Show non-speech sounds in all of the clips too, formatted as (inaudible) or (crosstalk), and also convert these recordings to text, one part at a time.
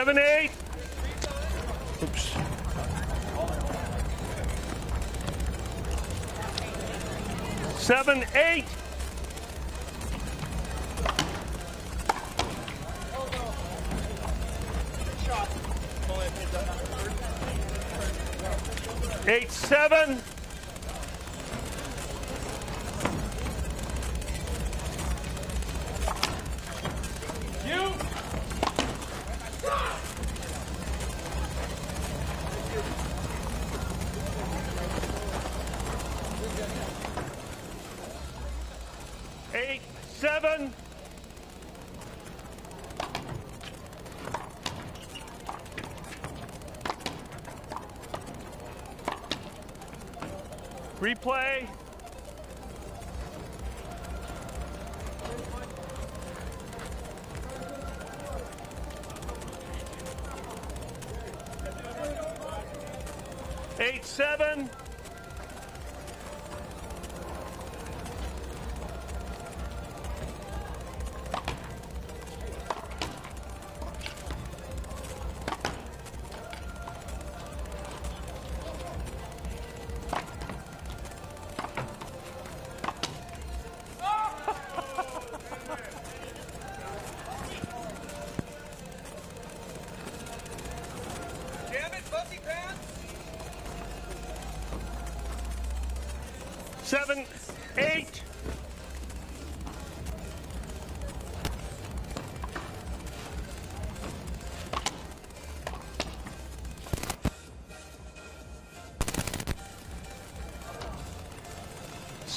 seven, eight.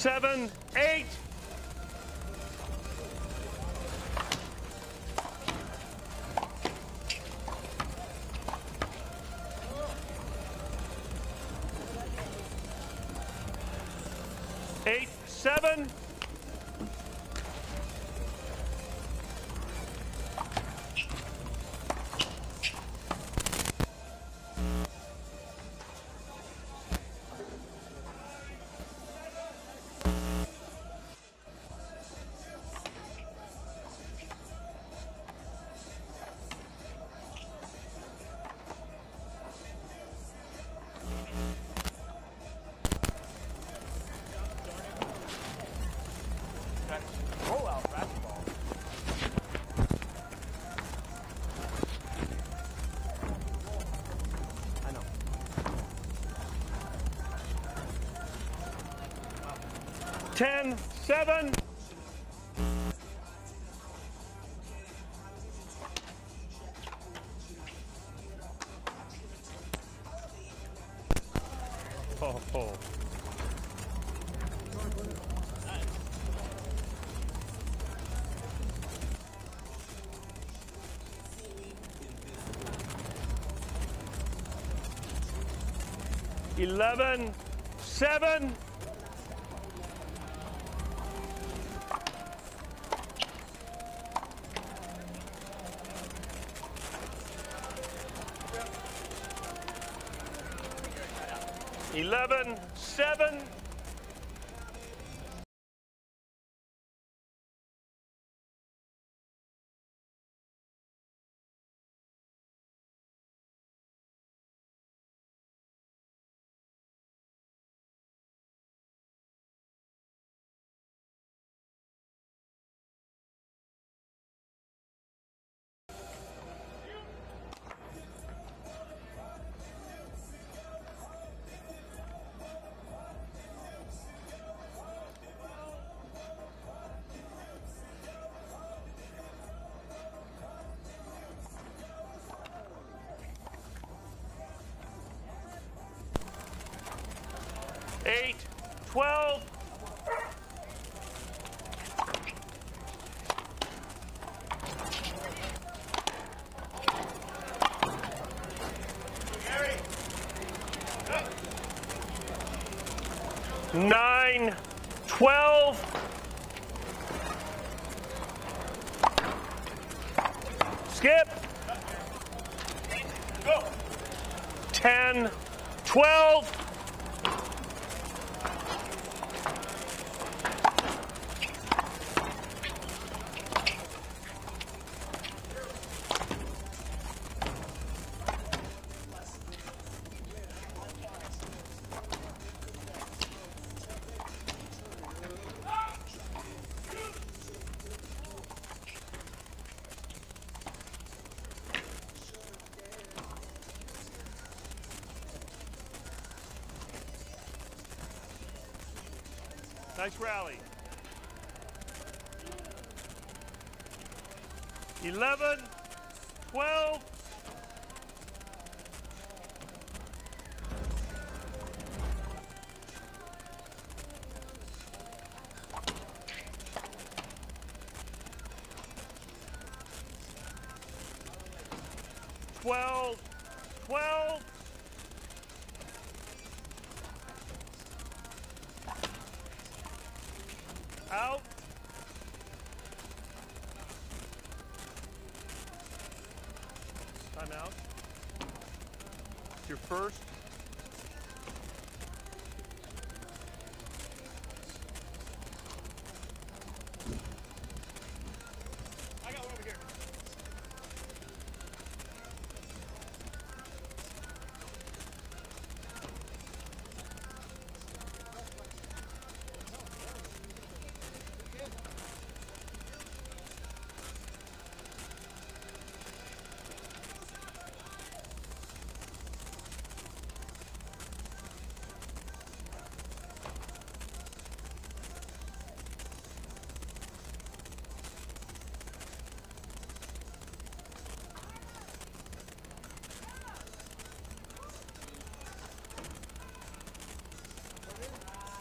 seven, eight. Eight, seven. 10, 7. Oh, oh. Eleven, seven. 12 Rally.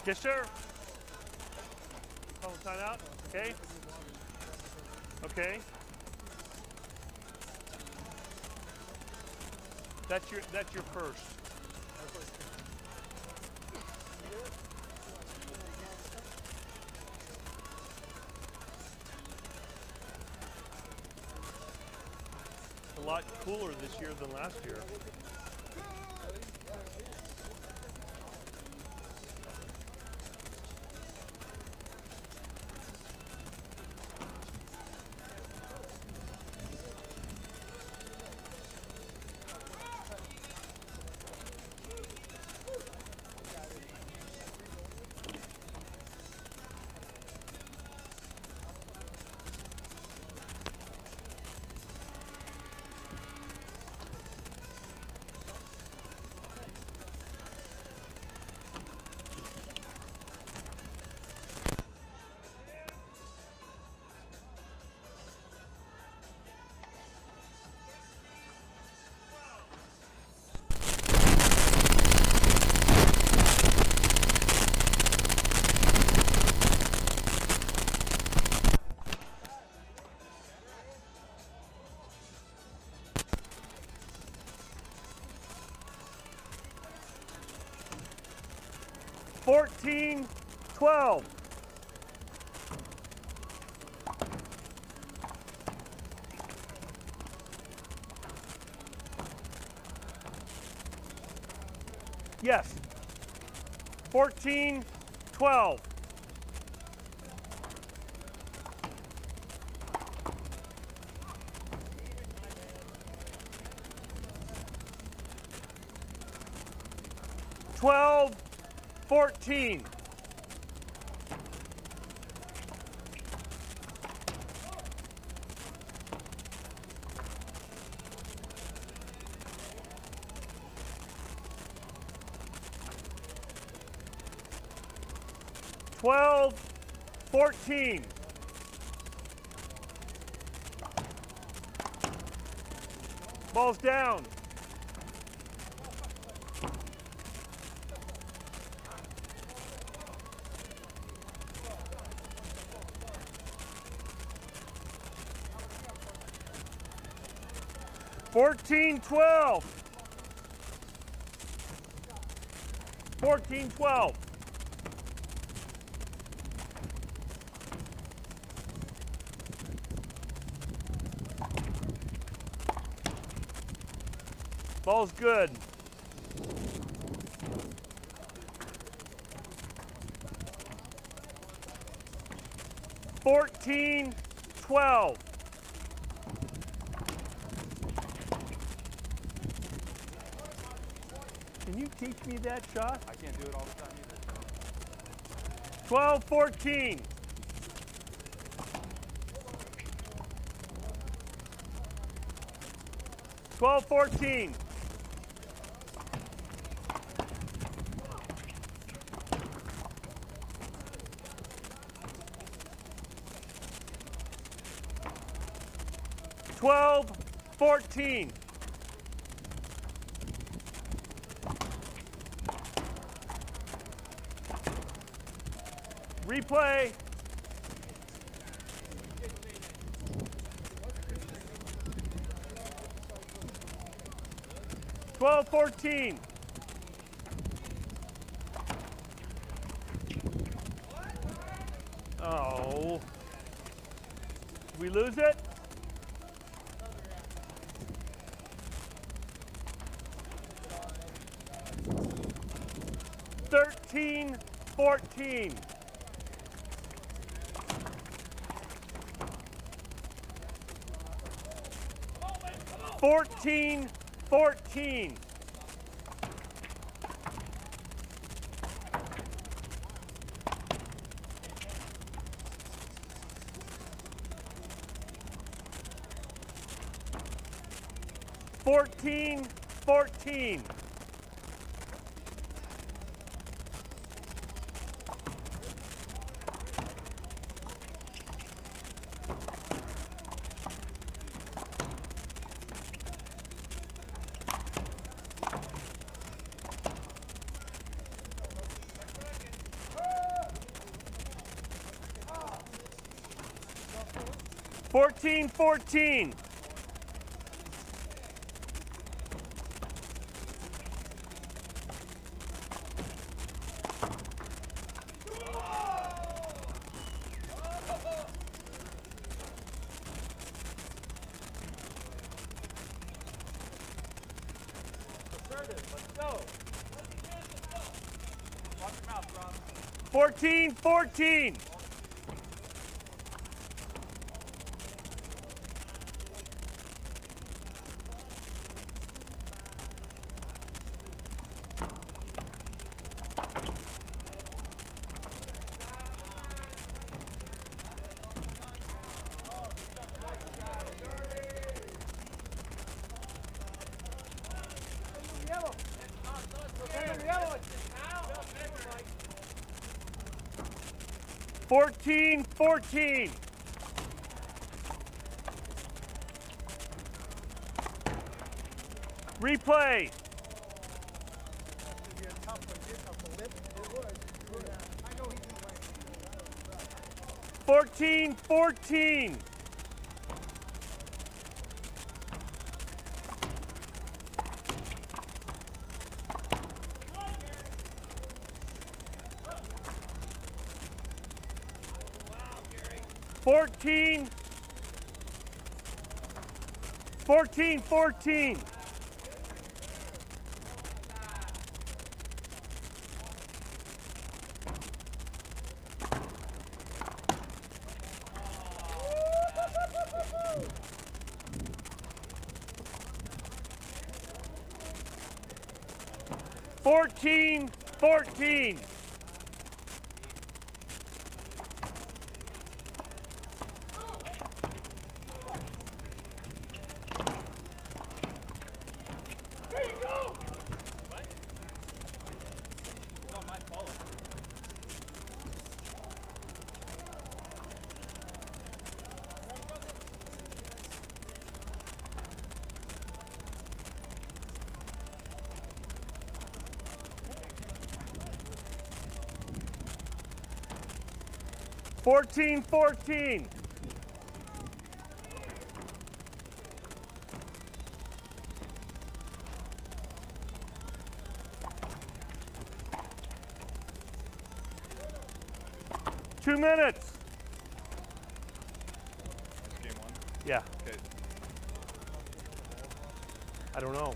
Yes, sir. Call the time out. Okay. Okay. That's your that's your first. A lot cooler this year than last year. Fourteen, twelve. Yes. 14, 12. 15. Twelve, fourteen. 14. Ball's down. Fourteen, twelve. Fourteen, twelve. Ball's good. Fourteen, twelve. teach me that shot? I can't do it all the time either. 12 14. Twelve fourteen. Twelve fourteen. Replay. Twelve fourteen. Oh. We lose it? Thirteen fourteen. Fourteen fourteen. Fourteen fourteen. 14 14. 14 14. 14. Replay. Fourteen, fourteen. 14, 14. 14 14. Two minutes. Yeah. Okay. I don't know.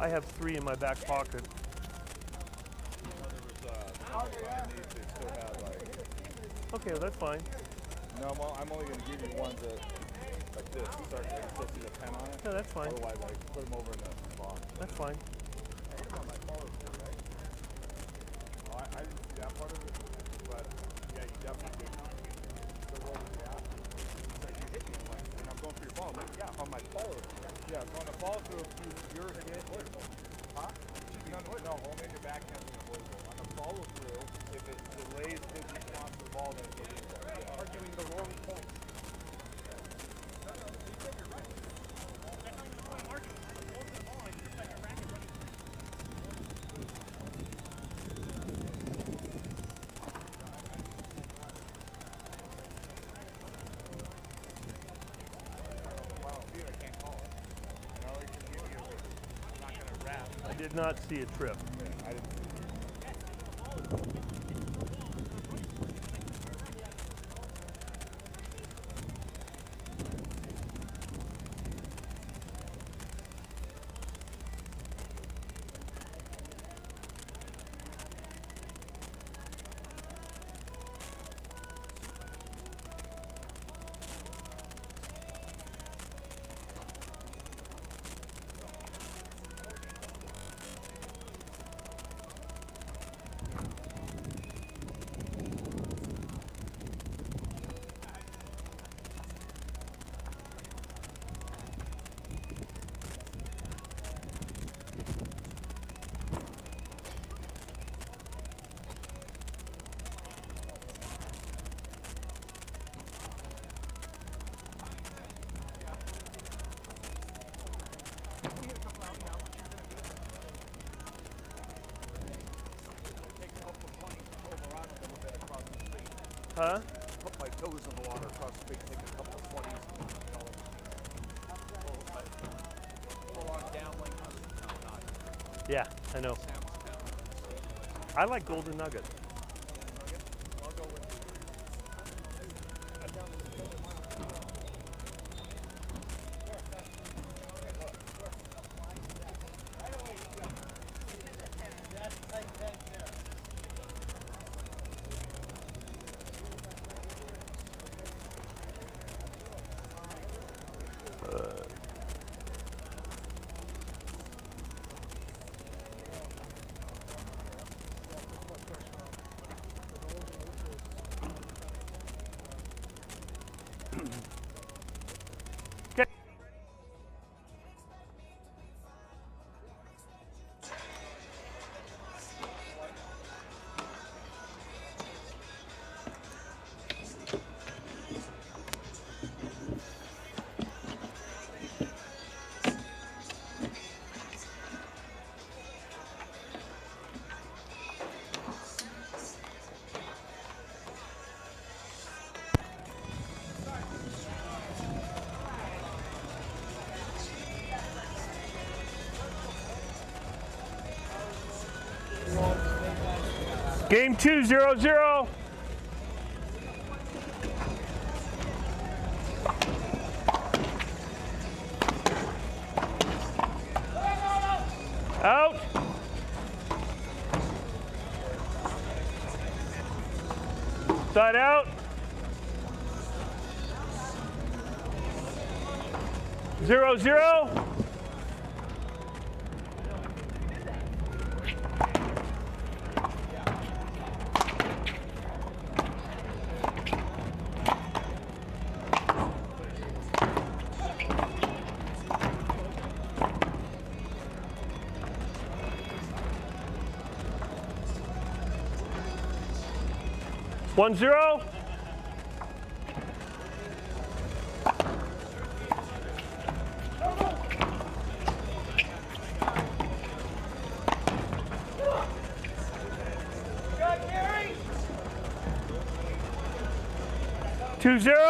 I have three in my back pocket. Okay, well, that's fine. No, I'm, o- I'm only gonna give you ones that like this. Start. I still see the pen on it. Yeah, that's fine. Otherwise, like put them over in the box. That's fine. I, I didn't see that part of it, but yeah, you definitely did. So roll the. So you hit me, I'm like, and I'm going for your ball. Like, yeah, on my follow through. Yeah, so on the follow through, you, you're hit avoidable. Huh? You know, no, only the backhand is avoidable. On the follow through, if it delays his response to the ball, then it's illegal. Yeah. Arguing the wrong point. No, no, you said you're right. I did not see a trip. Yeah, I didn't. Huh? Put my toes in the water across the take a couple of 20s. Full on gambling. No, not. Yeah, I know. I like Golden Nugget. Game two, zero, zero. Out. Side out. Zero, zero. One zero. Two zero.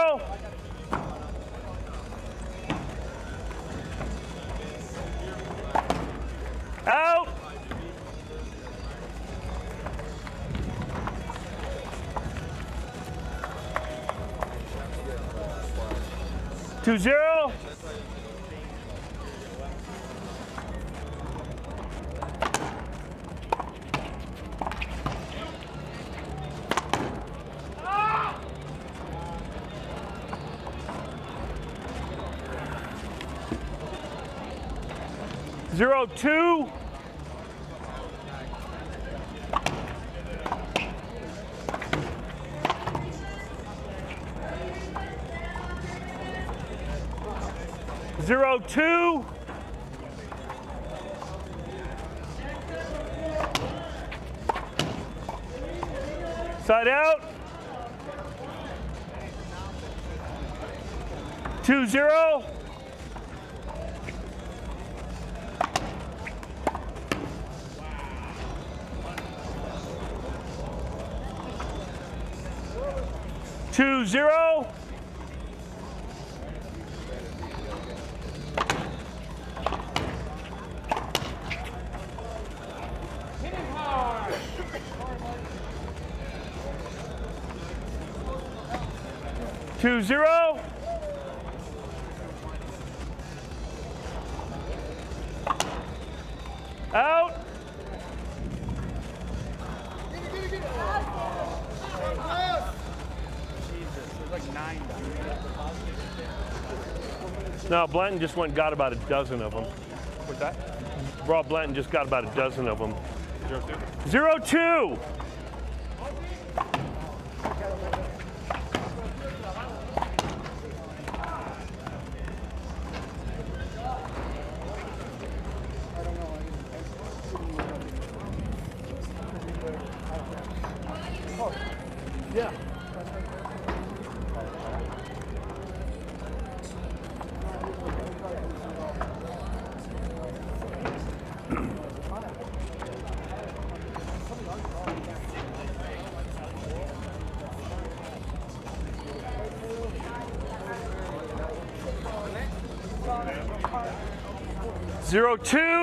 Two zero. Two zero. Out. Jesus, there's like nine. No, Blanton just went and got about a dozen of them. What's that? Rob Blanton just got about a dozen of them. Zero two. Zero two. Zero two.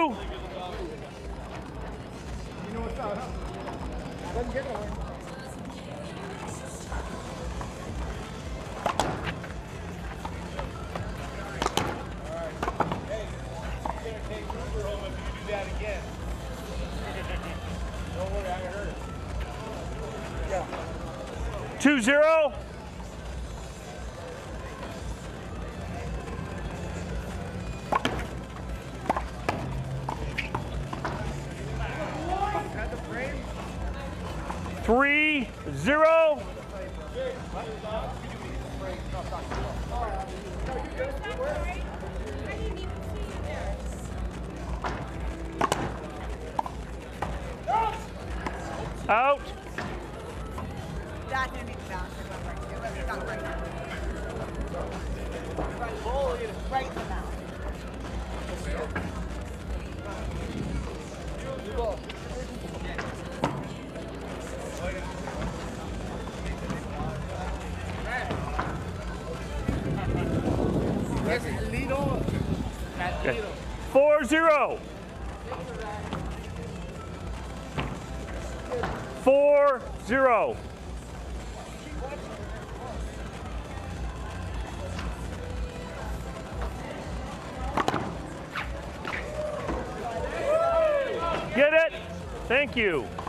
Thank you.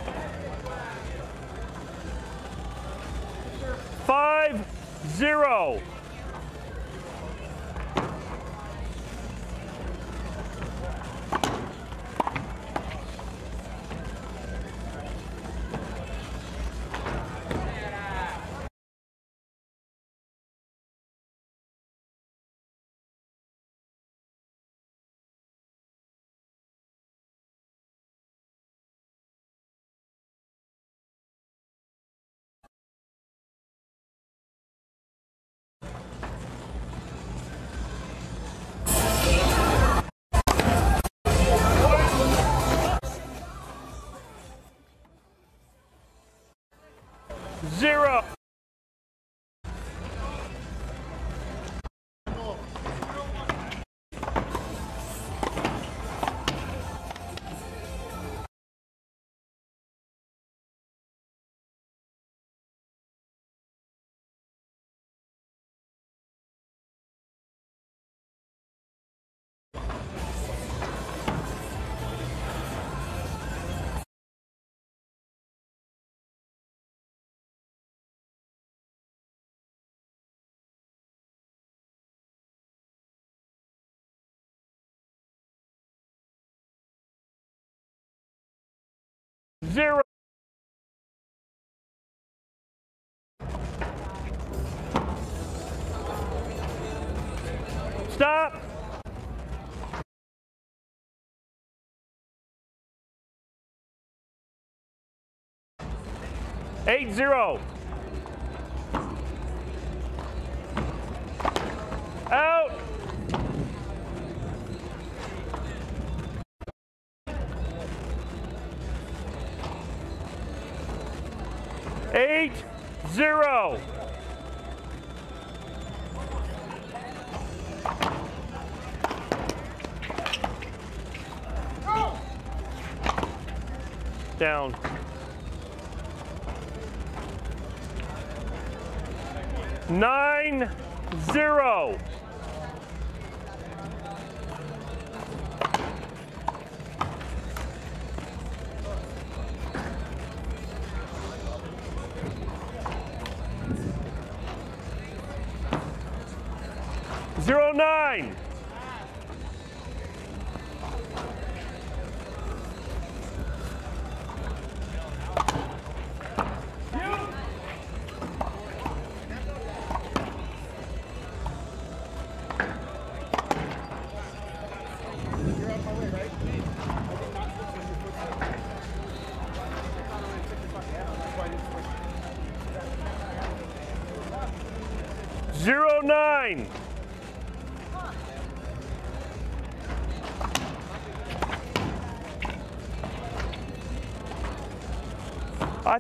Zero. Stop. Eight zero. Out. Eight, zero. Down. Nine, zero.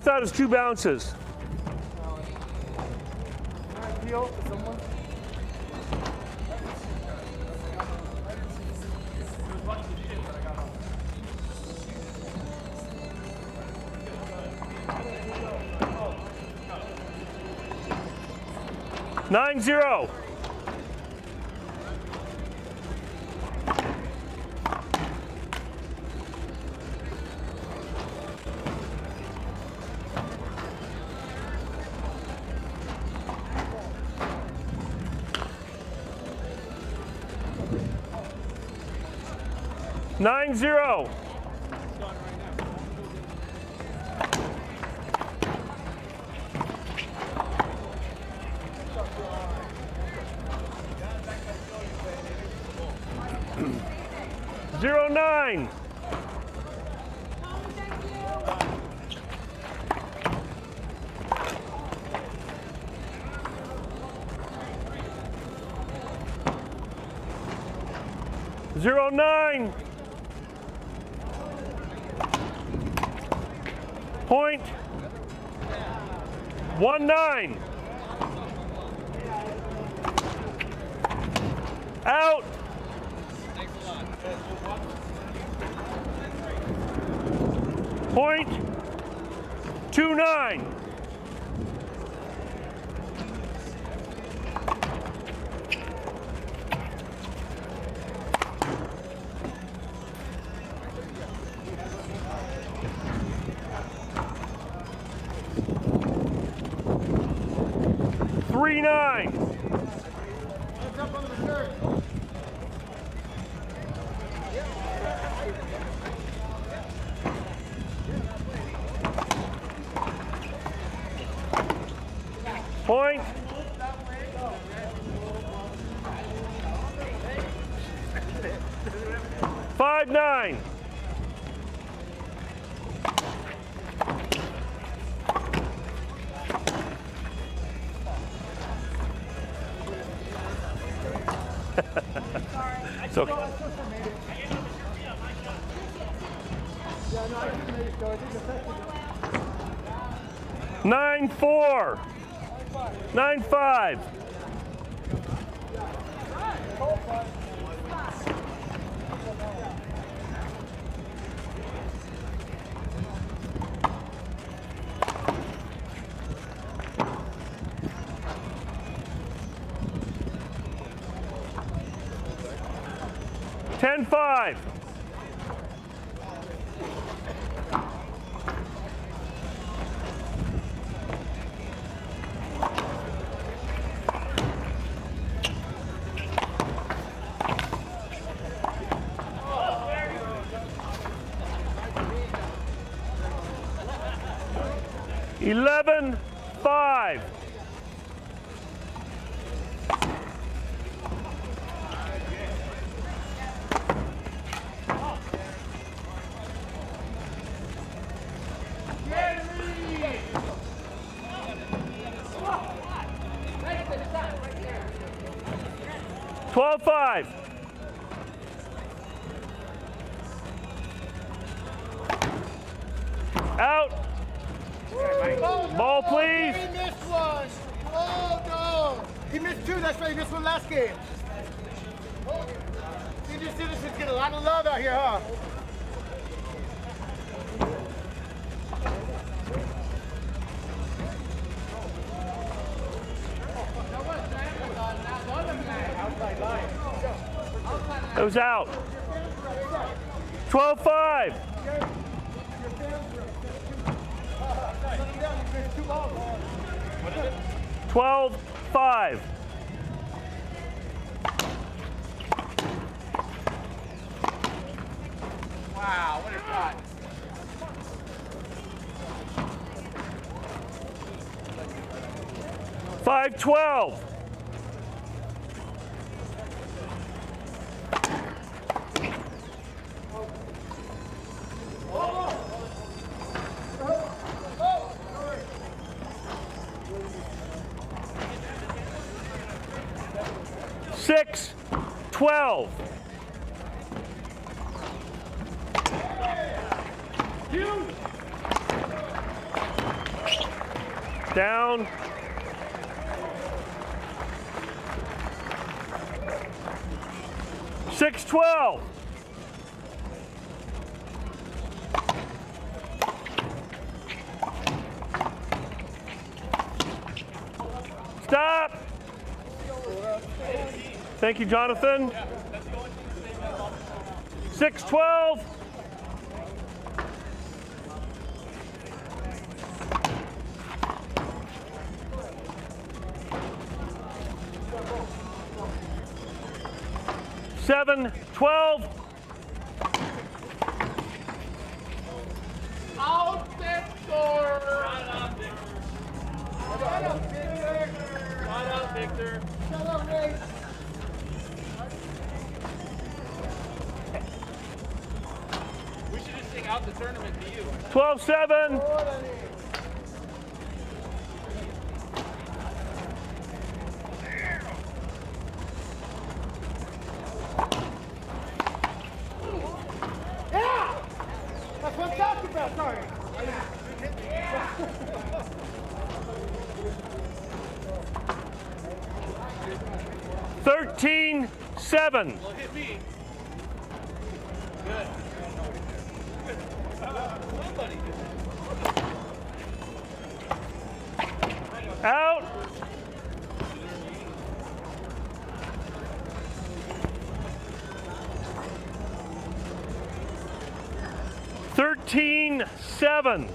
thought it was two bounces. Nine zero. 10-0. fine. drive. Thank you, Jonathan. 612. 12-7. Seven.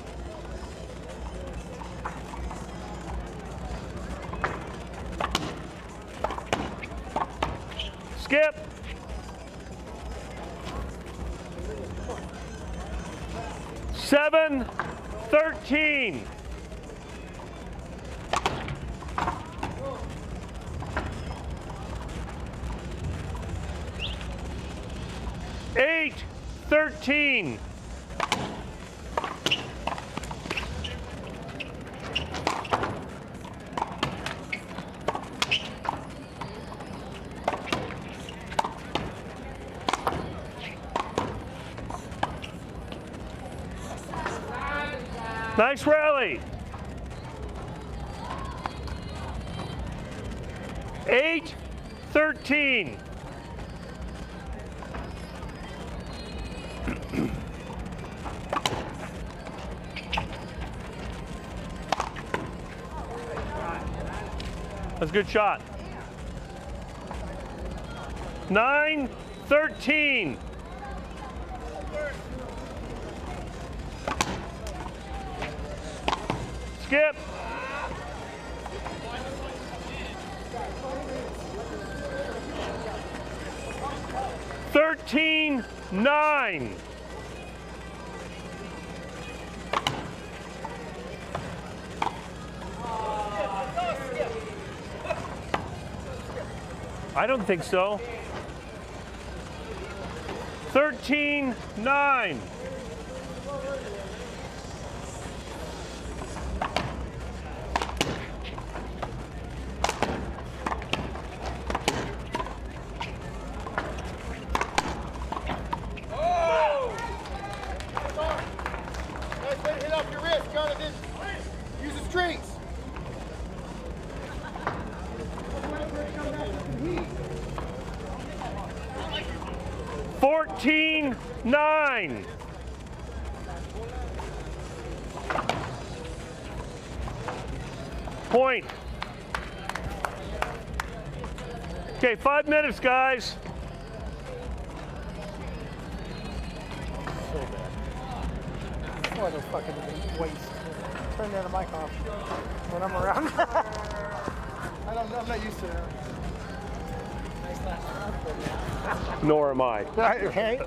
good shot. 9 13. Skip. Thirteen nine. I don't think so. 13, 9. Five minutes, guys. What a fucking waste. Turn that mic off when I'm around. I don't, I'm not used to it. Nor am I. (laughs) Right, right?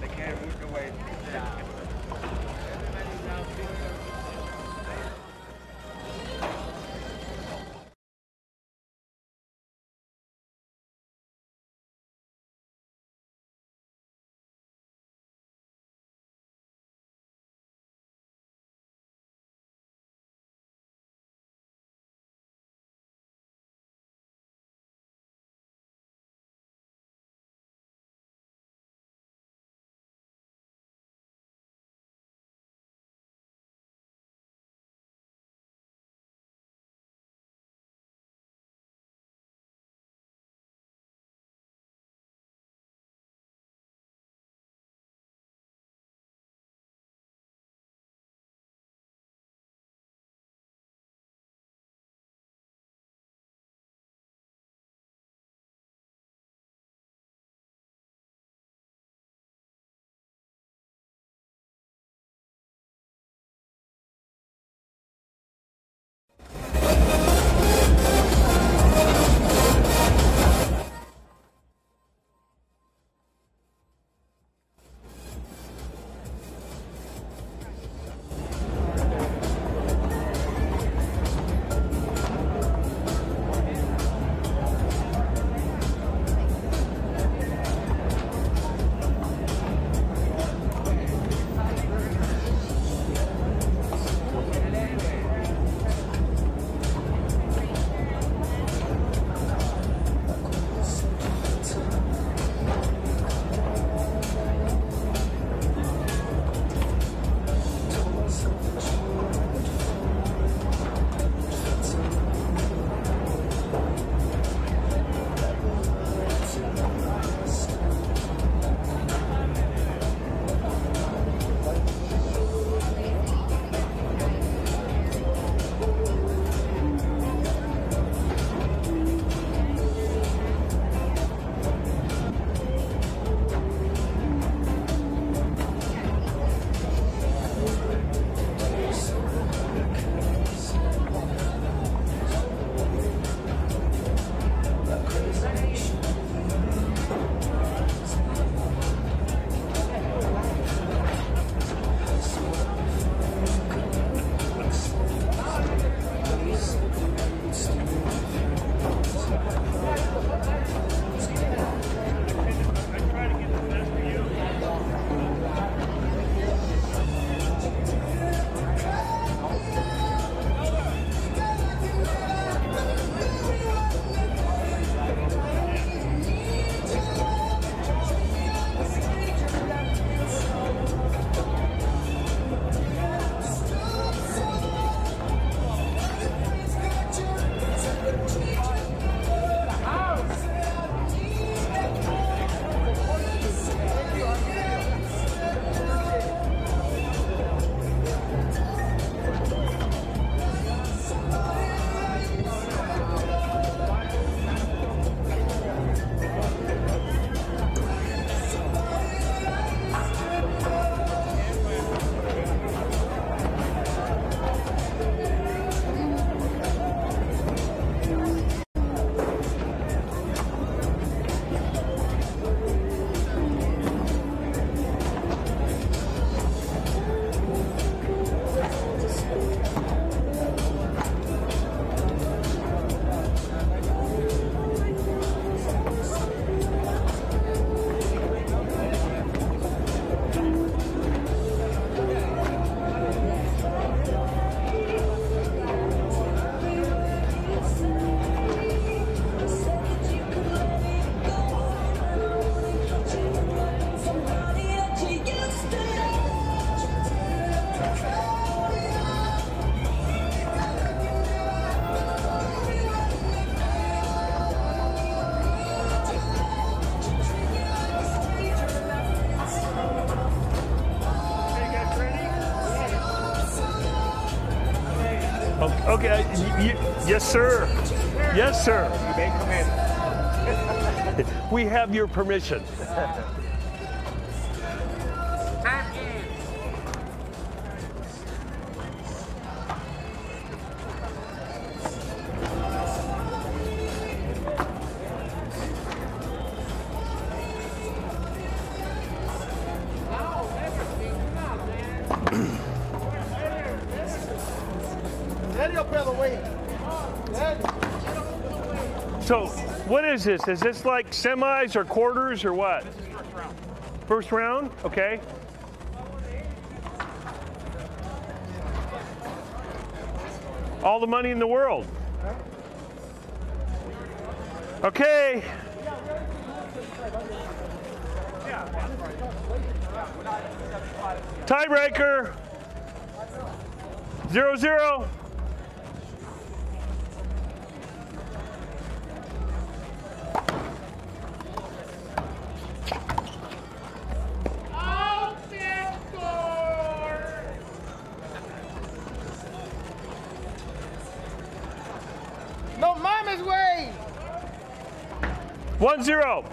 They can't move away. Yes, sir. Yes, sir. You may come in. (laughs) We have your permission. (laughs) is this? Is this like semis or quarters or what? First round. First round? Okay. All the money in the world. Okay. Tiebreaker. Zero zero. zero.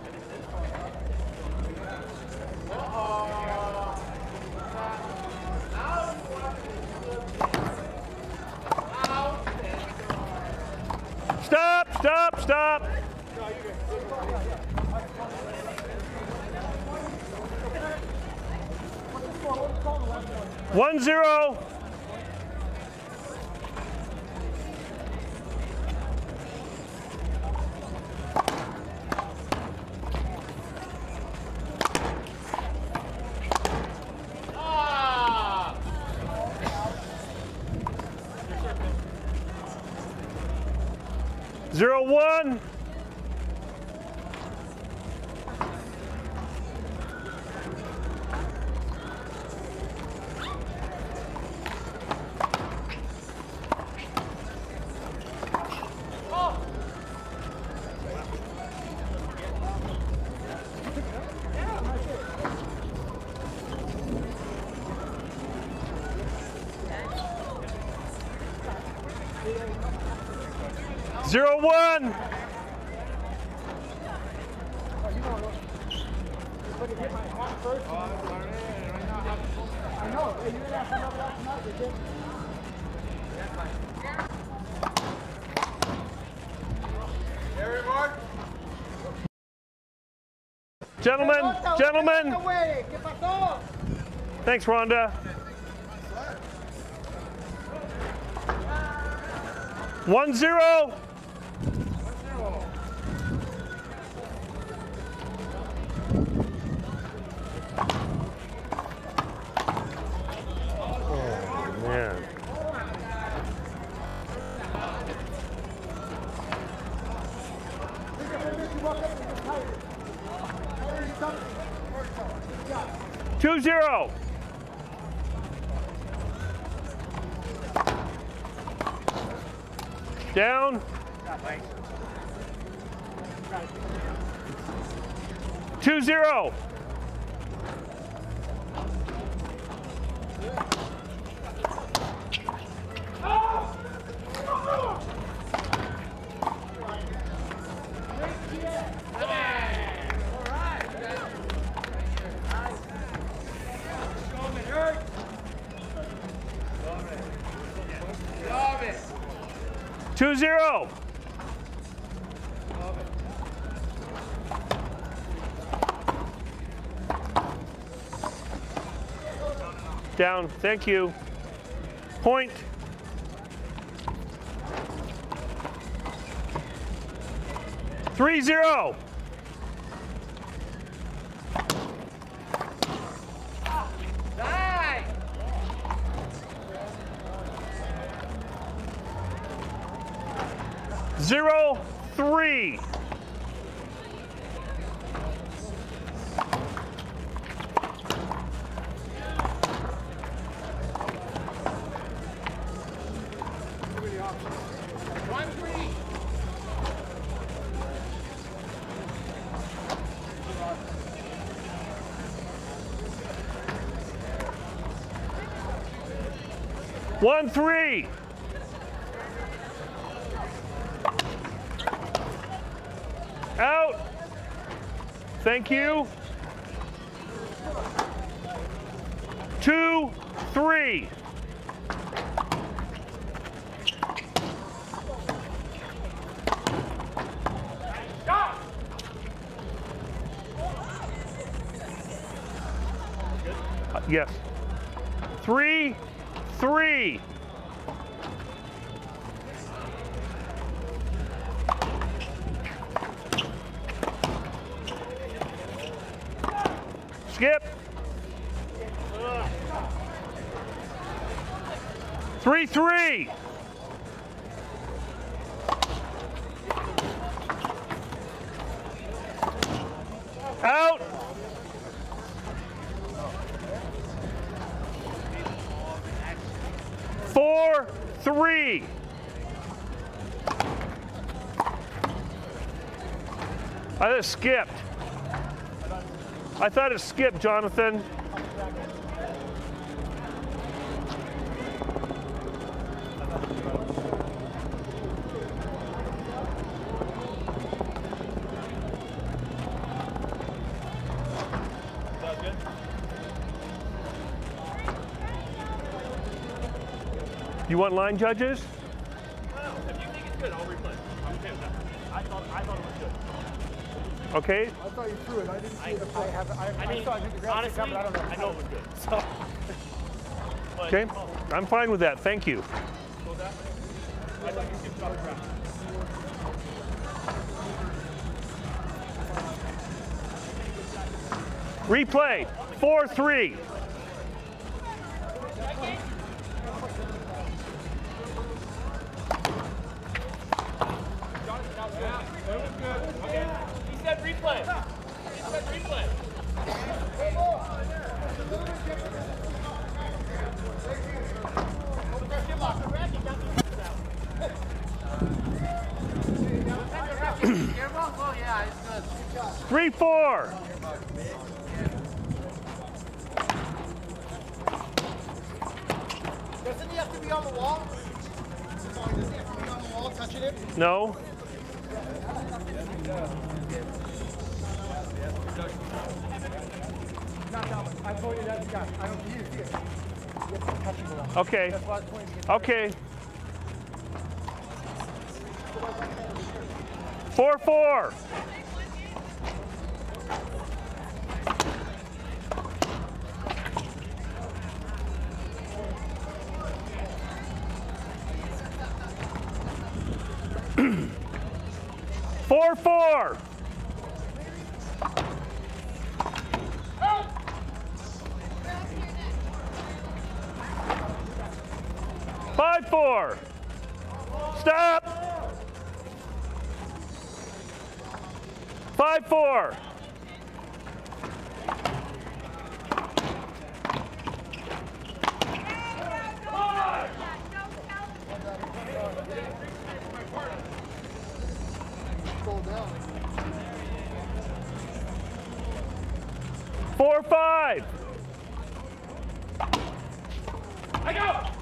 Gentlemen, gentlemen. Away. ¿Qué pasó? Thanks, Rhonda. One zero. Thank you. Point. Three zero. Three. Out. Thank you. Two, three. Yes. Three, three. I skipped. I thought it skipped, Jonathan. You want line judges? If you think it's good, I'll replay. I'm okay with that. I thought, I thought it was good. Okay. I thought you threw it. I didn't see I- the play. Have, I, I mean, saw it hit the ground, honestly, but I don't know. I know it was good. So, (laughs) but, Okay. Oh. I'm fine with that. Thank you. so that, I thought you skipped off track. Replay. Four, three. Okay. Okay. Four, four. (clears throat) Four, four. Four. Four, five. I go!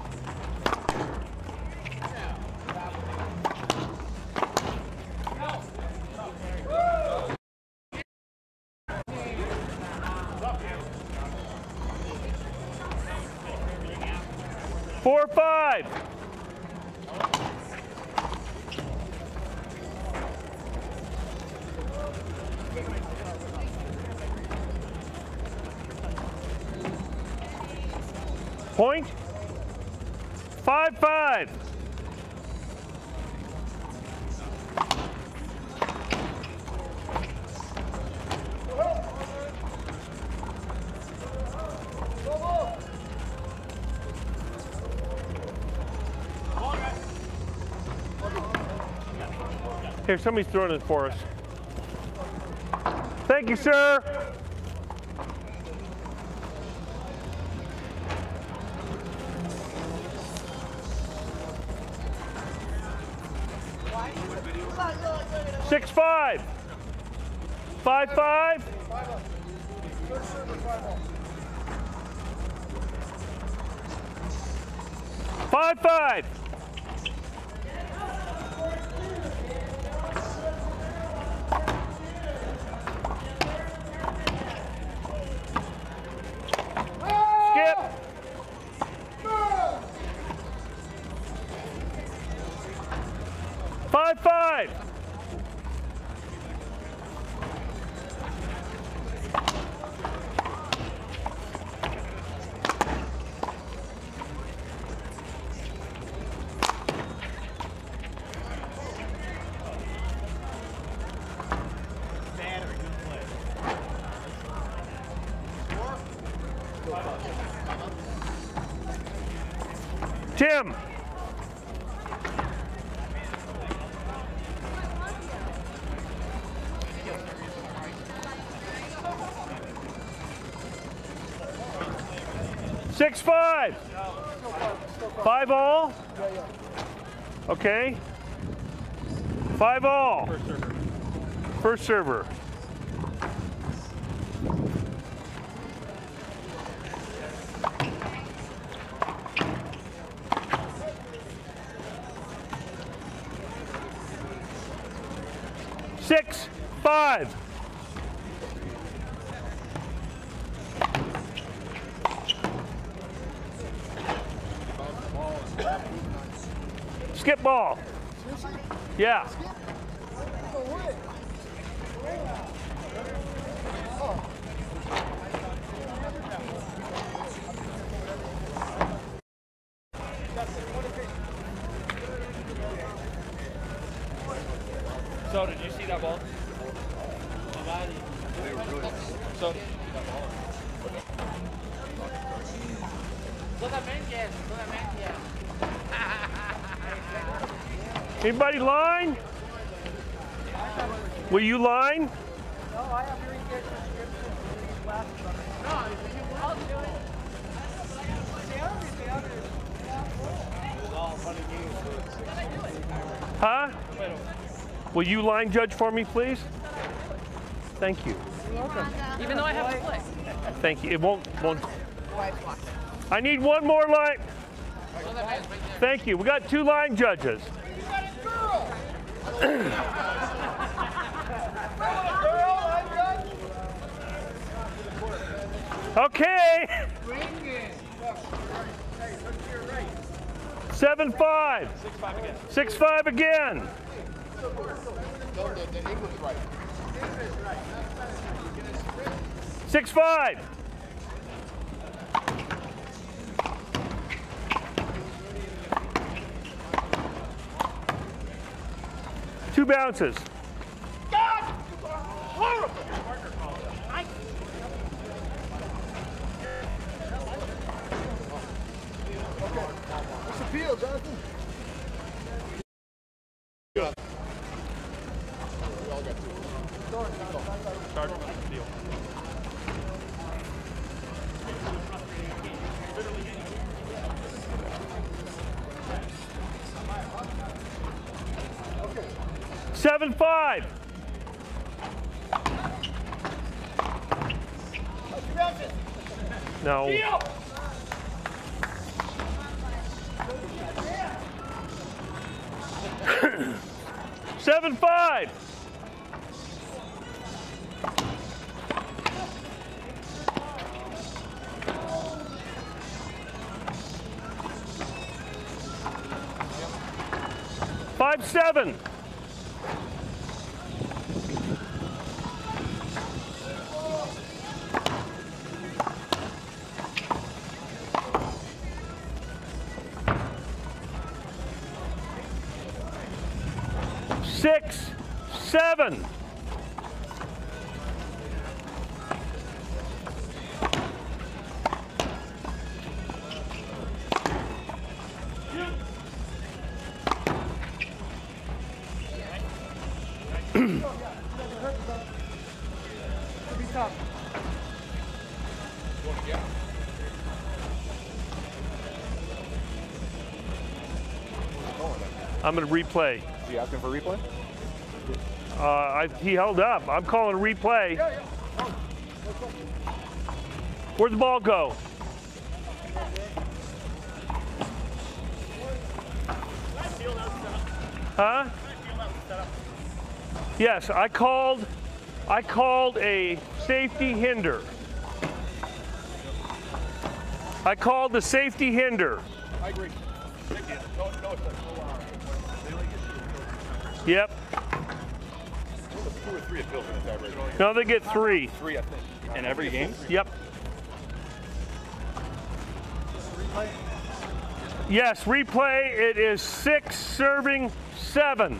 Somebody's throwing it for us. Thank you, sir. Six five. Five five. Five five. Okay. Five all. First server. First server. Six, five. Skip ball. Yeah. So, did you see that ball? So, Anybody line? Will you line? No, I have to read their prescription for these glasses on it. I'll do it. Huh? Will you line judge for me, please? Thank you. Even though I have to play. Thank you. It won't. won't. I need one more line. Thank you. We got two line judges. Okay. Seven five. six five again. Six five again. Six five. Two bounces. What's the seven. Six seven. I'm going to replay. He asking for replay? Uh, I, he held up. I'm calling a replay. Where'd the ball go? Huh? Yes, I called. I called a safety hinder. I called the safety hinder. I agree. Three appeals in the tiebreaker. No, they get three. Three, I think. In every game? Yep. Yes, replay. It is six serving seven.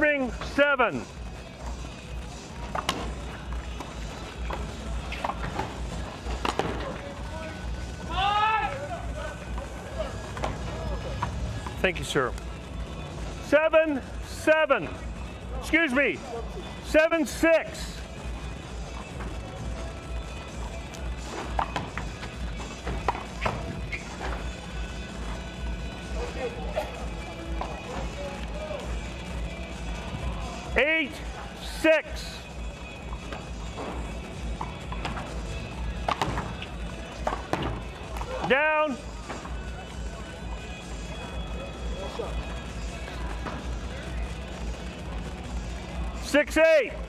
Serving seven. Thank you, sir. Seven, seven. Excuse me. Seven, six. Six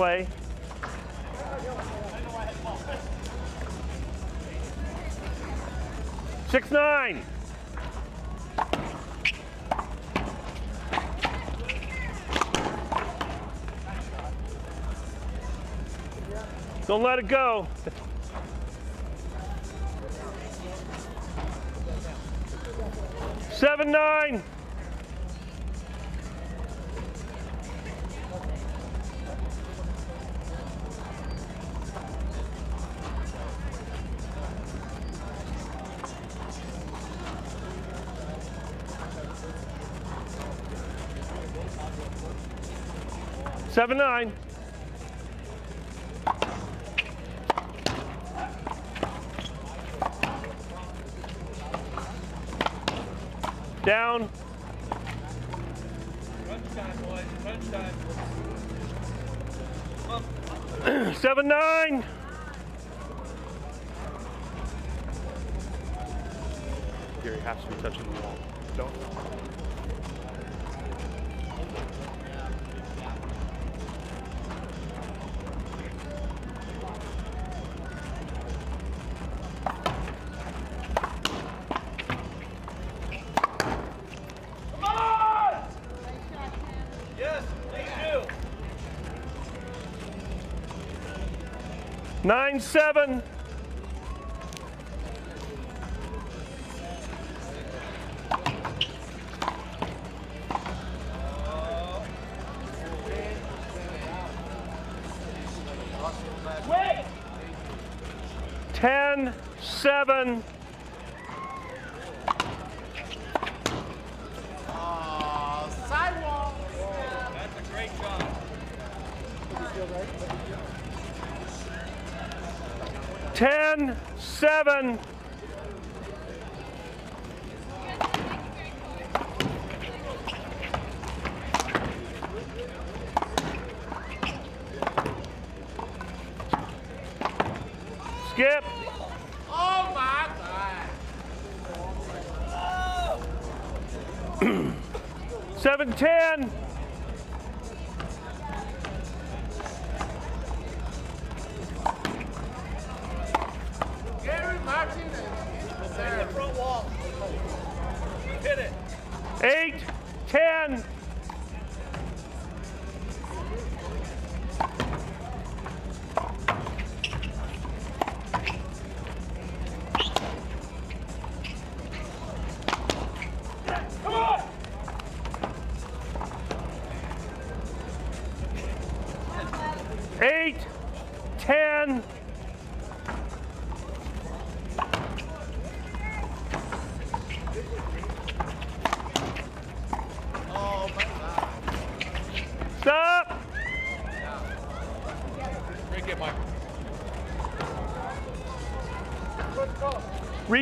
Replay. Six nine. Don't let it go. Seven nine. Seven nine. Down. Seven nine. Gary has to be touching the wall. Don't. 997. Wait. 10, 7, seven.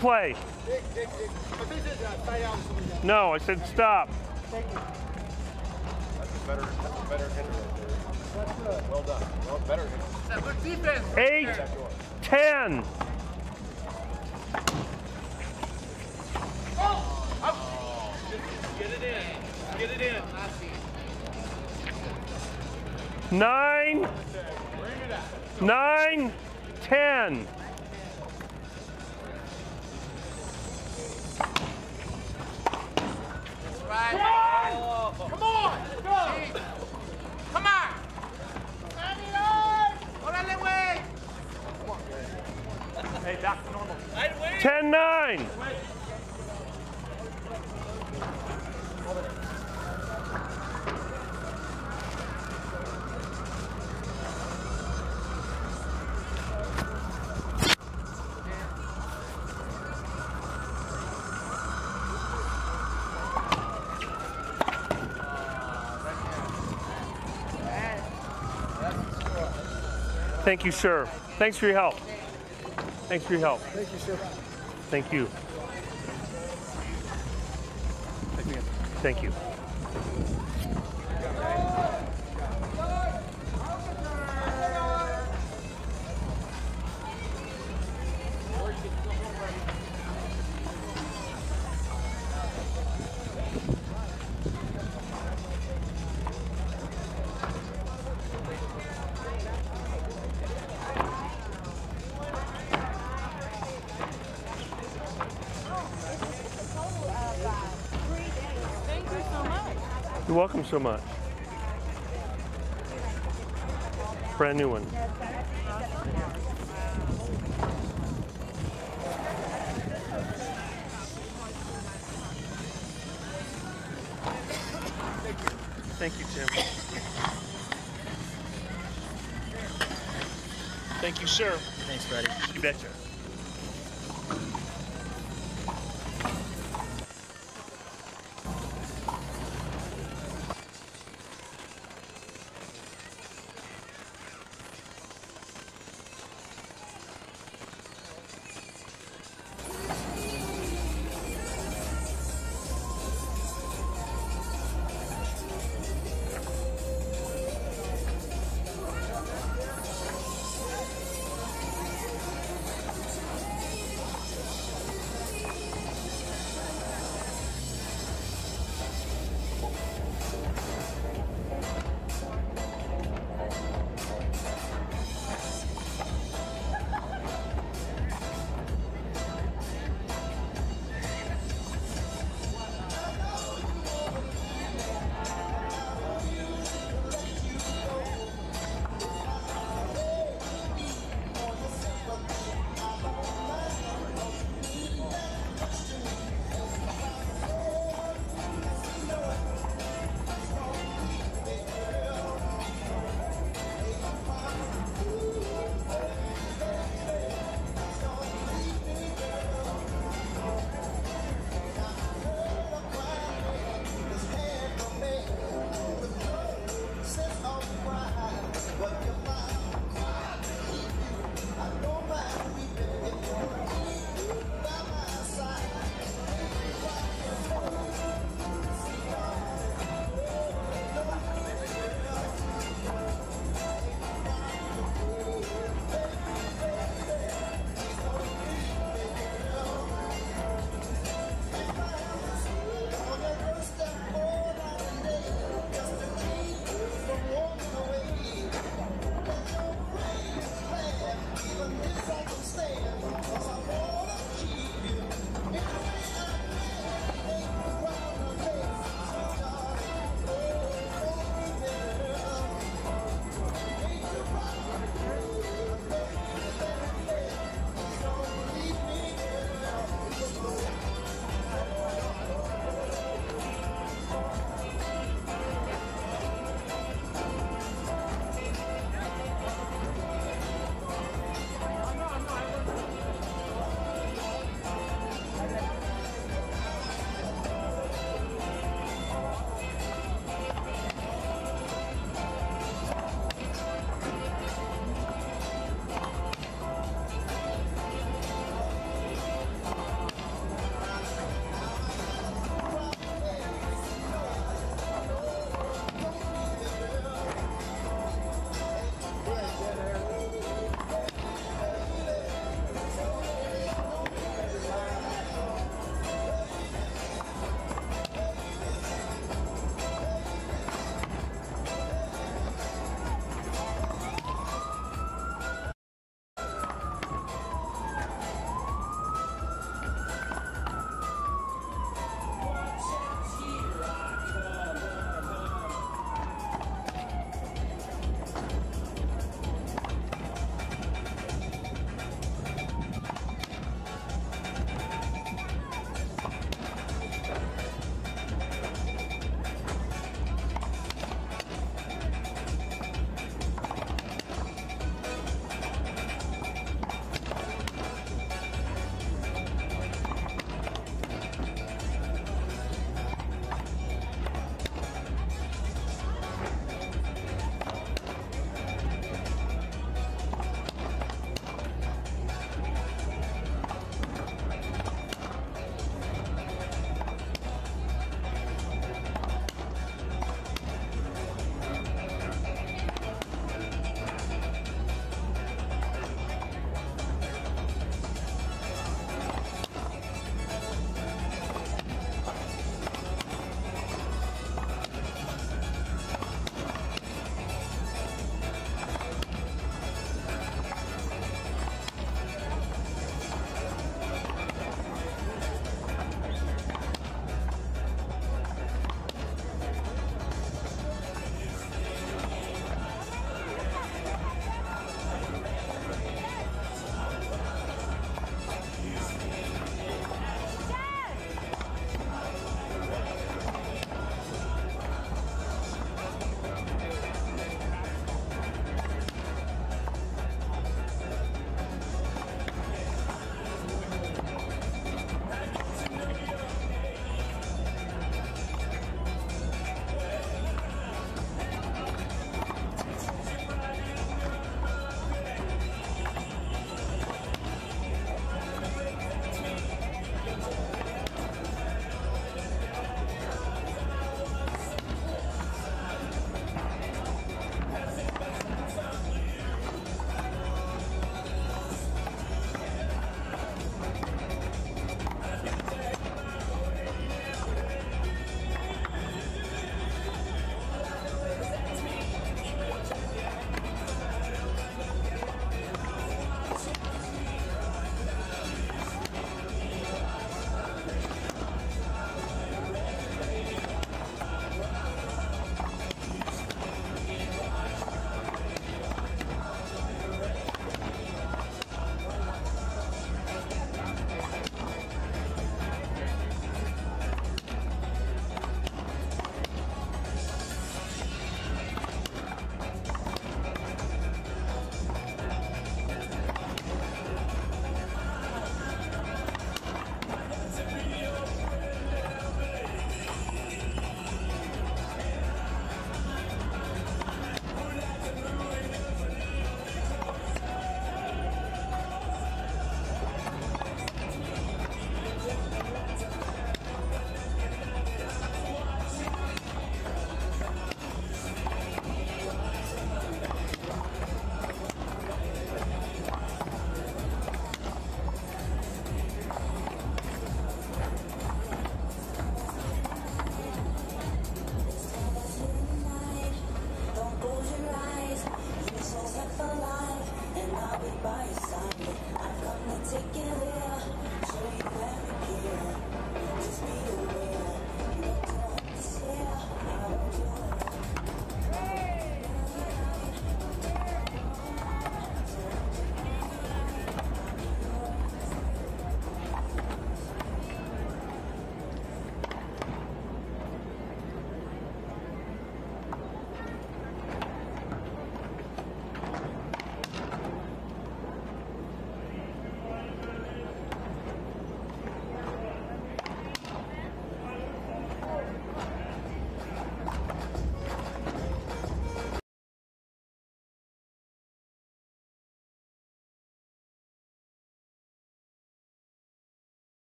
Replay. No, I said stop. That's a better, better right. Well done. Well, better. Eight, ten. Thank you, sir. Thanks for your help. Thanks for your help. Thank you, sir. Thank you. Thank you. So much. Brand new one.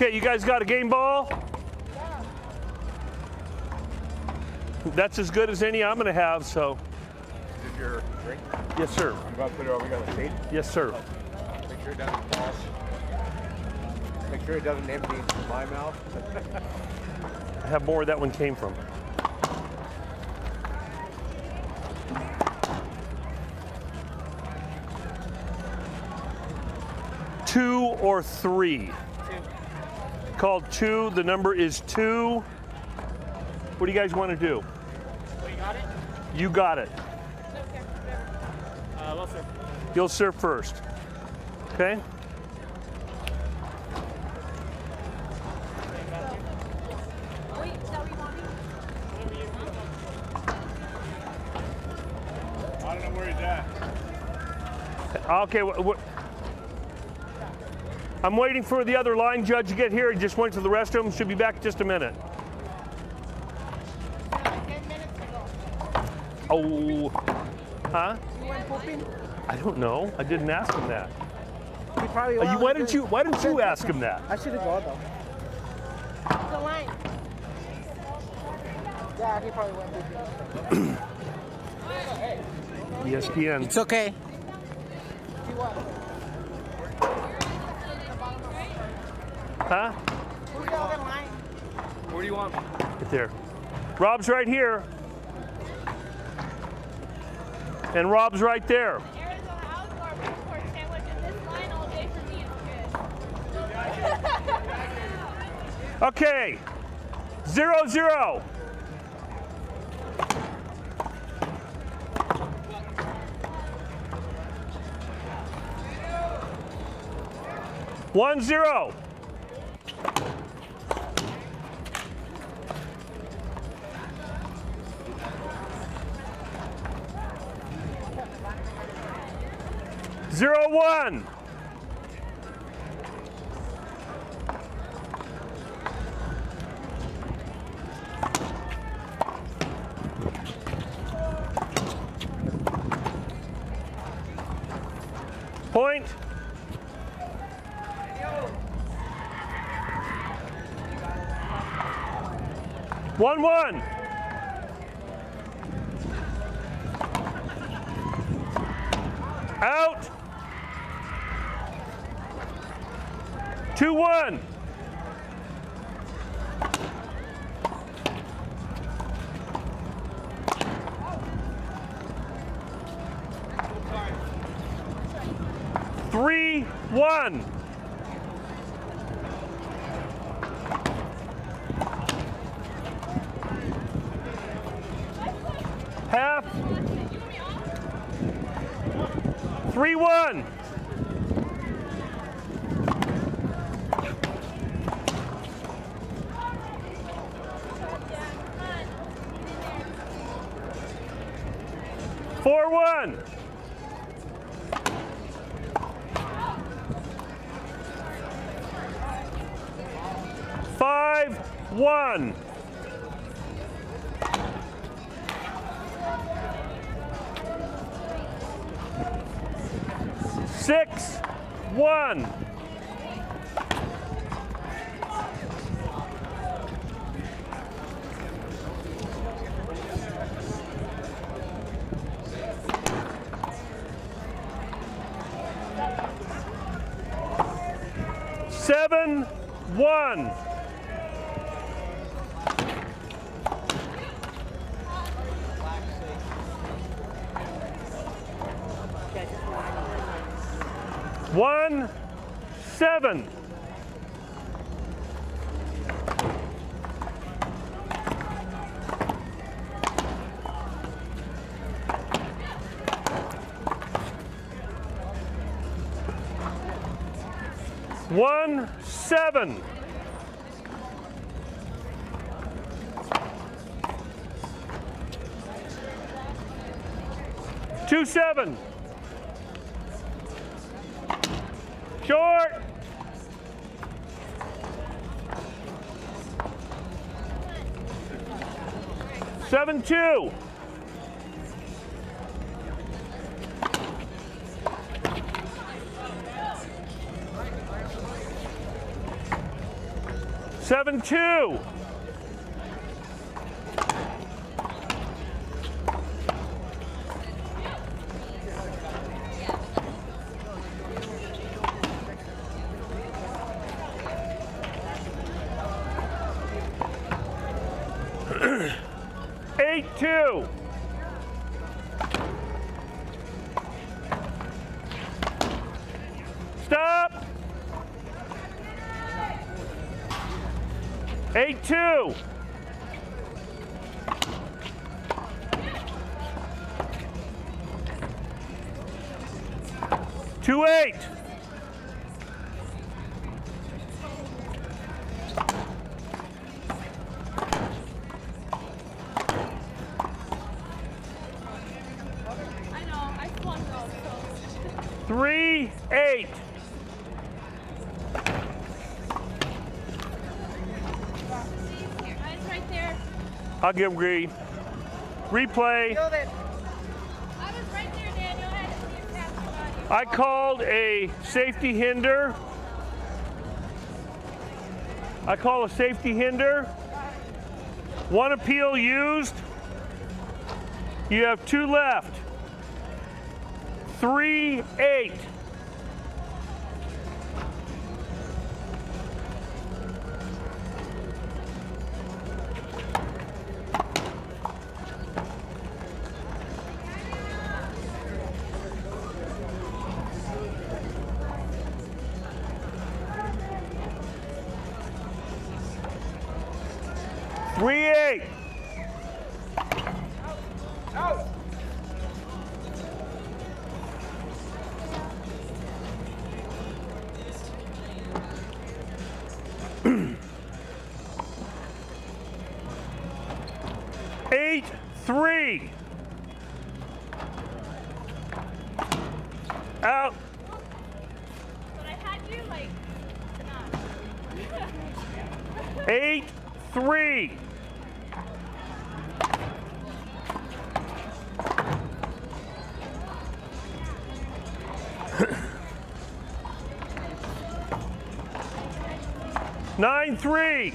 Okay, you guys got a game ball? That's as good as any I'm going to have, so. Is this your drink? Yes, sir. I'm about to put it over on the stage. Yes, sir. Make sure it doesn't fall. Make sure it doesn't empty into my mouth. (laughs) I have more where that one came from. Two or three? Called two. The number is two. What do you guys want to do? you got it? You got it. Uh, well, sir. You'll serve first. Okay? Wait, is that what you want me? I don't know where he's at. Okay. wh- wh- I'm waiting for the other line judge to get here. He just went to the restroom. Should be back in just a minute. Oh. Huh? I don't know. I didn't ask him that. He probably Uh, you, why didn't you? Why didn't you ask him that? I should have gone though. The line. Yeah, he probably went. ESPN. (clears throat) It's okay. Huh? Who's the other line? Where do you want me? Right there. Rob's right here. And Rob's right there. Arizona outdoor pork sandwich in this line all day for me is good. Okay. Zero zero. One zero. Zero one. Point. One one. One seven. One seven. Two seven. Short. Seven two. Seven two. I'll give Gree. Replay. I, right there, I called a safety hinder. I call a safety hinder. One appeal used. You have two left. Three, eight. three.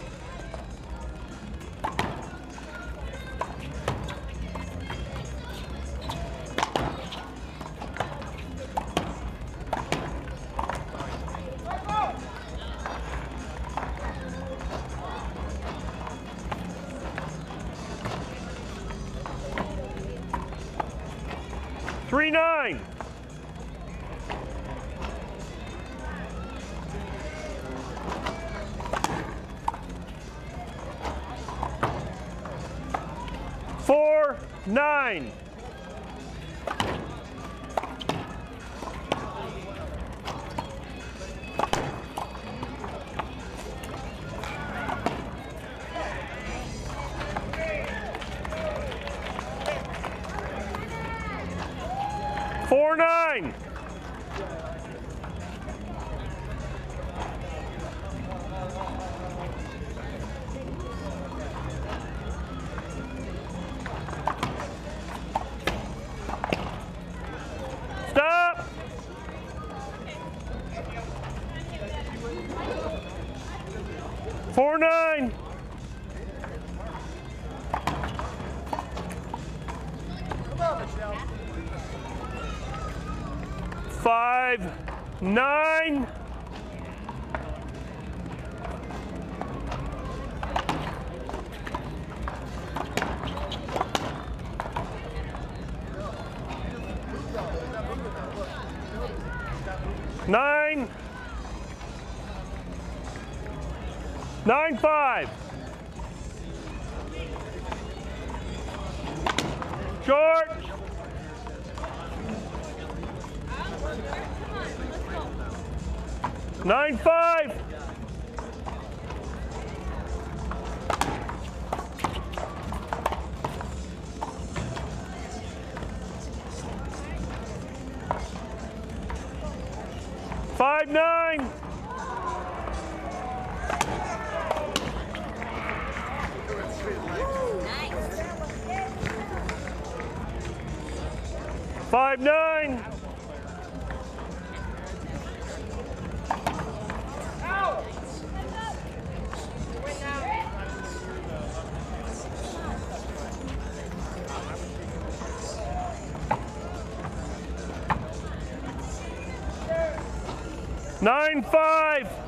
Nine five.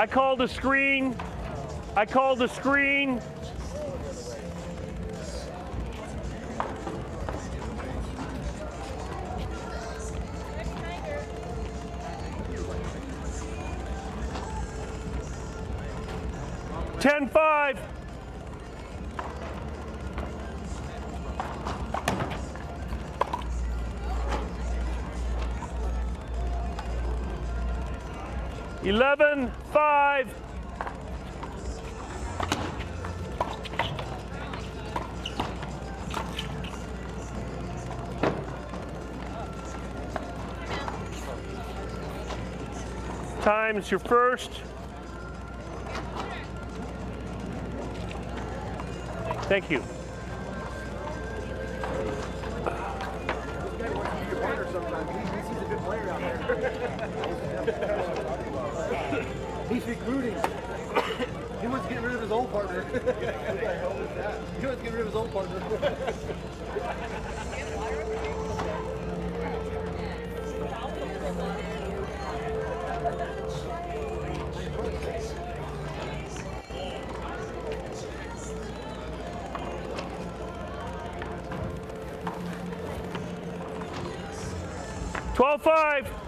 I called the screen. I called the screen. Time's your first. Thank you. He's recruiting. he wants to get rid of his old partner. (laughs) He wants to get rid of his old partner. Five.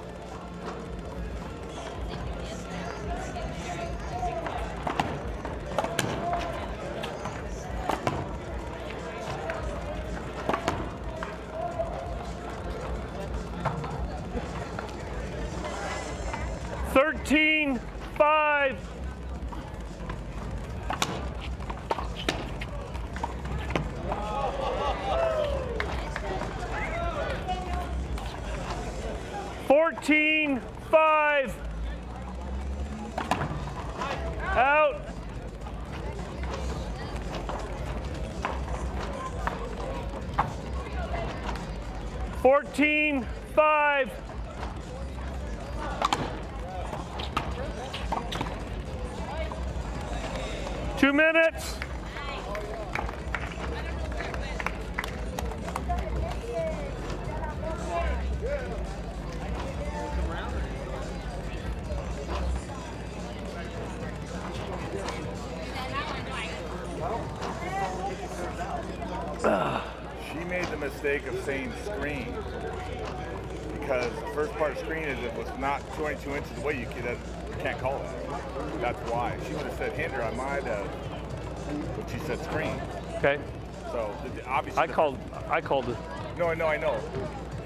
Obviously, I called. I called it. No, I know, I know.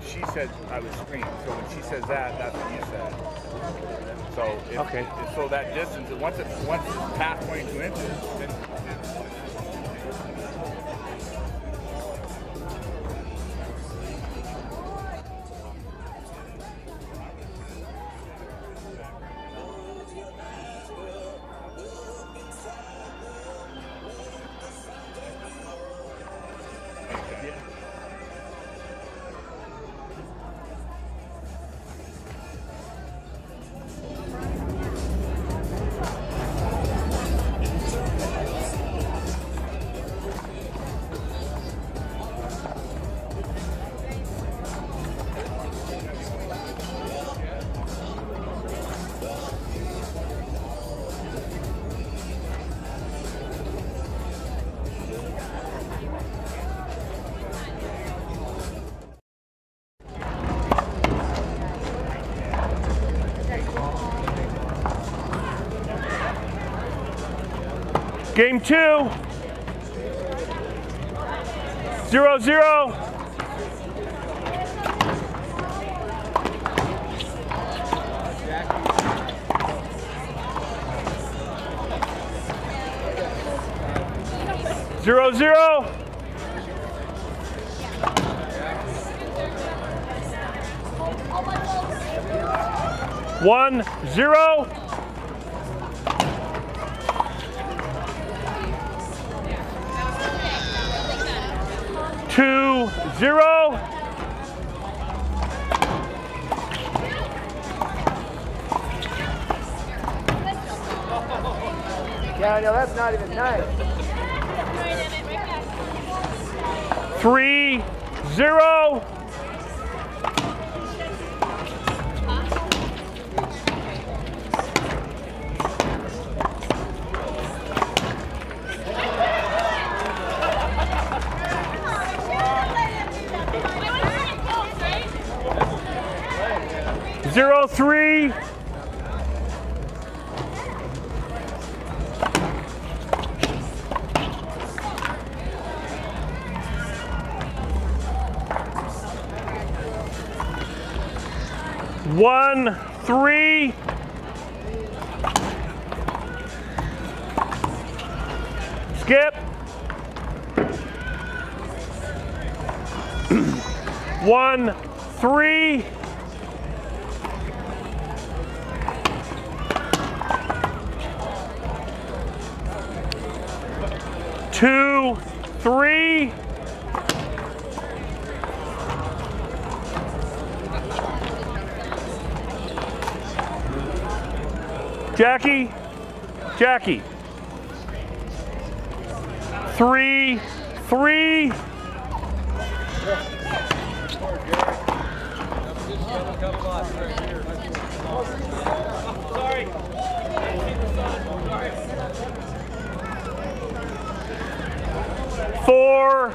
She said I was screen. So when she says that, that's what you said. So if, Okay. if- so that distance, once it's once it's past 22 inches, then Game two. Zero, zero. Zero, zero. One, zero. Zero. Daniel, that's not even nice. Three. Zero, One, three. Two, three. Jackie, Jackie. Three, three. Four,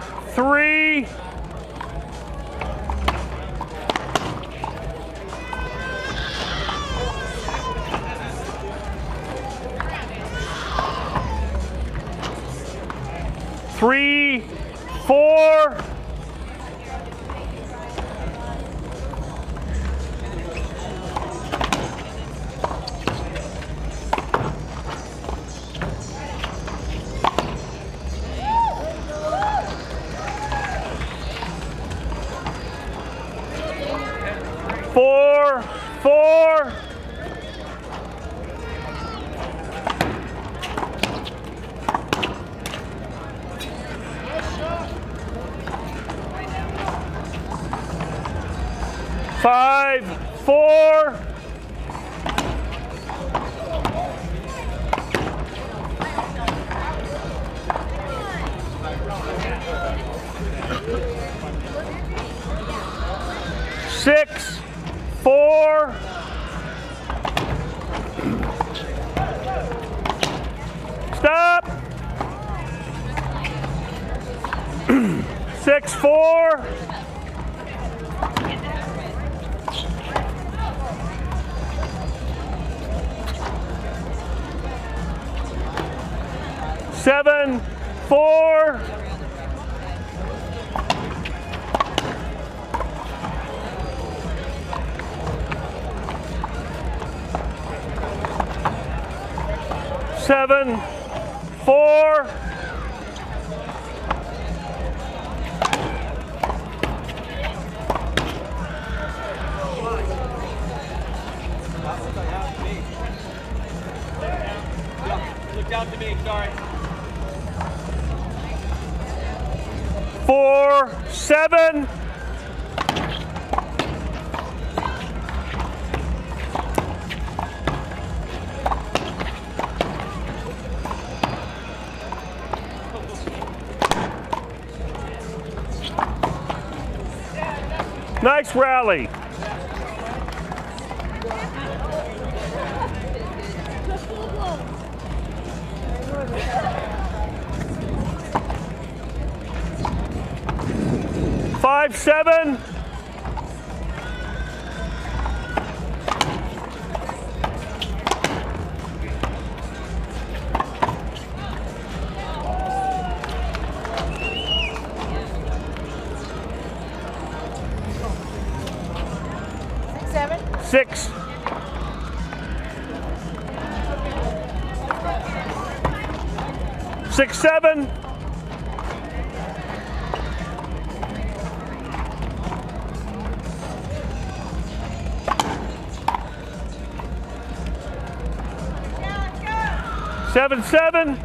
Seven, seven.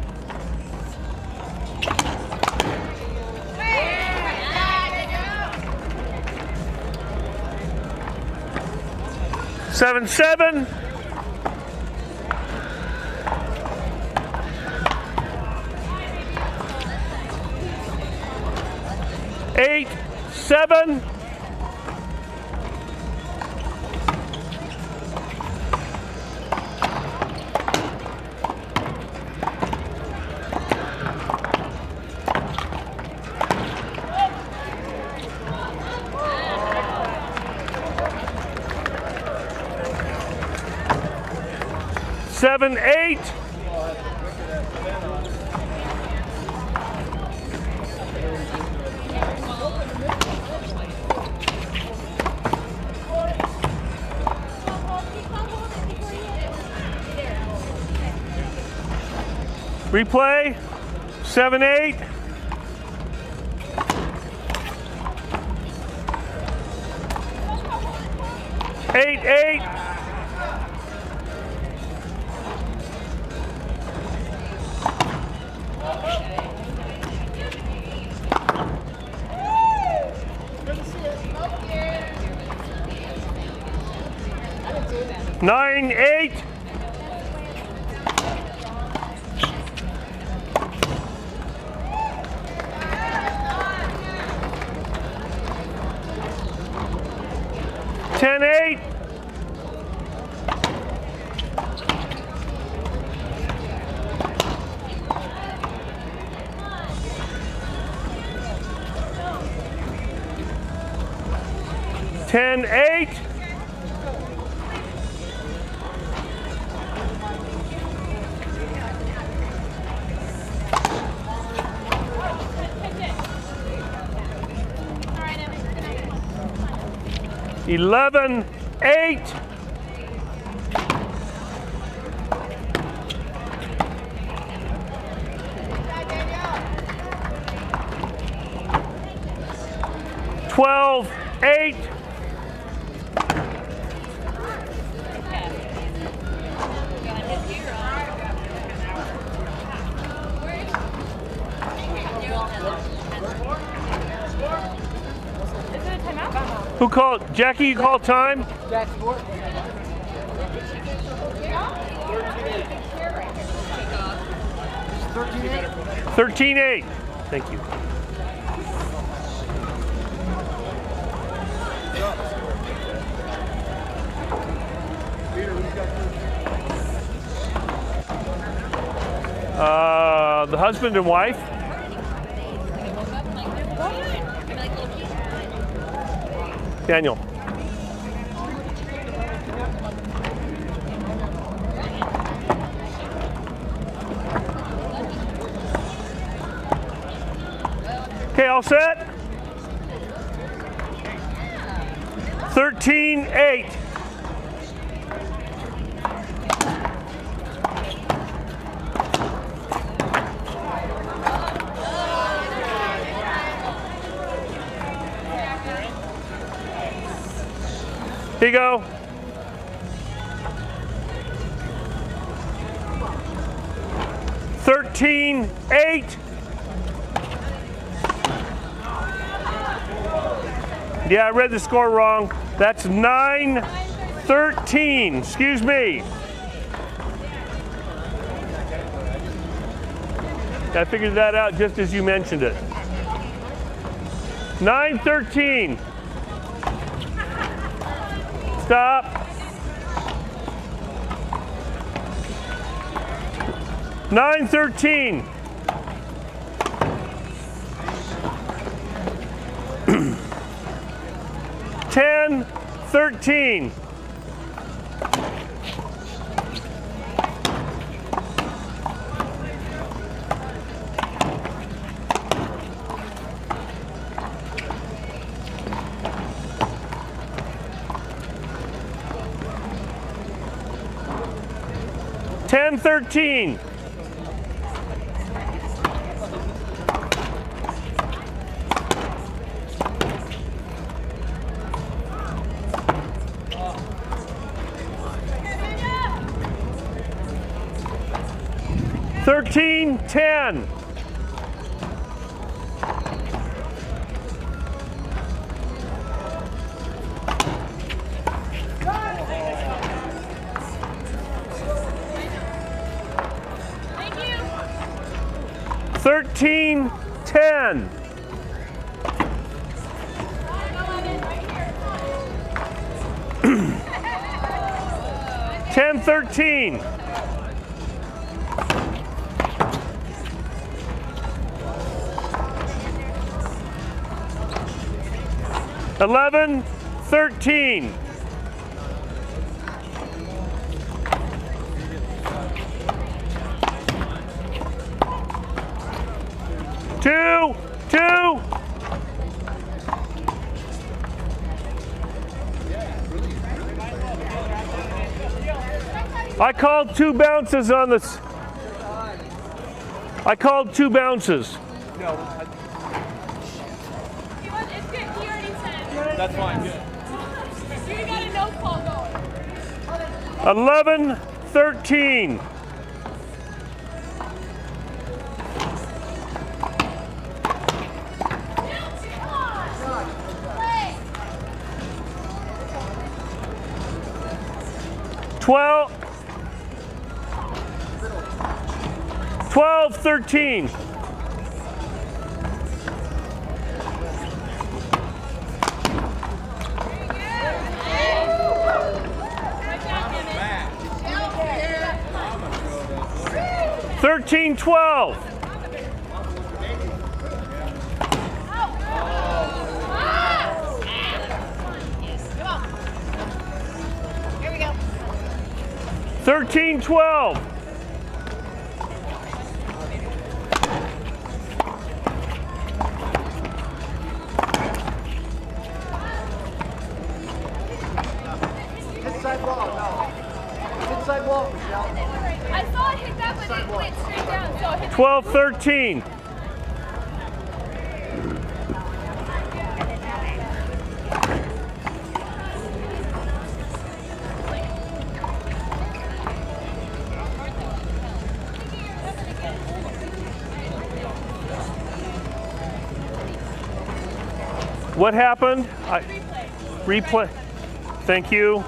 Seven, seven. Eight, seven. Seven, eight. Replay. Seven, eight. Eleven, eight. Jackie, you call time? 13 8. Thank you. Uh, the husband and wife. Daniel. Okay, all set? 13 8. Here you go. Thirteen, eight. Yeah, I read the score wrong. That's 9 13. Excuse me. I figured that out just as you mentioned it. 913. Stop. 913. 10, 13. Ten thirteen. Thirteen. Eleven thirteen. Called two bounces on this. I called two bounces. Good. He already said. That's fine. Good. You got a no call going. 11 13. Twelve. Twelve, thirteen. Thirteen, twelve. Thirteen, twelve. 13. What happened? I, replay. Thank you.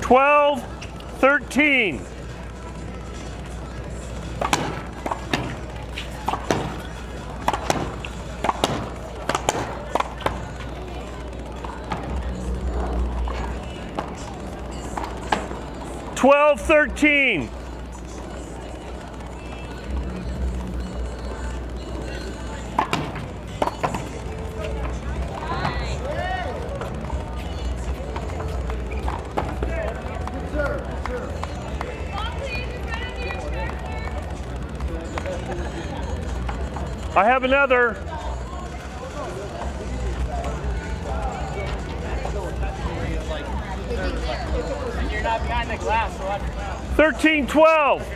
12 13. Twelve thirteen. I have another. You're not behind the glass, so that's 13 12. You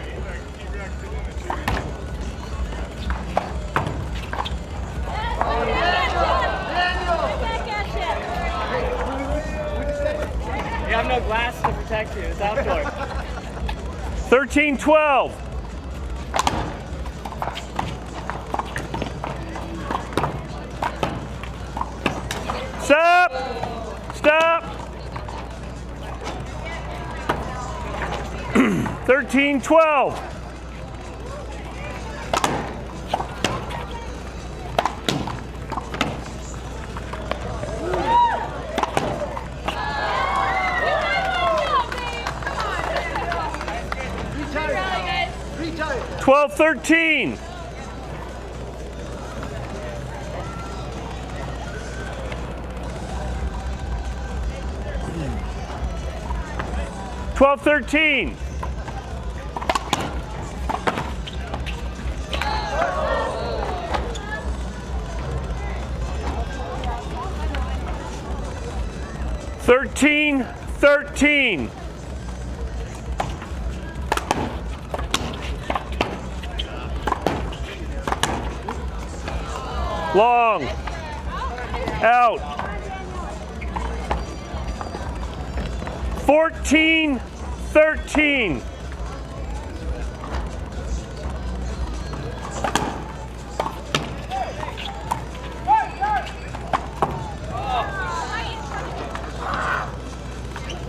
have no glass to protect you. It's outdoors. 13 12. 13 12. Retire. 12 13. Twelve thirteen. Thirteen 13. Long. Out. 14, 13.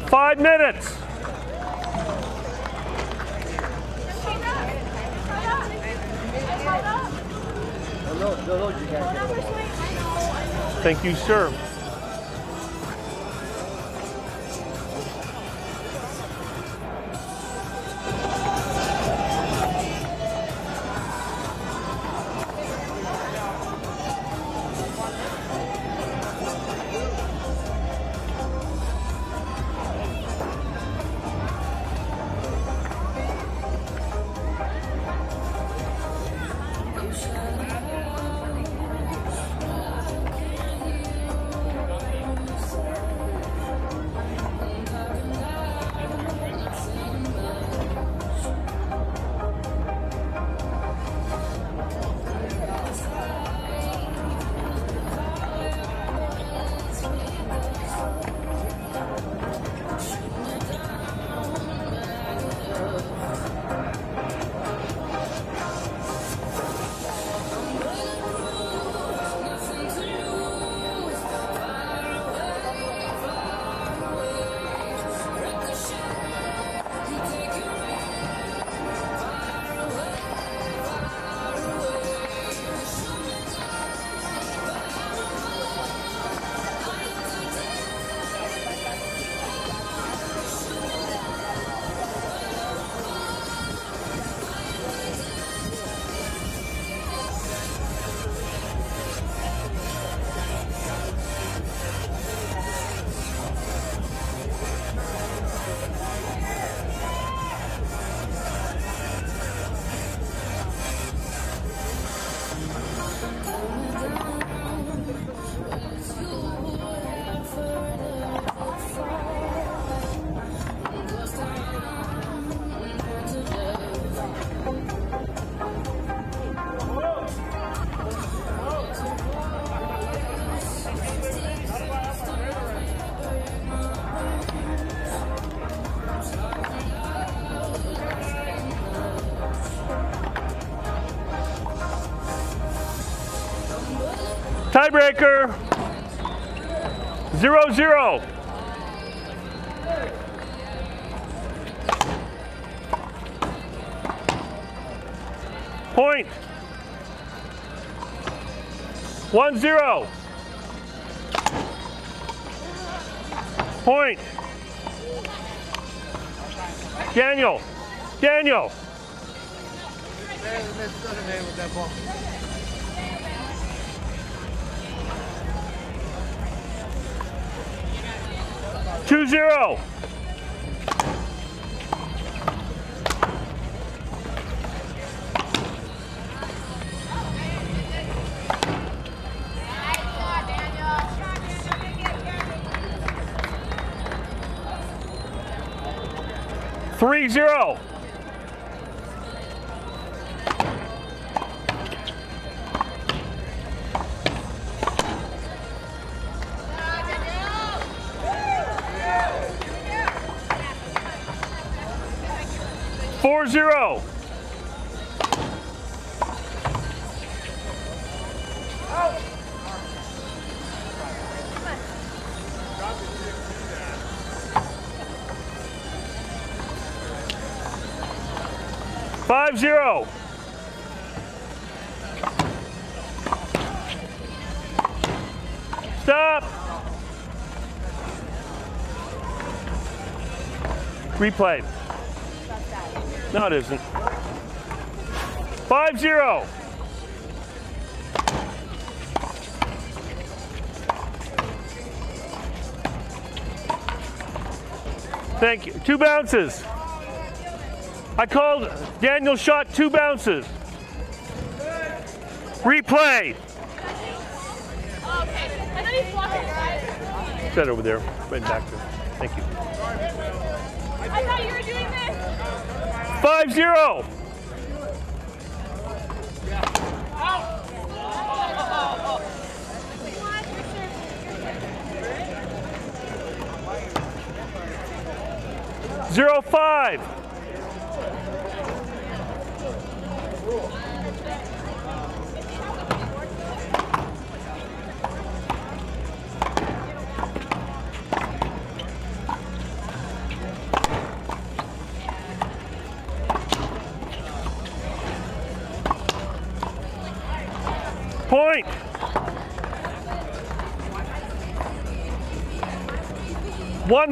Five minutes. Thank you, sir. One zero. Point. Daniel. Daniel. Two zero. Three zero. Replay. No, it isn't. Five zero. Thank you. Two bounces. I called Daniel shot two bounces. Replay. Okay. I thought he flopped his eyes. Set over there. Right back there. Five zero. Zero five.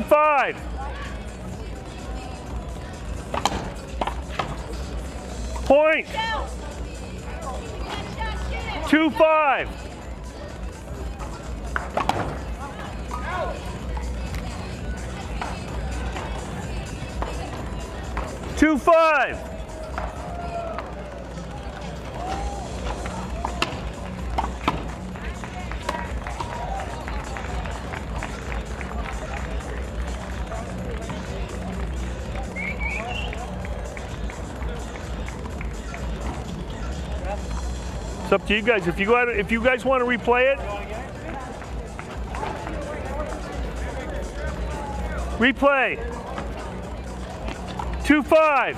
five. To you guys, if you go out, if you guys want to replay it, replay. Two five.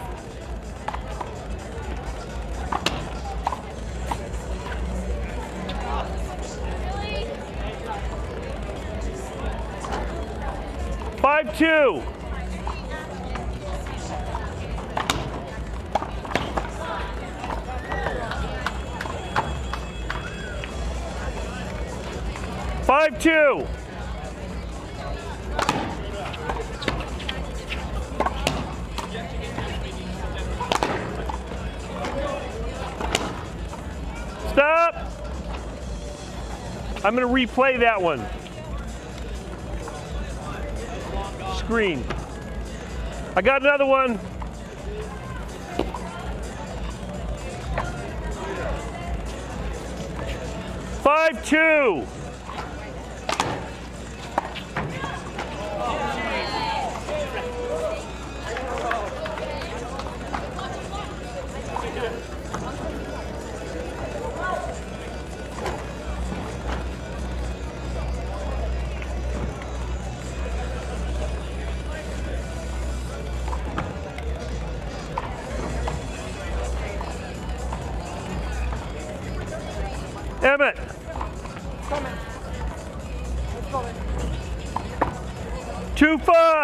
Five two. I'm going to replay that one. Screen. I got another one. Five, two. too far.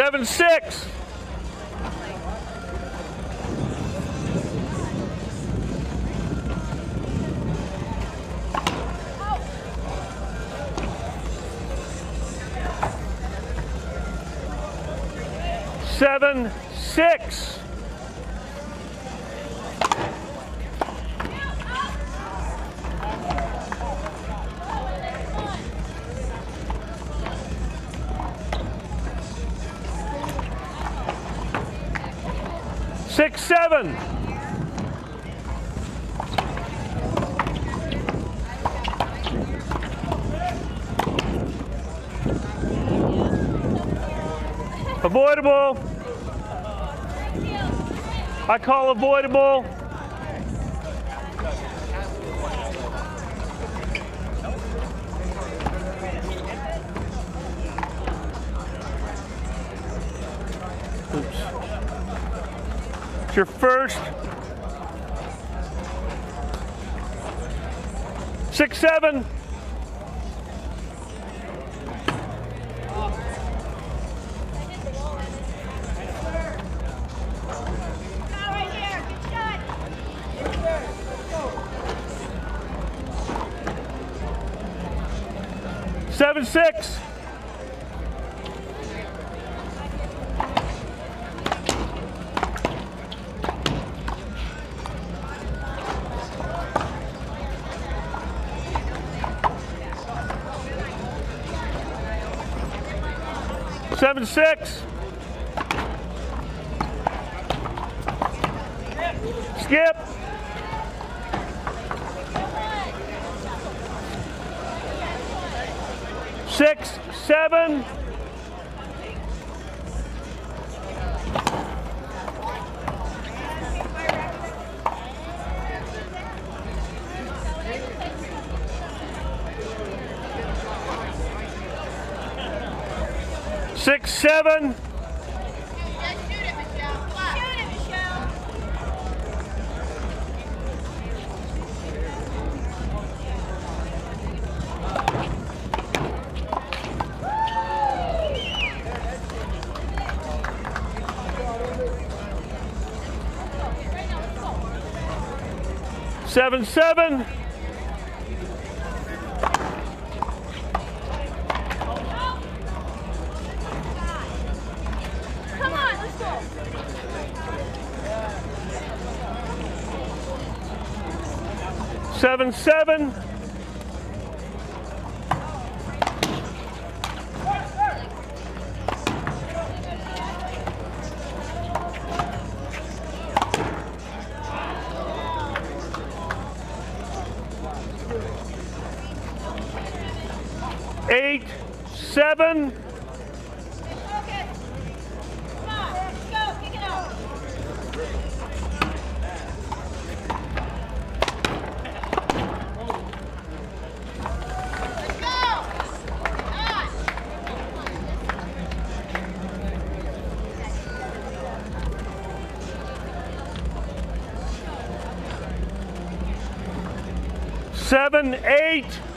Seven, six. Seven, Avoidable. I call avoidable. Your first. Six, seven. Seven, six. Skip. Six, seven. It, Michelle. Seven, seven. Seven, seven. Eight, seven. Seven, eight.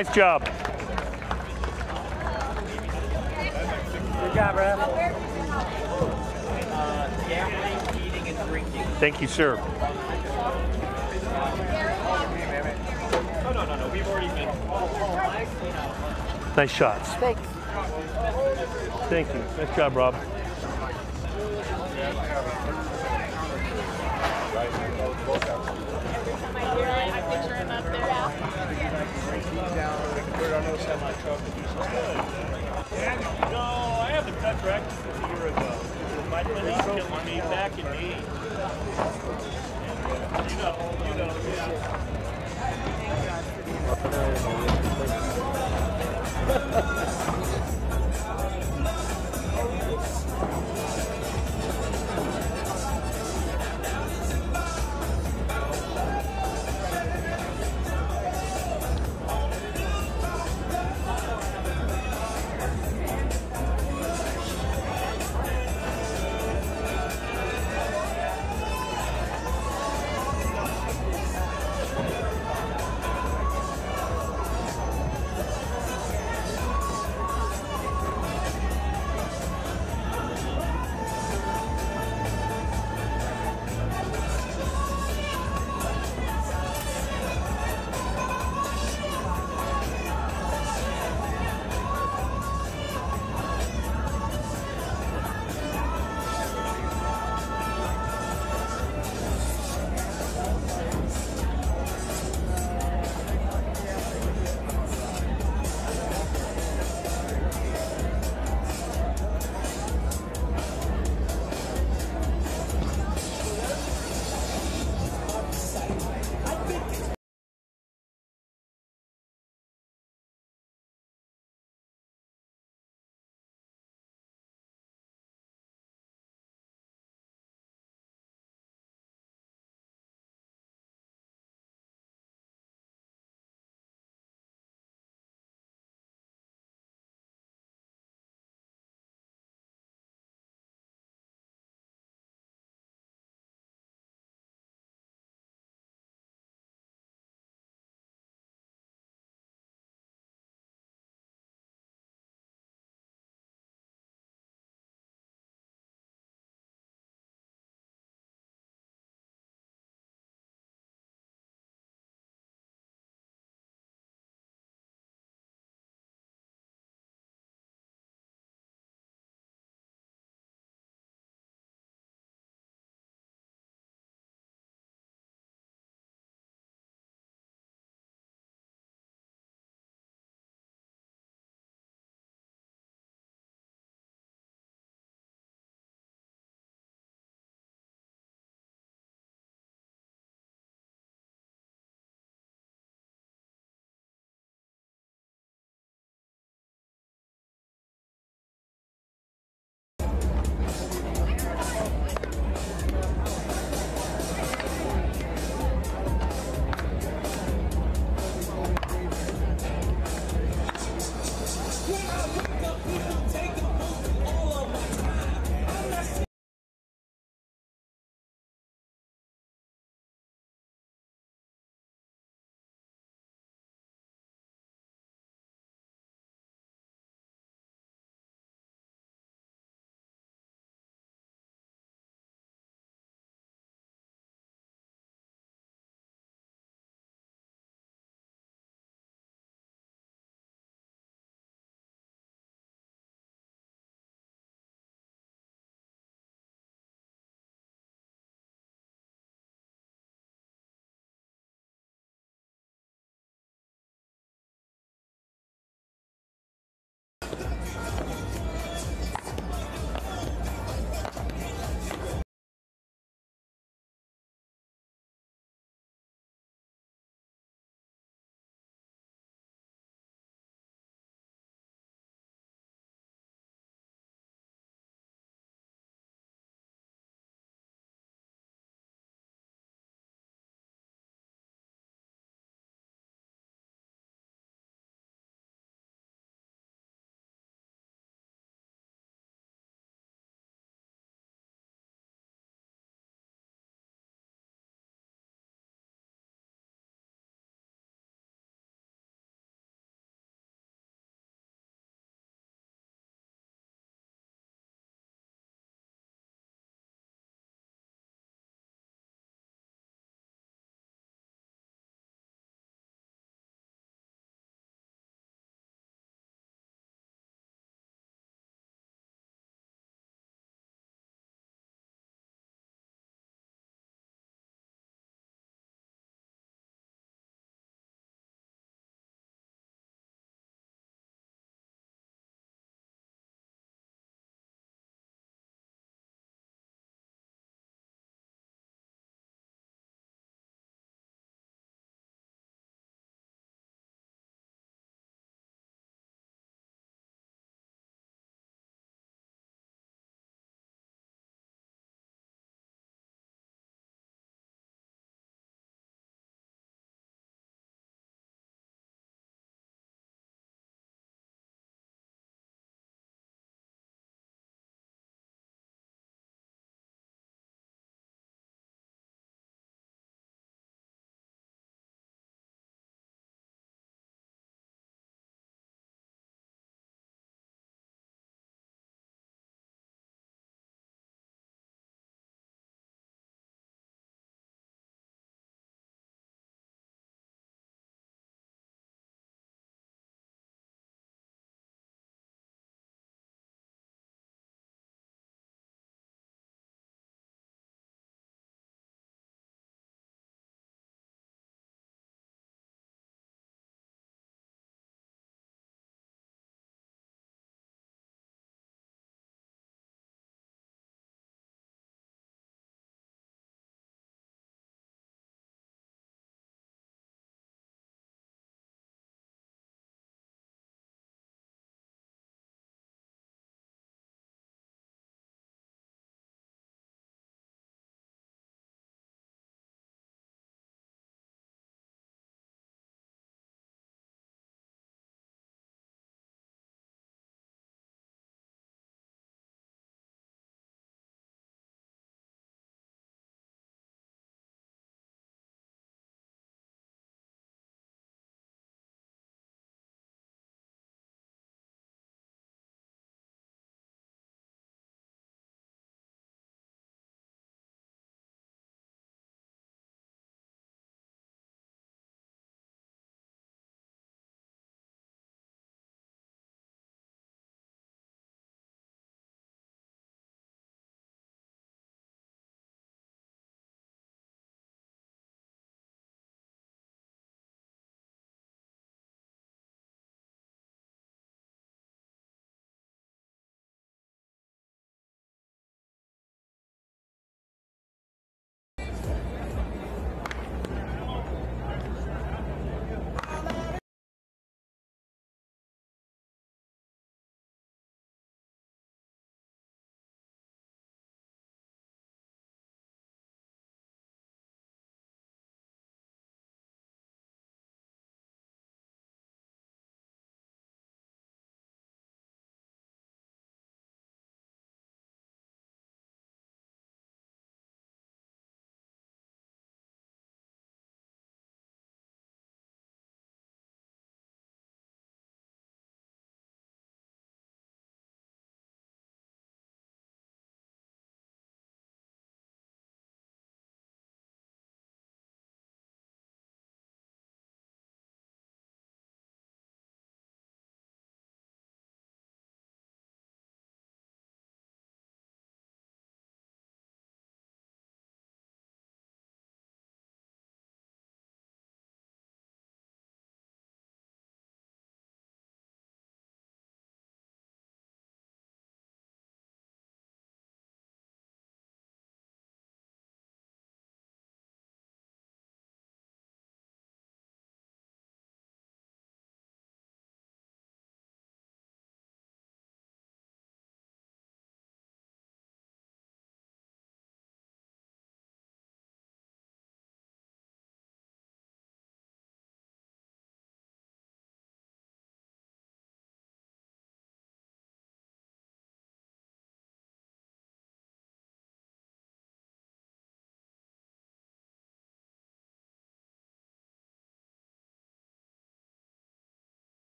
Nice job. Good job, Brad. Gambling, eating, and drinking. Thank you, Oh, no, no, no. We've already been. Nice shots. Thanks. Thank you. Nice job, Rob. No, I have the cut a year ago. My knee killing me back in the 80s. Uh, you know, you know, yeah.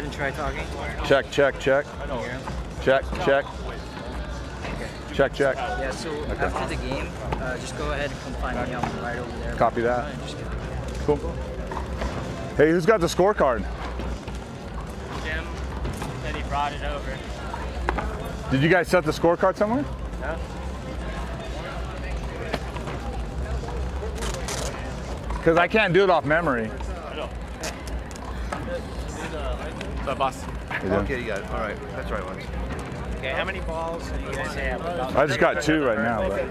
Ahead and try talking. Check, check, check. Check, check. Check, check. Yeah, so after the game, uh, just go ahead and come find me. I'm right over there. Copy that. Fine, just get- Cool. Hey, who's got the scorecard? Jim said he brought it over. Did you guys set the scorecard somewhere? Yeah. Because I can't do it off memory. So, boss. Yeah. Okay, you got it. All right. That's right, Lance. Okay, how many balls do you guys have? I just got two right now, but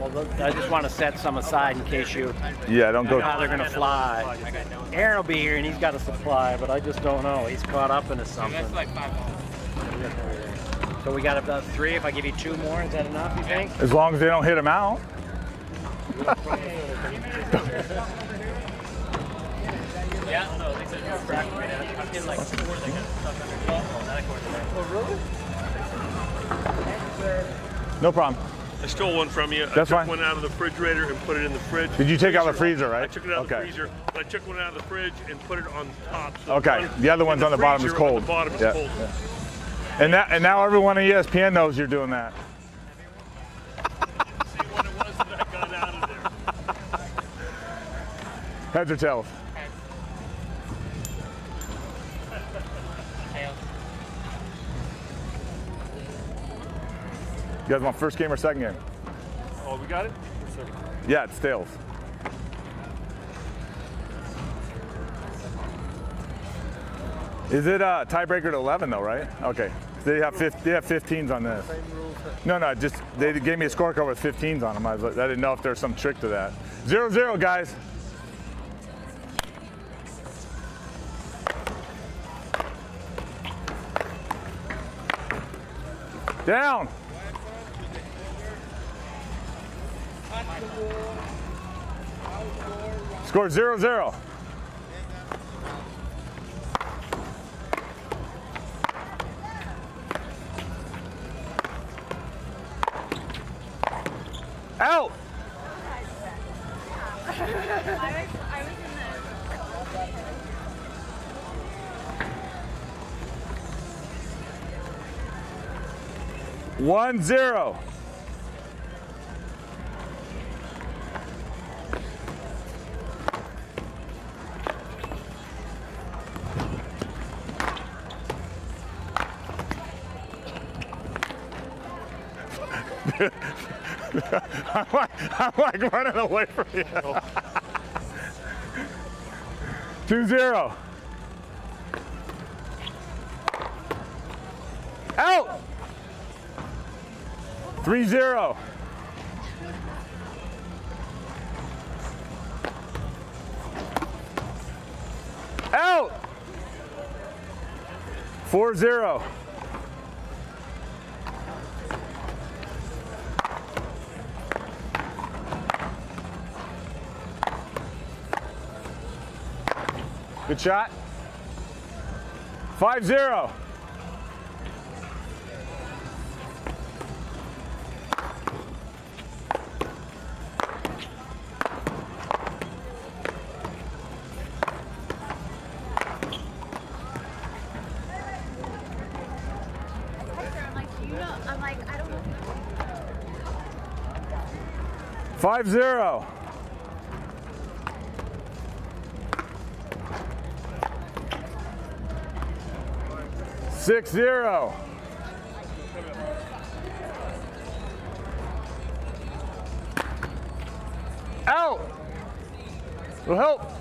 Well, I just want to set some aside in case you yeah, don't know go. how they're going to fly. Aaron will be here and he's got a supply, but I just don't know. He's caught up into something. That's like five balls. So we got about three. If I give you two more, is that enough, you think? As long as they don't hit him out. (laughs) Yeah, no, they said you're back right now. I'm getting like got stuck under 12 on that course. Really? No problem. I stole one from you. That's I took fine. one out of the refrigerator and put it in the fridge. Did you take out the freezer, right? I took it out of the freezer. but I took one out of the fridge and put it on top. So Okay. The other one's on the bottom is cold. The bottom is Yeah. cold. And now, and now everyone at E ESPN knows you're doing that. See what it was that I got out of there. Heads or tails? You guys want first game or second game? Oh, we got it? Yeah, it's tails. Is it uh, tiebreaker to 11 though, right? Okay. They have 15, they have 15s on this. No, no, just they gave me a scorecard with 15s on them. I, was, I didn't know if there's some trick to that. Zero zero, guys. Down. Score zero zero. Out. One zero. I'm, like, I'm like running away from you. (laughs) Two zero. Out! Three zero. Out! Four zero. 0. Like, shot. don't know. Five zero. Six zero. Out. Will help.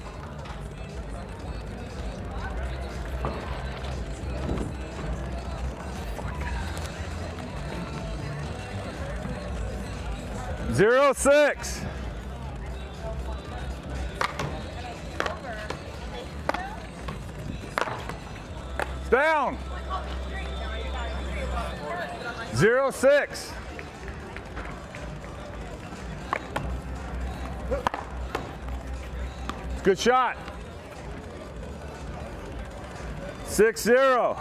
Zero six. Zero six. Good shot. Six zero.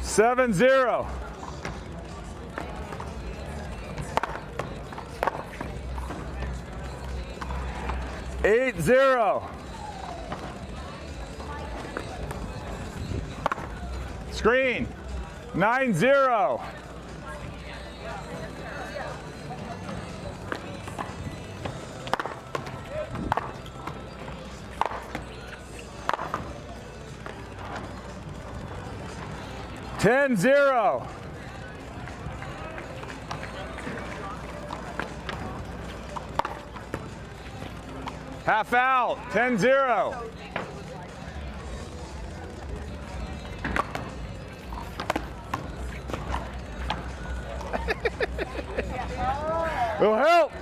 Seven zero. Zero. Screen. Nine zero. Ten zero. Half out, 10 0. It'll help.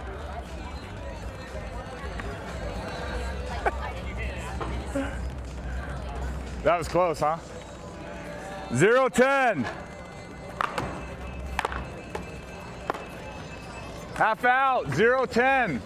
that was close, huh? Zero ten. Half out, zero ten.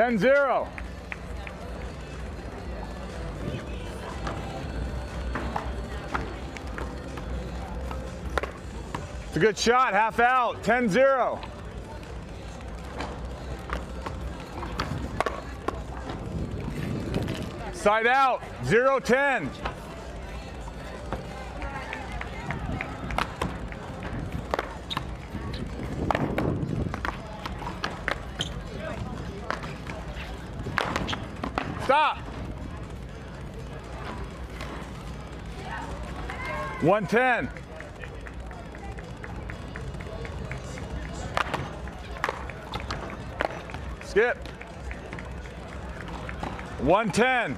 10 0. It's a good shot, half out, 10 0. Side out, 0 110. Skip. 110.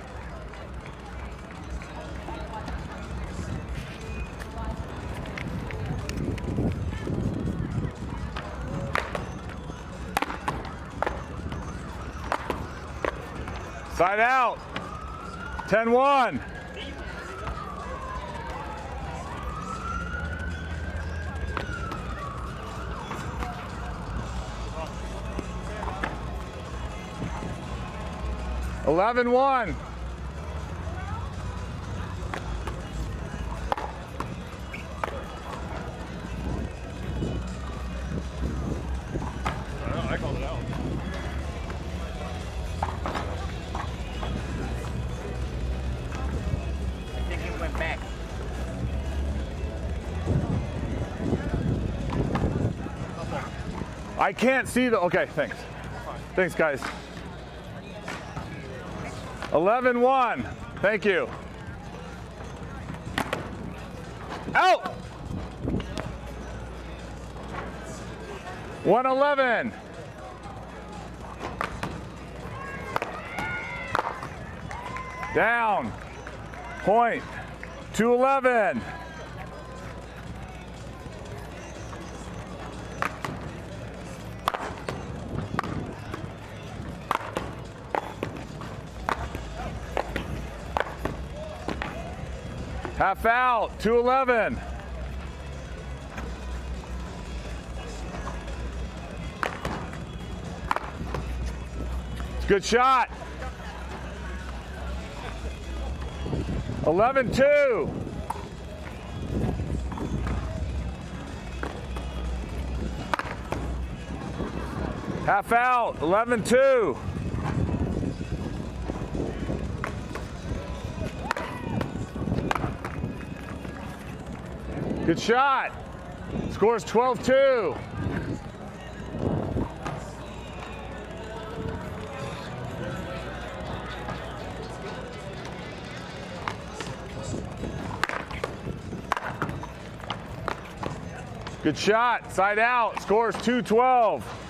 Side out. 10 1. Eleven one. I called it out. I think it went back. I can't see the. Okay, thanks. Thanks, guys. 11 1. Thank you. Out. 111. Down. Point. 211. Half out, 211. It's a good shot. 11 2. Half out, 11 2. Good shot. Scores 12 2. Good shot. Side out. Scores 212.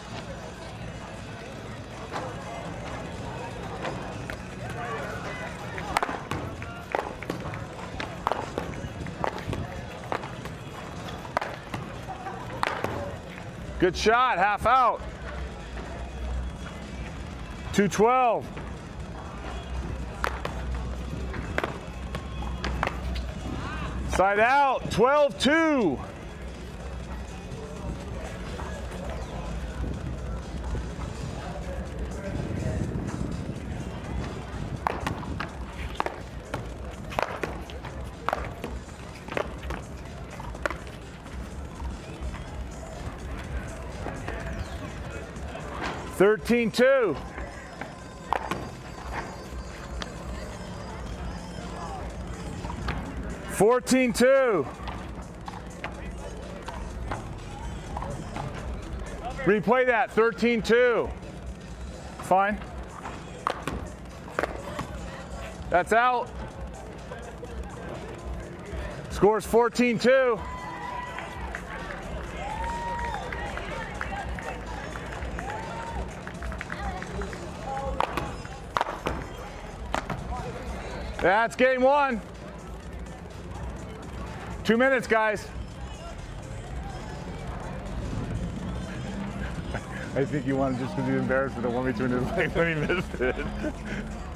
Good shot, half out. 212. Side out, 12 2. Thirteen two. Fourteen two. Replay that. Thirteen two. Fine. That's out. Scores 14 2. That's game one. Two minutes, guys. (laughs) I think you wanted just to be embarrassed with the one between his legs when he missed it. (laughs)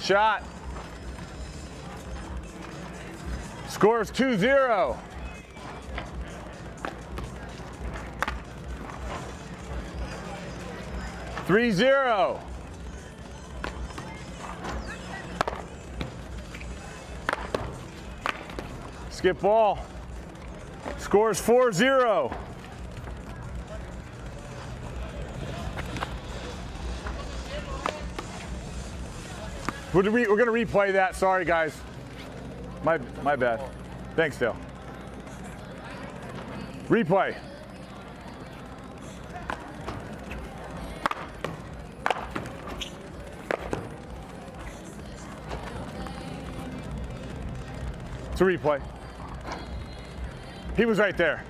Good shot. Scores 2 0. Three zero. Skip ball. Scores 4 0. We're, re- we're gonna replay that. Sorry, guys. My my bad. Thanks, Dale. Replay. It's a replay. He was right there.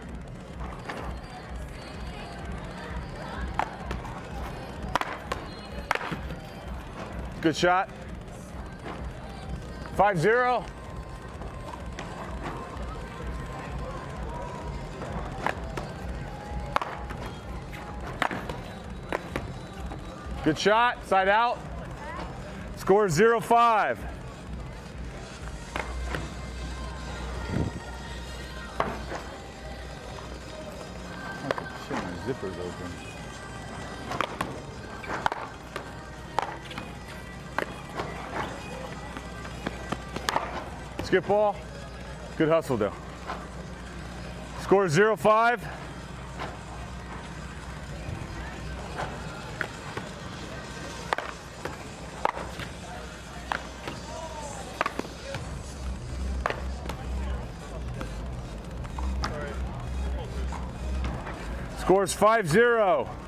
Good shot. 5 0. Good shot, side out. Score 0 5. Shit, my zipper's open. Skip ball. Good hustle, though. Score 0 5. Scores 5 0.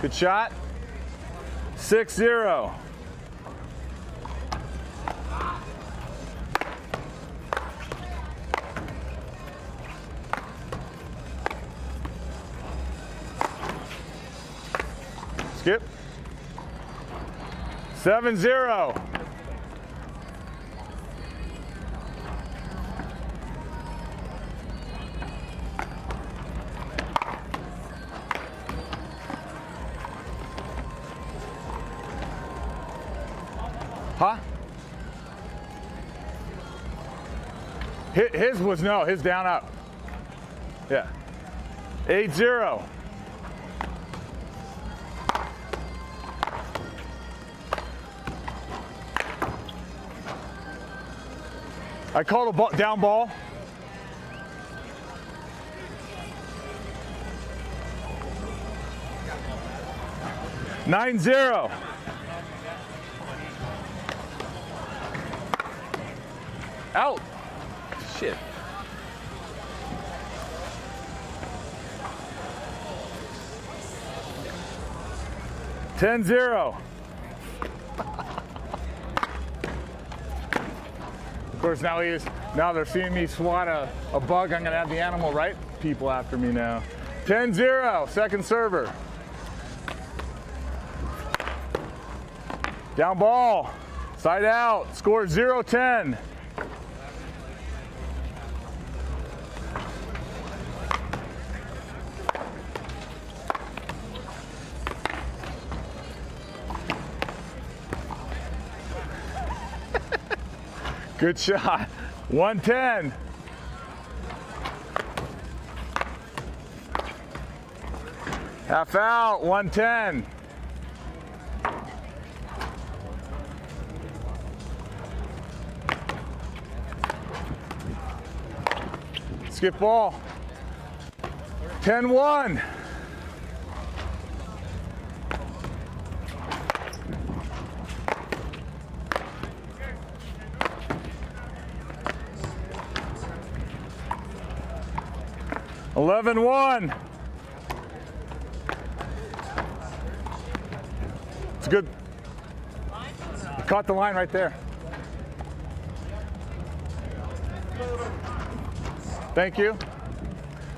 Good shot. 6 0. Skip. 7 0. his was no, his down up. Yeah. 8 0. I called a ball, down ball. Nine zero. Out. 10 0. Of course, now he's now they're seeing me swat a, a bug. I'm gonna have the animal right people after me now. 10-0, second server. Down ball, side out, score 0-10. Good shot. 110. Half out, 110. Skip ball. 10-1. 11 1. It's good. Caught the line right there. Thank you.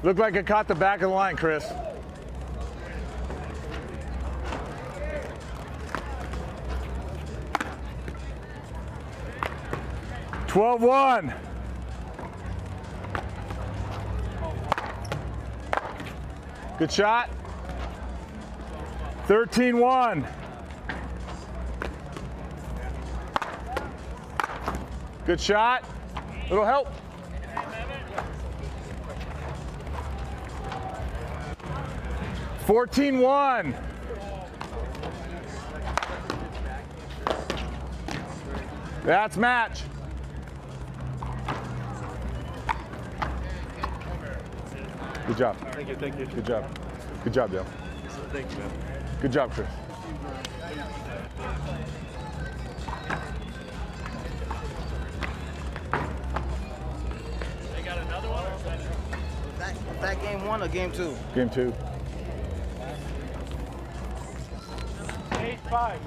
Looked like it caught the back of the line, Chris. Twelve one. Good shot. 13 1. Good shot. Little help. Fourteen one. That's match. Good job. Thank you, thank you. Good job. Good job, Dale. Thank you, man. Good job, Chris. They got another one? Or that That, that game one or game two? Game two. Eight five.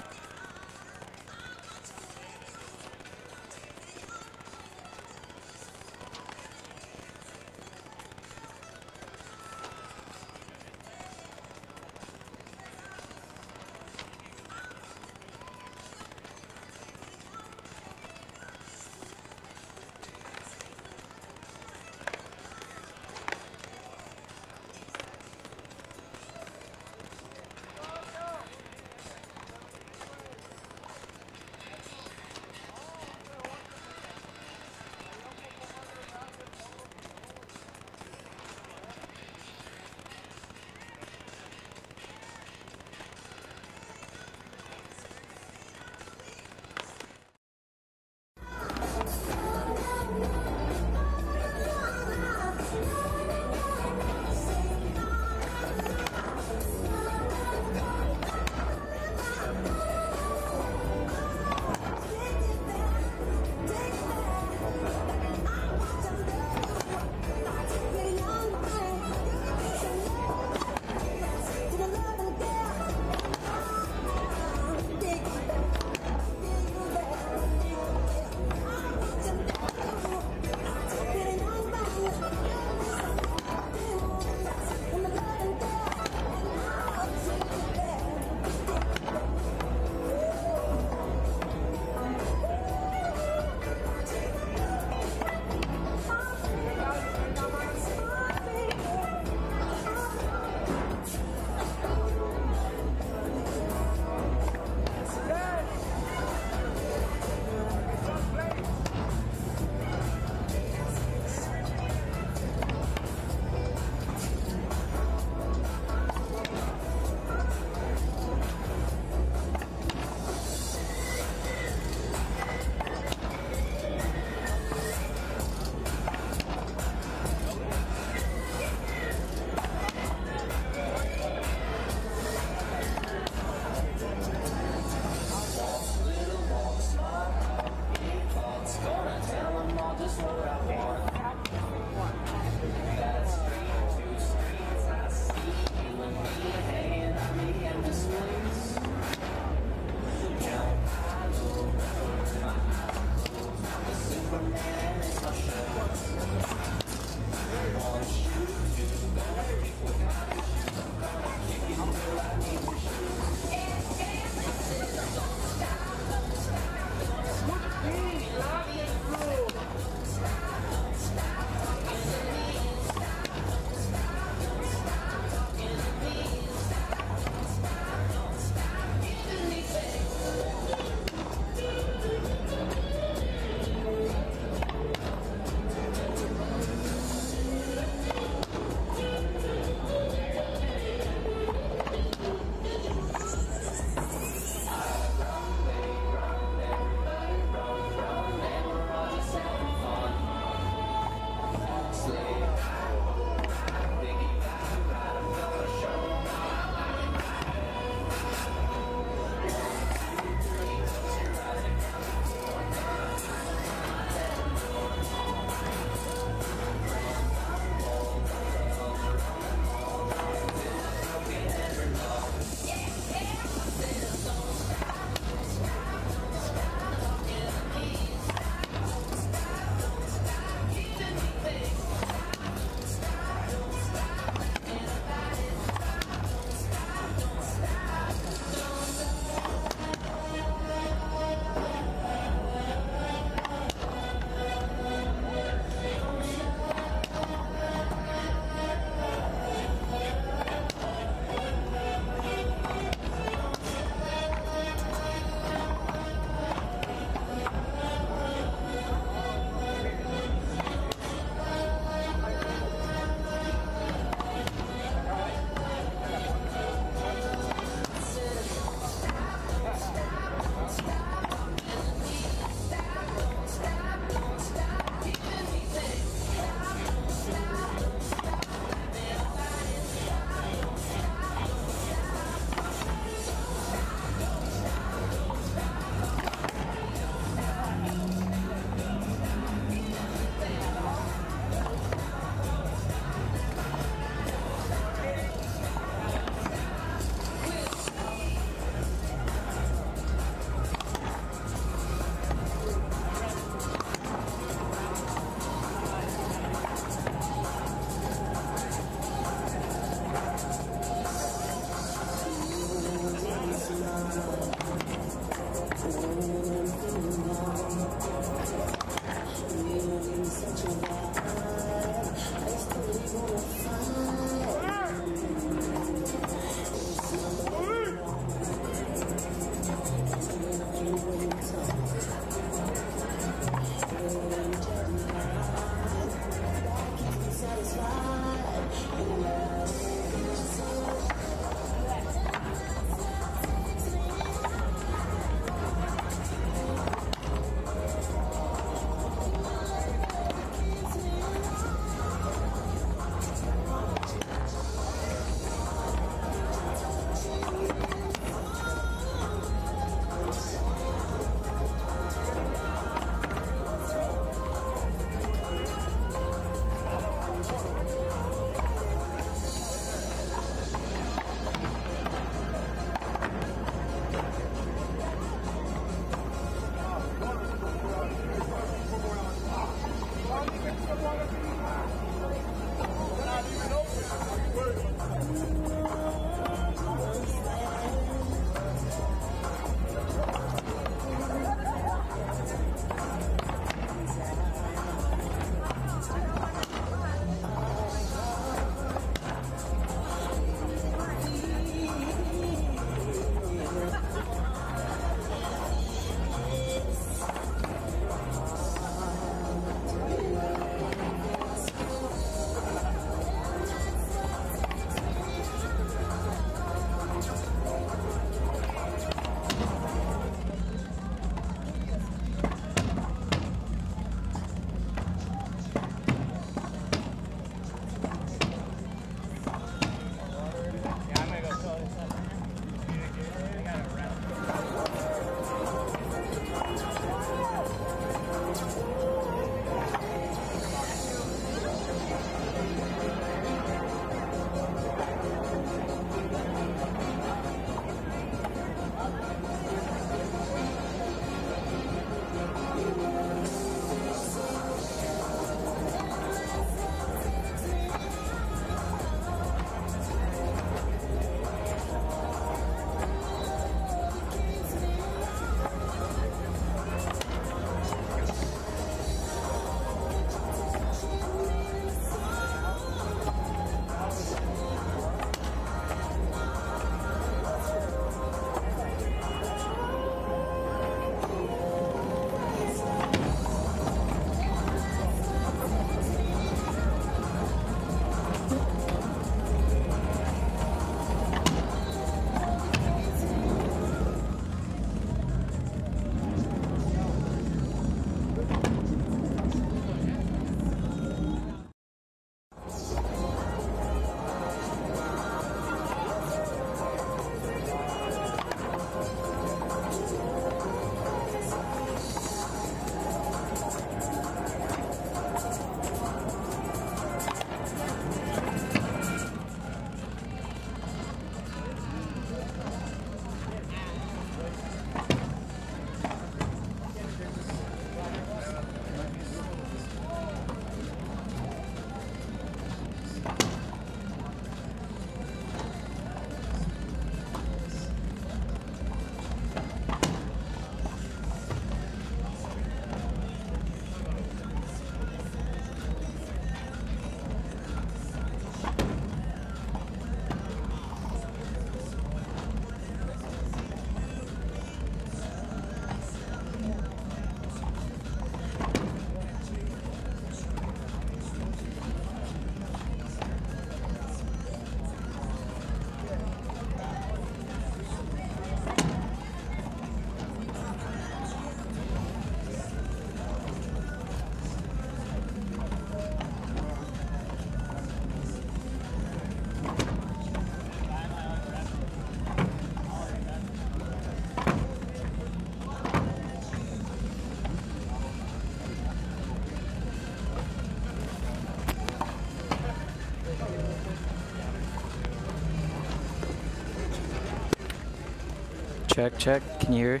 Check, check. Can you hear?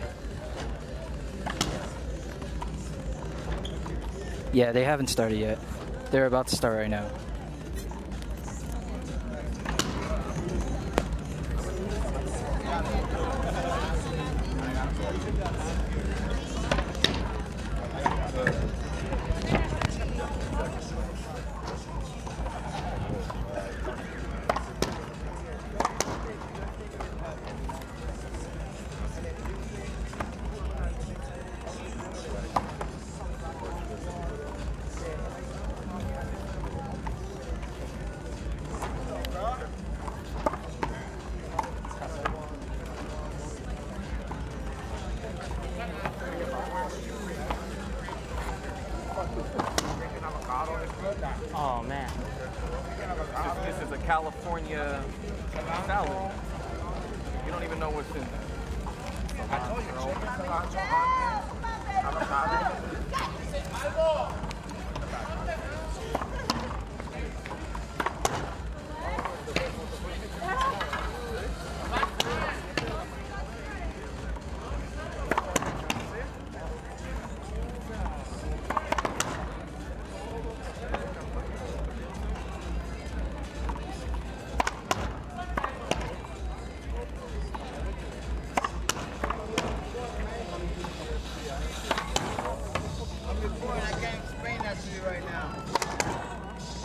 Yeah, they haven't started yet. They're about to start right now.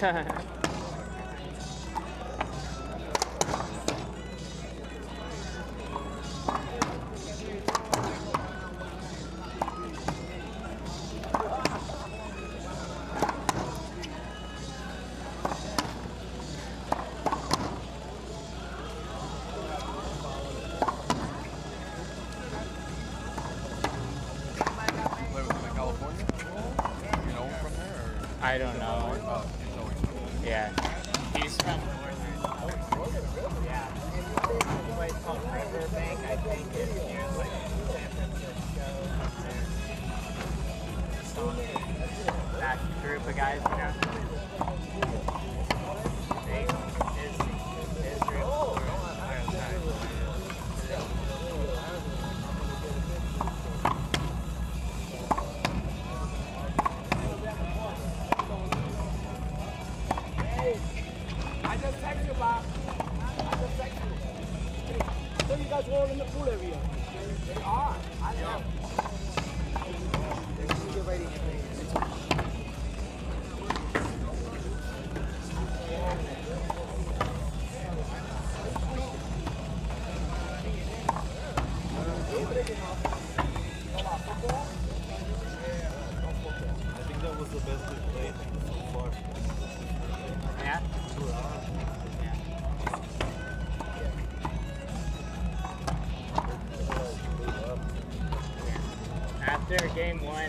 time. (laughs)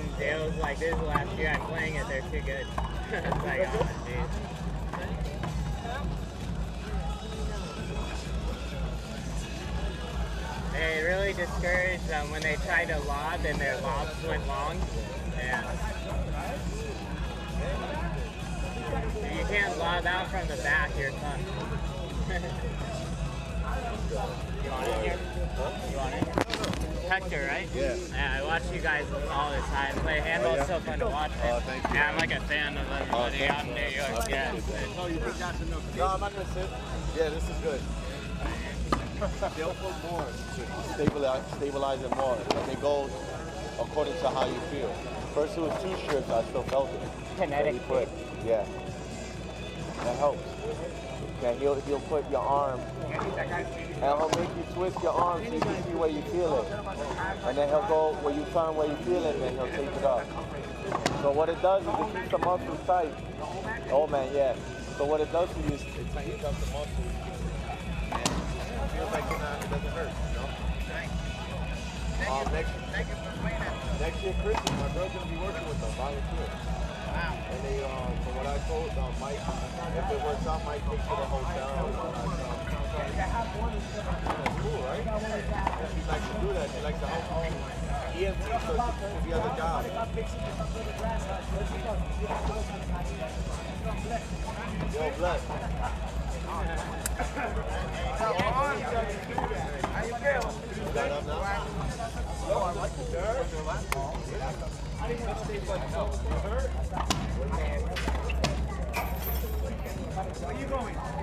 one, Dale was like, this Kinetic put, yeah. That helps. Then he'll he'll put your arm, and he'll make you twist your arm so you can see where you feel it. And then he'll go where you find where you feel it, and then he'll take it off. So what it does is it keeps the muscles tight. Oh man, yeah. So what it does for you is it tightens up the muscles. And it feels like you're it doesn't hurt, you know? Next, next year Christmas, my girl's gonna be working with them, volunteer. And they, um, from what I told um, Mike, if it works out, Mike takes to the hotel. That's cool, right? And she likes to do that. She likes to help EMT, so she she has a job. Yo, bless. How you feel? Set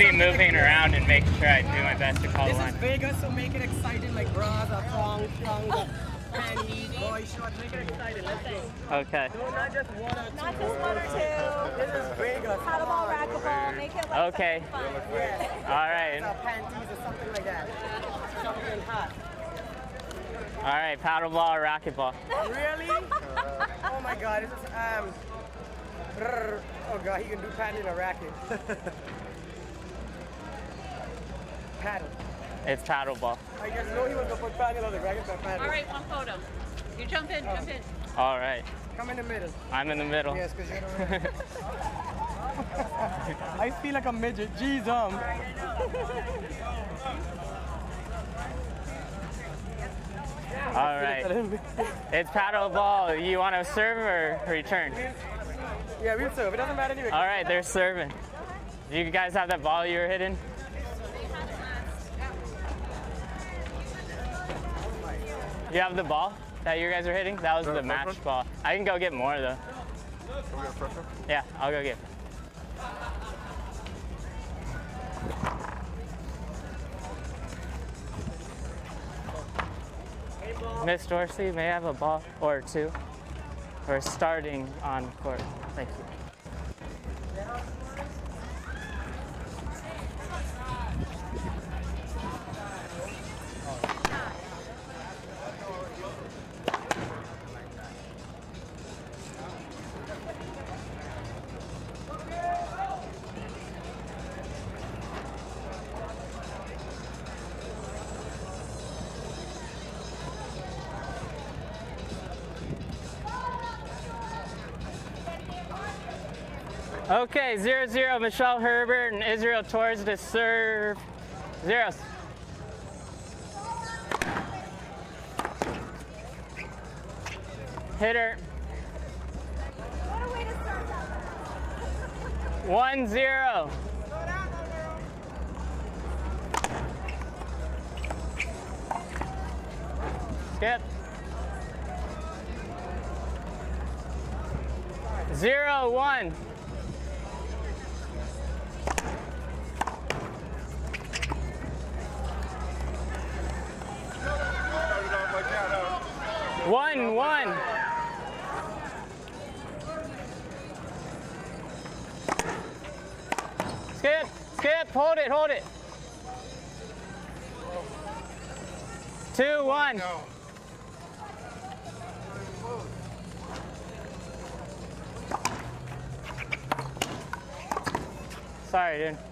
be moving around and making sure I do my best to call This the is line. Vegas, so make it exciting like bras or thongs, tongues, (laughs) or panties, boy shorts. Make it exciting. Let's go. Okay. No, not just one or two. Not just one or two. This is Vegas. Paddleball, racquetball, make it like Okay. something fun. Yes. All right. Or panties or something like that. Something hot. All right. Paddleball or racquetball? Really? oh my god, this is, um, oh god, he can do paddle in a racket. (laughs) paddle. It's paddleball. I just know he was gonna put paddle on the racket, but paddle. All right, one photo. You jump in, jump in. All right. Come in the middle. I'm in the middle. Yes, because you're the red. I feel like a midget. Jeez, um. All right. It's paddleball. You want to serve or return? Yeah, we'll serve. It doesn't matter anyway. All right. They're serving. Do you guys have that ball you were hitting? You have the ball that you guys are hitting? That was the match one? ball. I can go get more though. Can we get a fresh one? Yeah, I'll go get. Miss Dorsey, may I have a ball or two? We're starting on court. Thank you. Okay, 0 0, Michelle Herbert and Israel Torres to serve. Zeros. Hitter. 1 0. Skip. Zero one. One, one. Skip, skip, hold it, hold it. Two, one. Sorry, dude.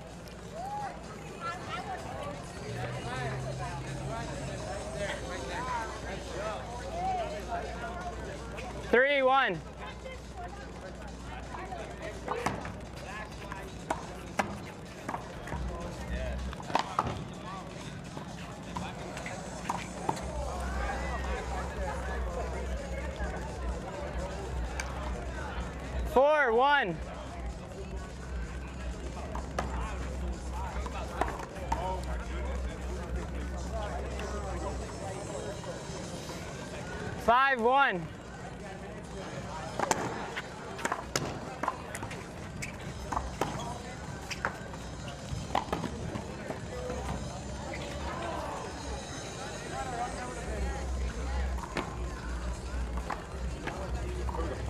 Three, one. Four, one. Five, one.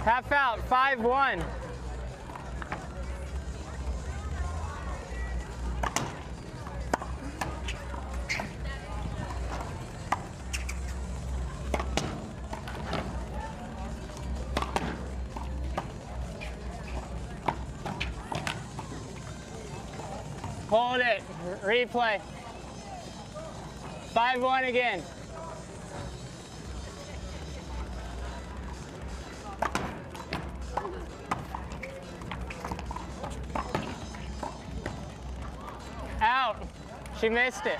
Half out, five, one. Hold it. Replay. 5 1 again. Missed it.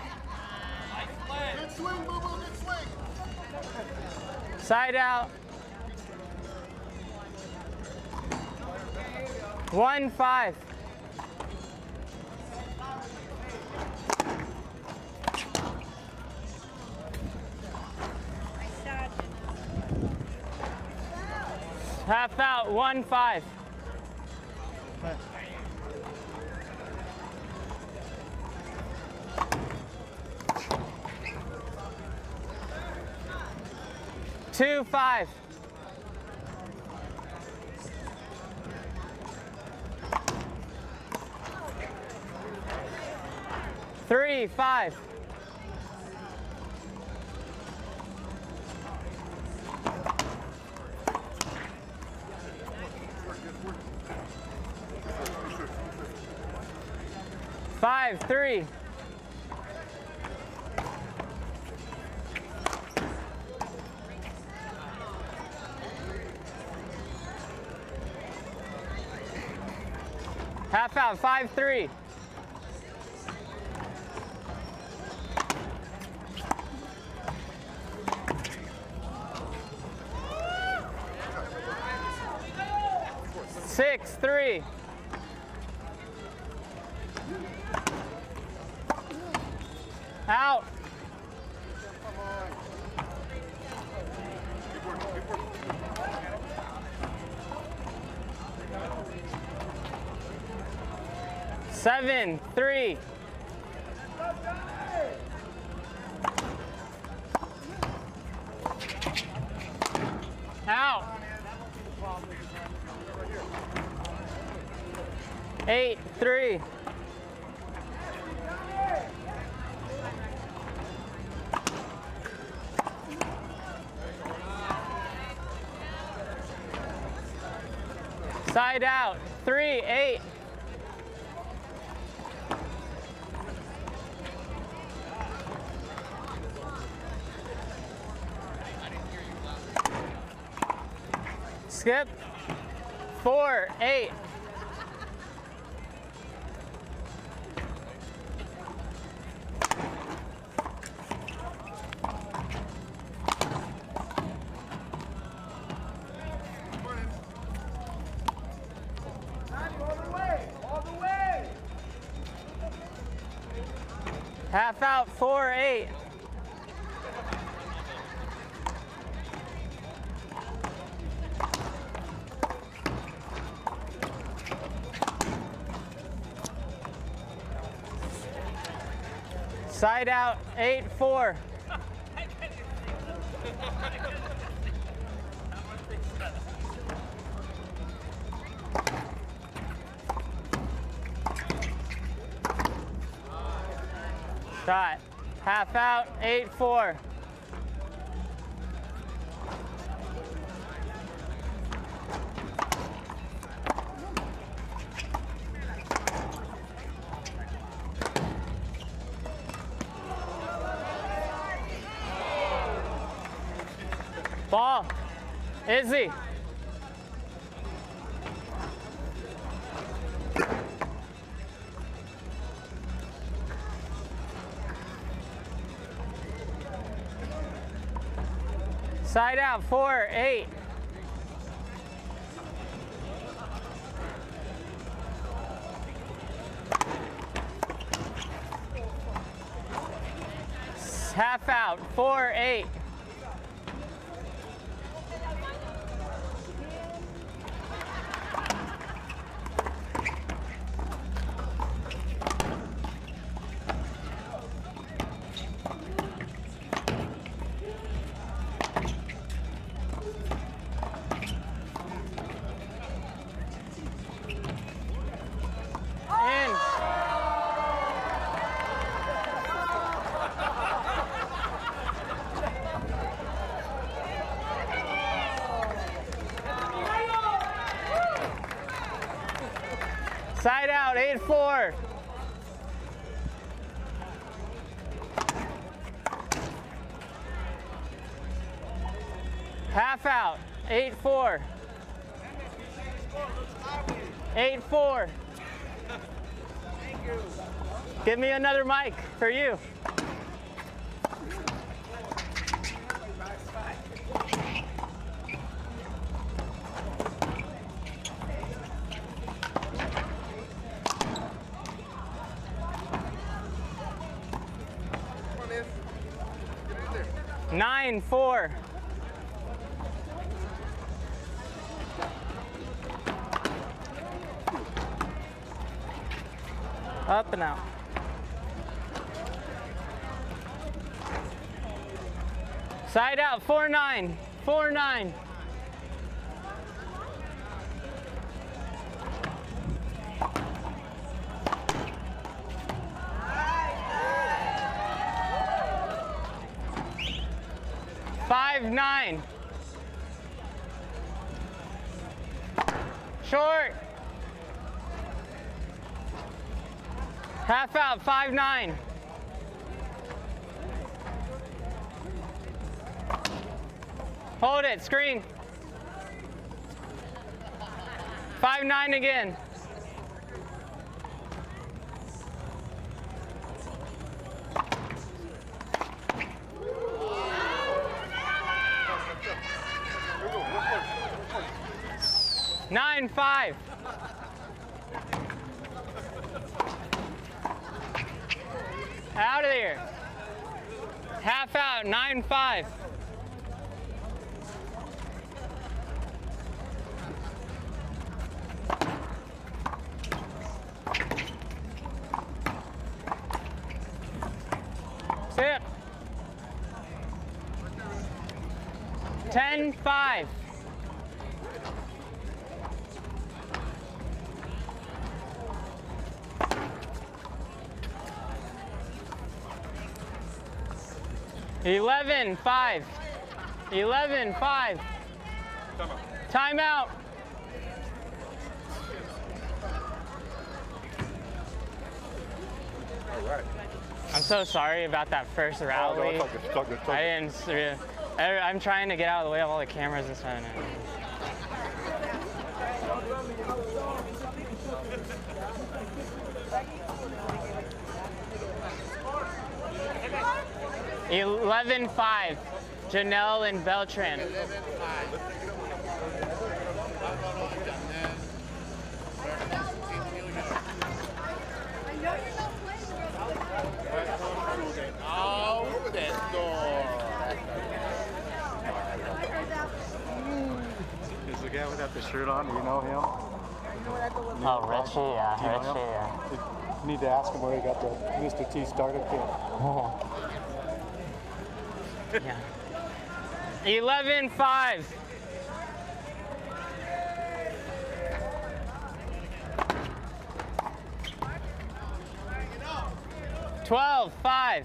Good swing, good swing. Side out. One five. Half out, one five. Five. Three five. Five three. Five three. Six three. Three. Side out, eight, four. Shot. Half out, eight, four. Side out, four, eight. Nine. Five nine. Short. Half out, five nine. It, screen. Five nine again. 11, 5. 11, 5. Timeout. I'm so sorry about that first rally. Oh, no, it's it's it's. I didn't. I'm trying to get out of the way of all the cameras this time. 11 5. Janelle and Beltran. 11 Is the guy without the shirt on? Do you know him? Oh, Richie, yeah. Richie, yeah. You need to ask him where he got the Mr. T starter kit. (laughs) yeah. 11 5. 12, 5.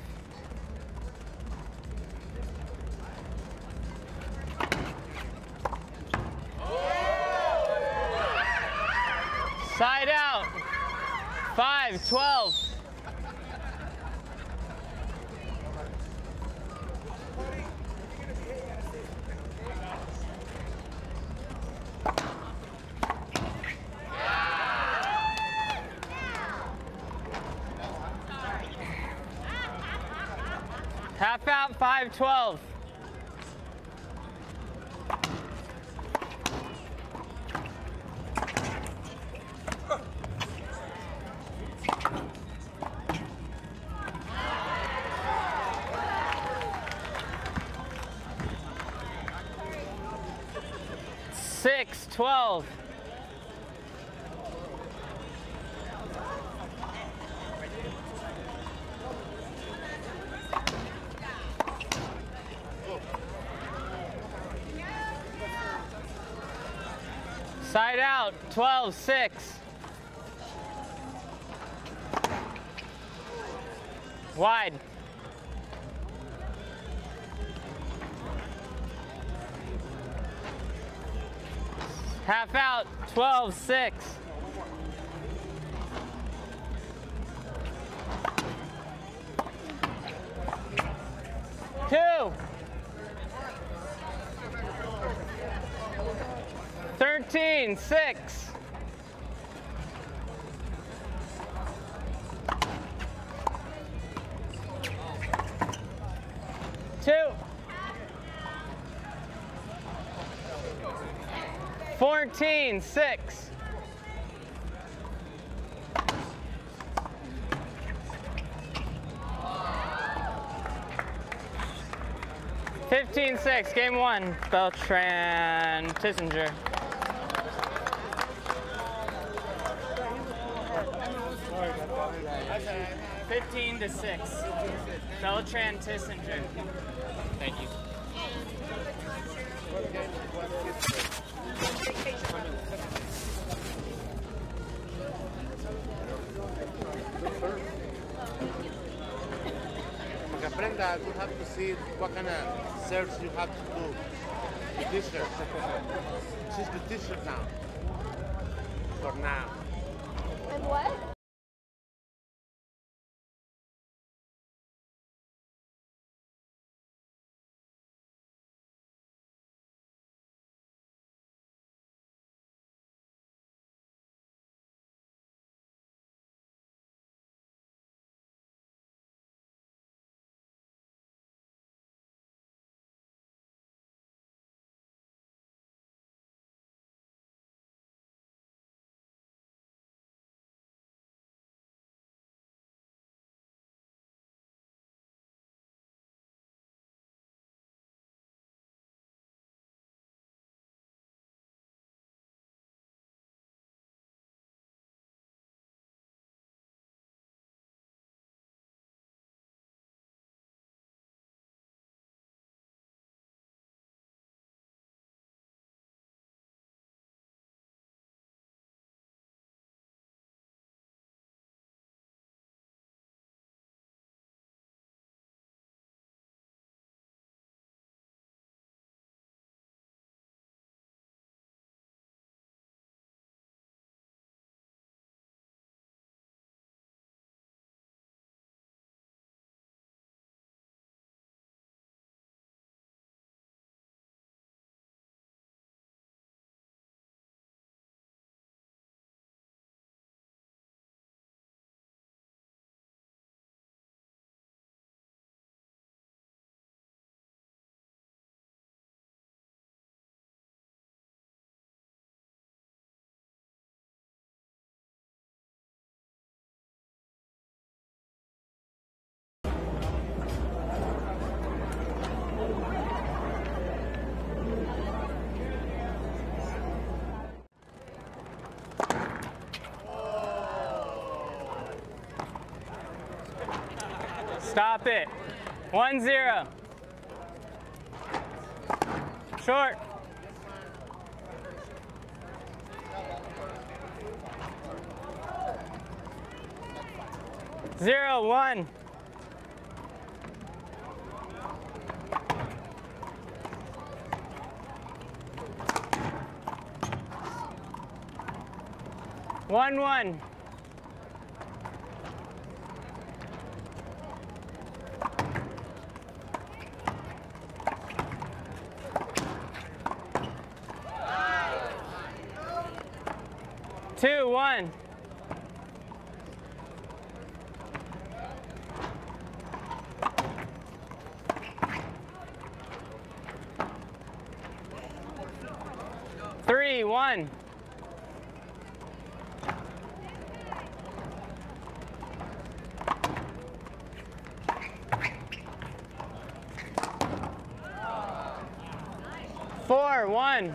Side out. 5, 12. Half out, 5, 12. Six, 12. Side out, 12, 6. Wide. Half out, 12, 6. Two. 13, 6. 14, 6. Fifteen six, game one, Beltran Tissinger. Fifteen to six, Beltran Tissinger. Thank you. Brenda, you have to see what kind of search you have to do. T-shirt. She's the t-shirt now. For now. And what? Stop it. One zero. Short. Zero one. One one. Two one. Three one. Four, one.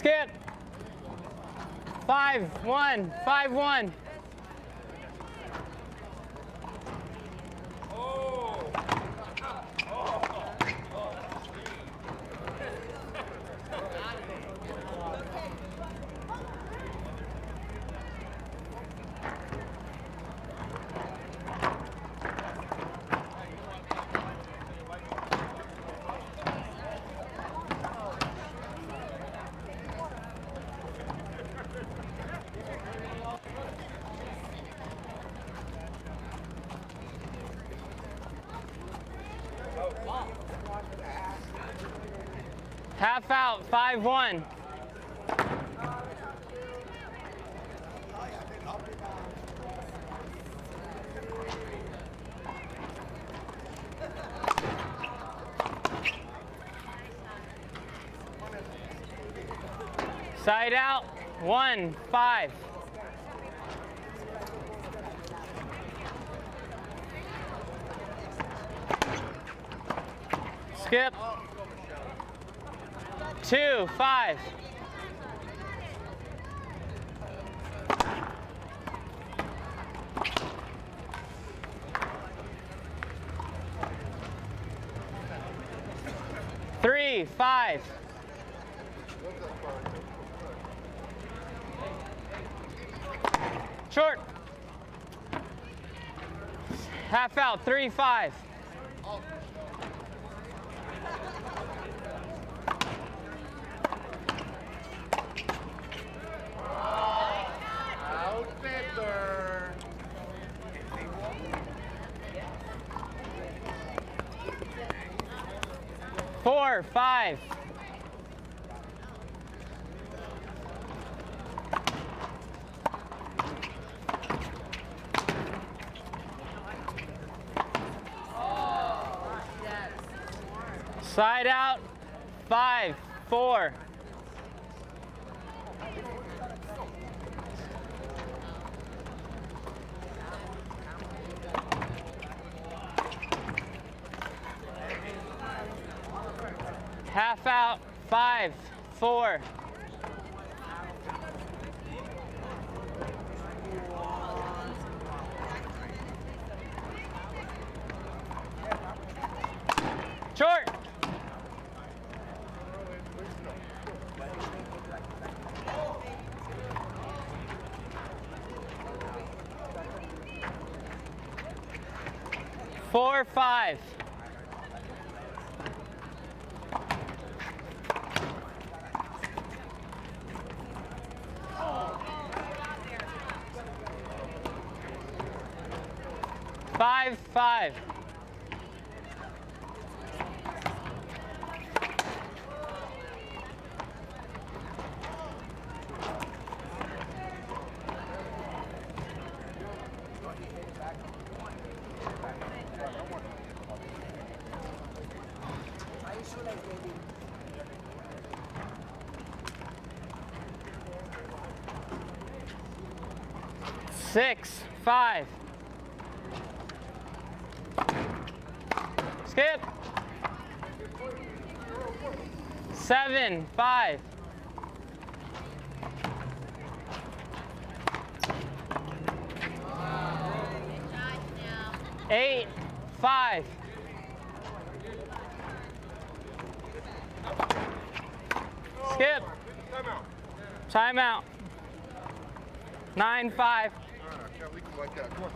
Skip. Five, one, five, one. Half out, five, one. Side out, five. Skip. Two, five. Three, five. Short. Half out, three, five. Out better. Four, five. Side out, five, four. Half out, five, four. Short. Four, five. Five, five. Six, five. Skip. Seven, five. Eight, five. Skip. Time out. Timeout. Nine, five. All right, we can like that. Come on.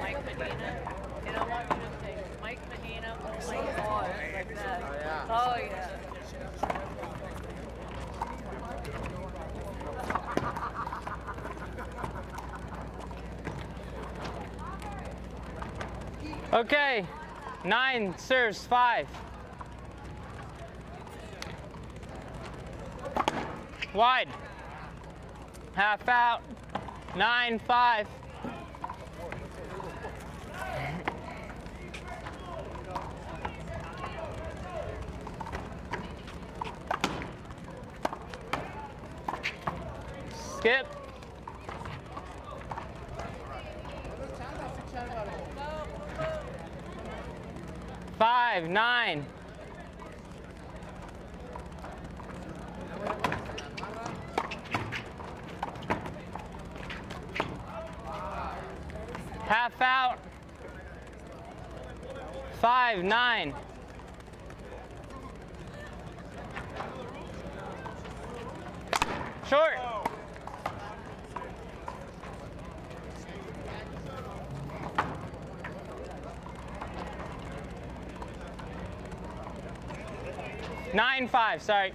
Mike Medina, and I want you to say Mike Medina, oh my God, like that. Oh, yeah. Oh yeah. Okay, nine serves five. Wide. Half out. Nine five. Skip. Five, nine. Half out. Five, nine. Short. Nine, five, sorry.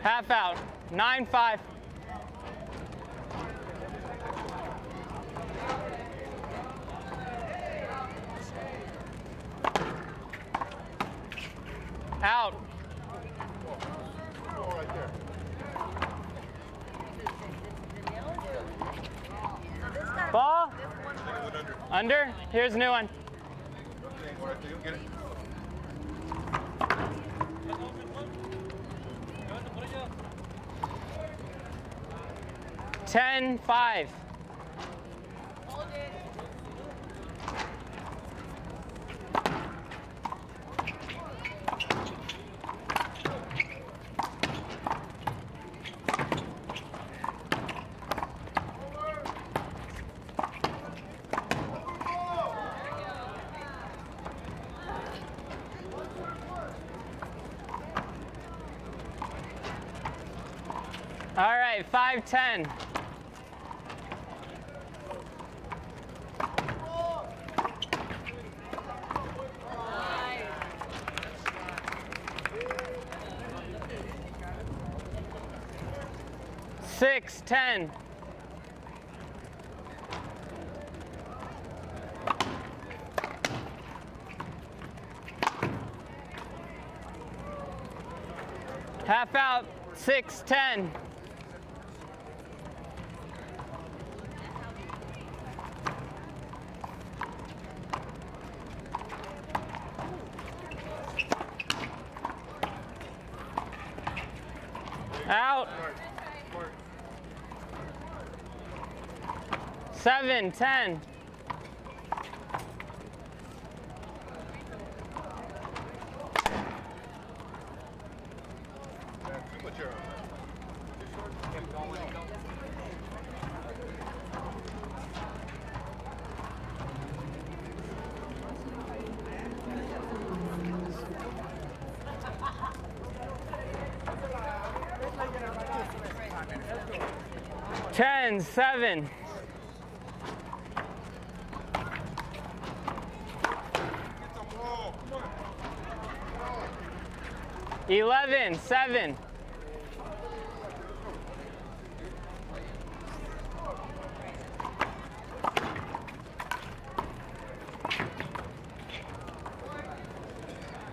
Half out. Nine, five. Out. Ball. Under. Here's a new one. Ten, five. 10. Six, ten. Half out, six, ten. 10. Seven. Eleven, seven.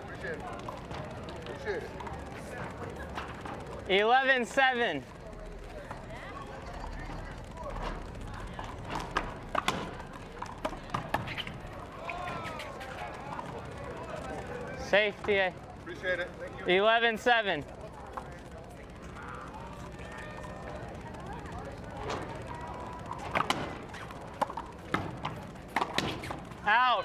Appreciate it. Appreciate it. Eleven, seven. Safety. Eh? Appreciate it. Eleven, seven. Out.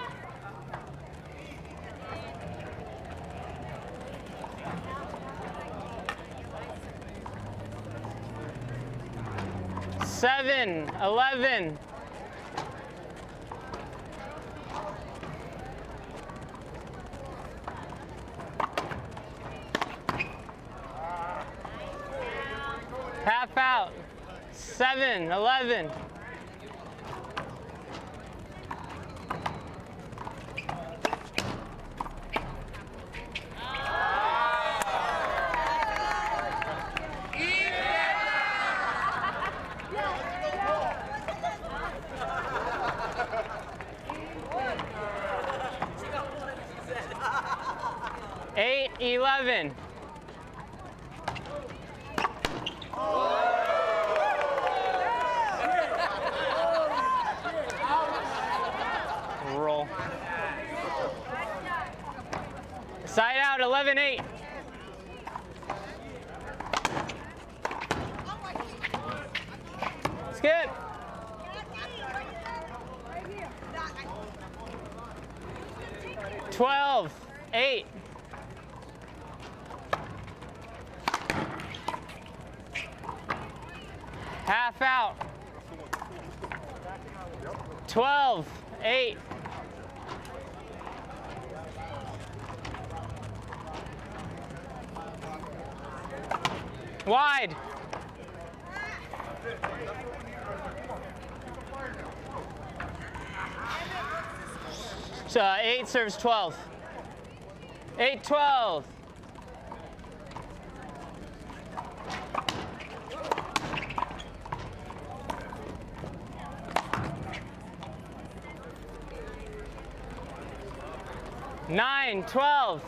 Seven, eleven. Half out. Seven, 11. Eight, 11. Side out, 8 serves twelve. 8 12. Nine, twelve.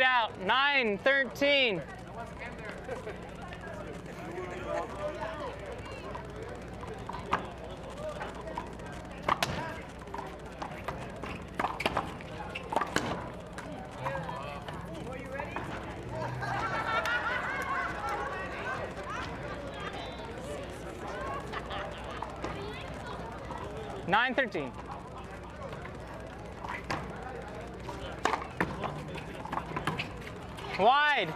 Out, nine, 13. Nine thirteen. Wide.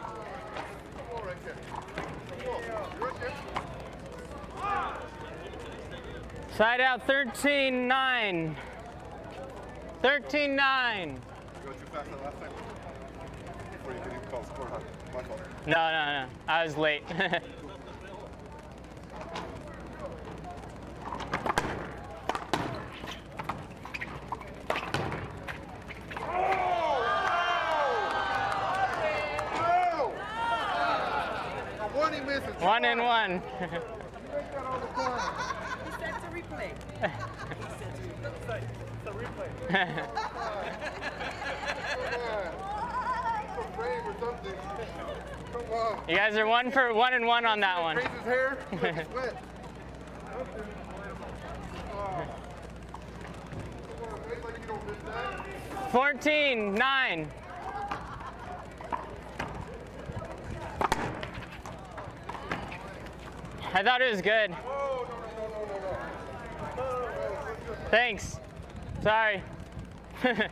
Side out 13 9. 13 9. You go too fast that last time? Before you call score, huh? My fault. No, no, no. I was late. No! (laughs) A one he misses. one and one. (laughs) He sets a replay. Frame or something. Come on. You guys are one for one and one on that one. Raise his hair. (laughs) Let it sweat. Wait like you don't miss that. 14 9. I thought it was good. Thanks. Sorry. (laughs)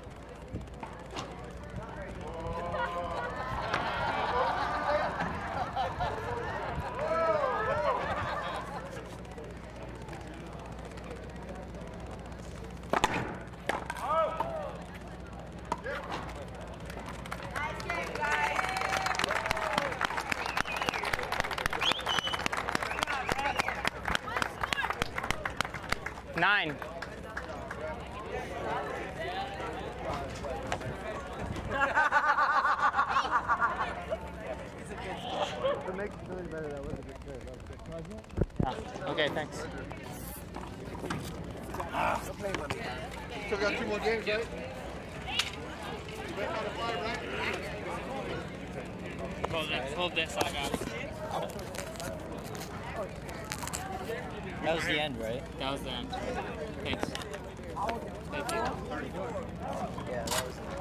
Nice game, guys. Nine. To make it really better, that was a good play. That was good. Yeah. Okay, thanks. Still got two more games, right? You back on the five, right? Hold this, hold this, I got it. That was the end, right? That was the end. Thanks. Thank you. Yeah, that was. Is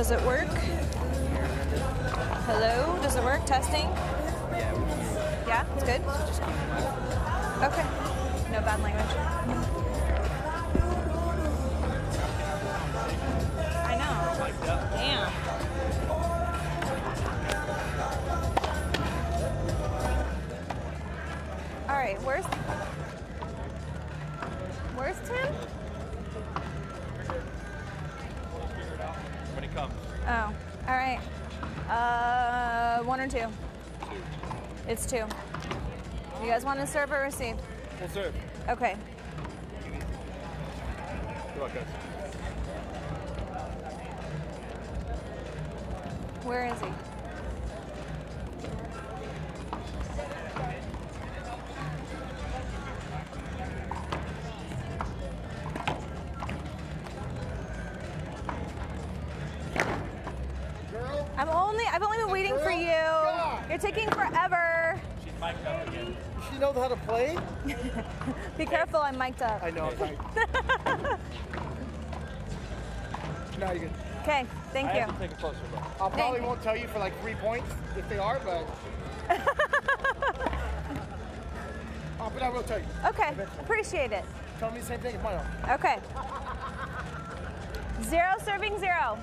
Does it work? Hello? Does it work? Testing? Guys want to serve or receive? We'll serve. Okay. I know, (laughs) now you're good. Okay, thank I you. have to take a closer look. I probably won't tell you for like three points if they are, but. oh, (laughs) but I will tell you. Okay, appreciate it. Tell me the same thing as mine are. Okay. Zero serving zero.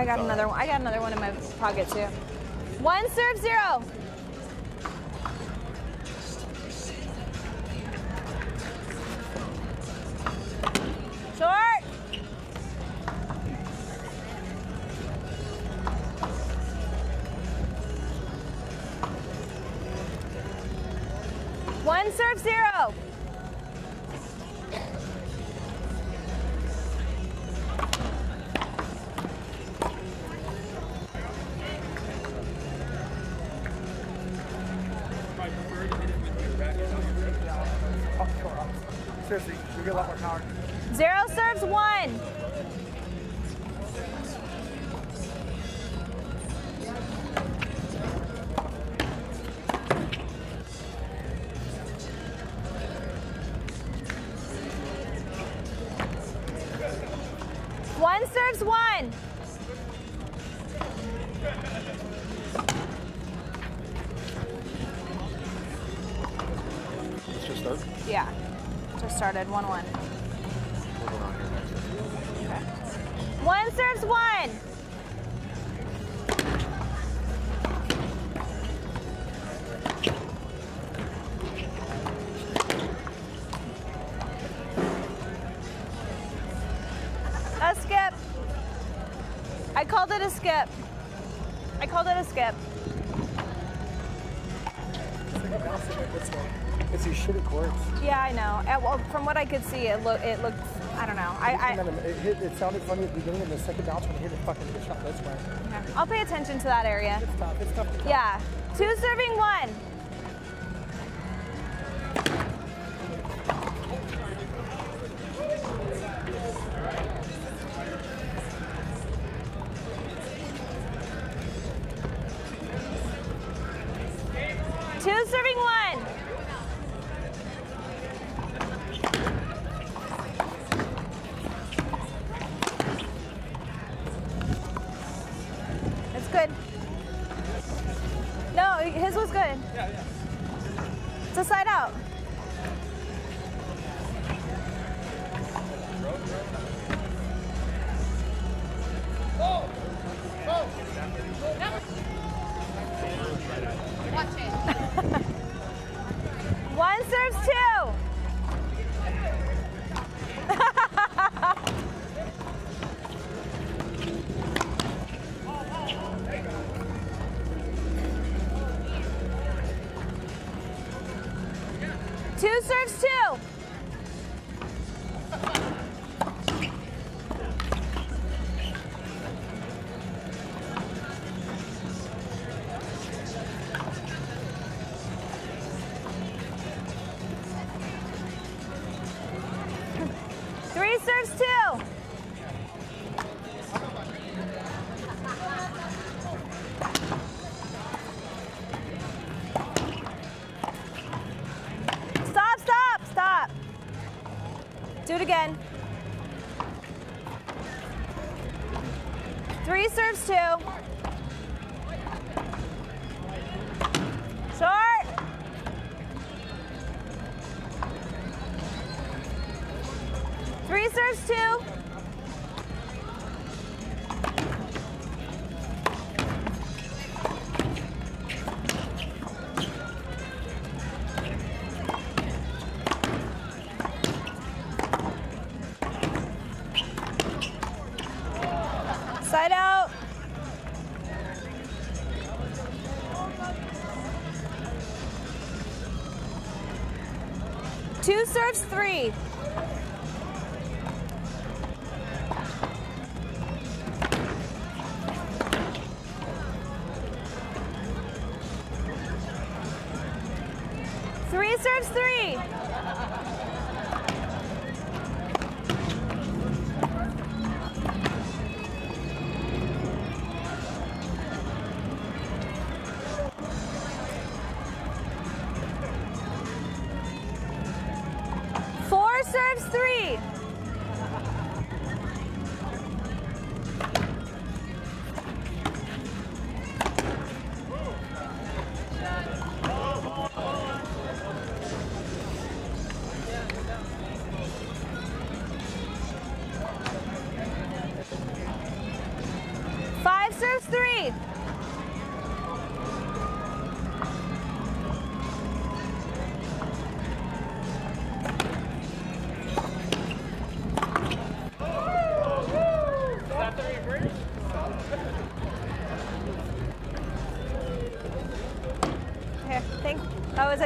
I got another one. I got another one in my pocket too. One serve zero. Skip. I called it a skip. It's these shitty courts. Yeah, I know. Uh, well, from what I could see, it look it looked. I don't know. I, I it, hit, it sounded funny at the beginning, and the second bounce when it hit it fucking hit shot this way. yeah. I'll pay attention to that area. It's tough. It's tough. To Yeah, two serving one. again.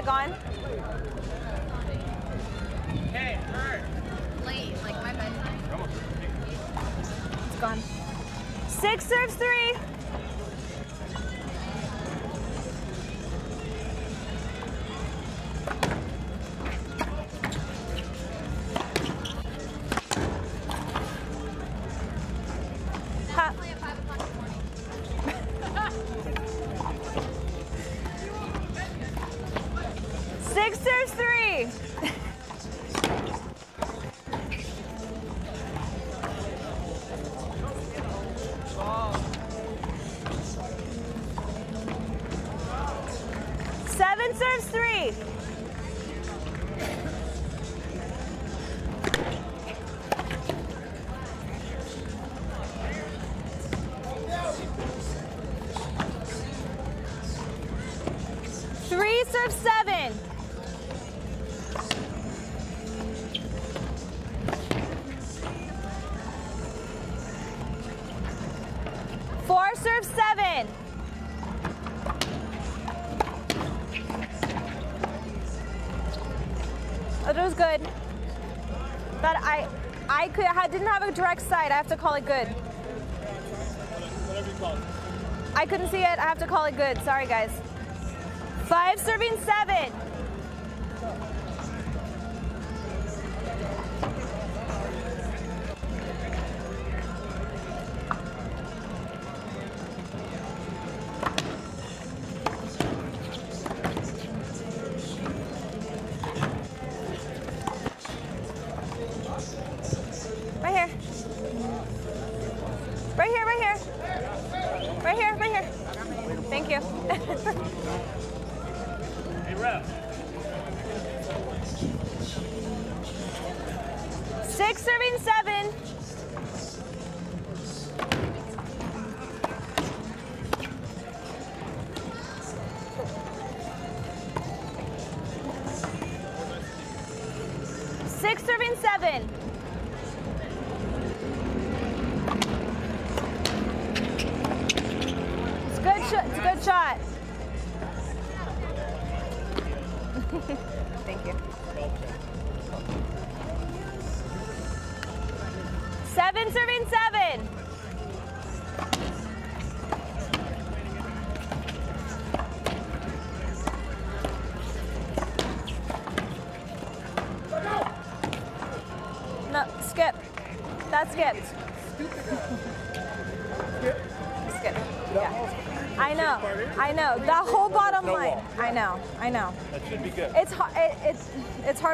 Pentagon call it good. I couldn't see it. I have to call it good. Sorry, guys. Five serving seven.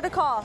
to call.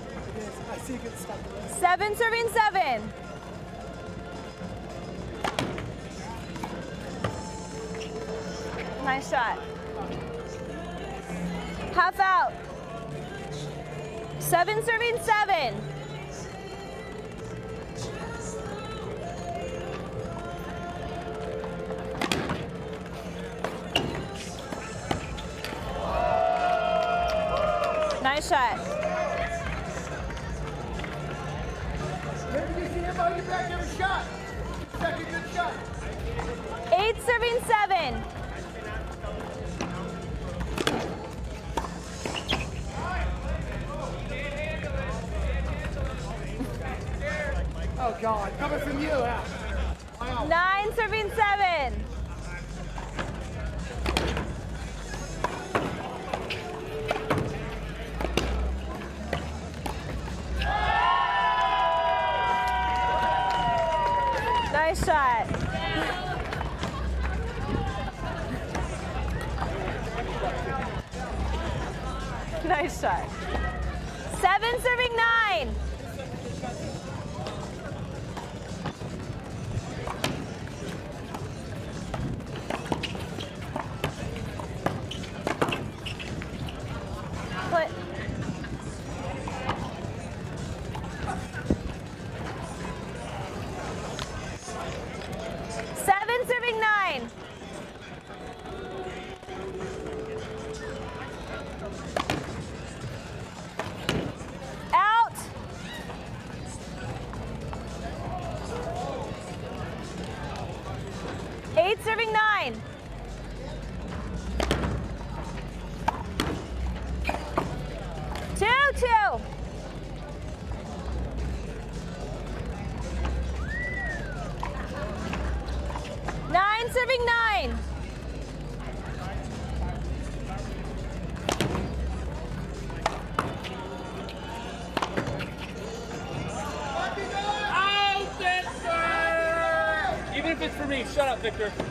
Victor!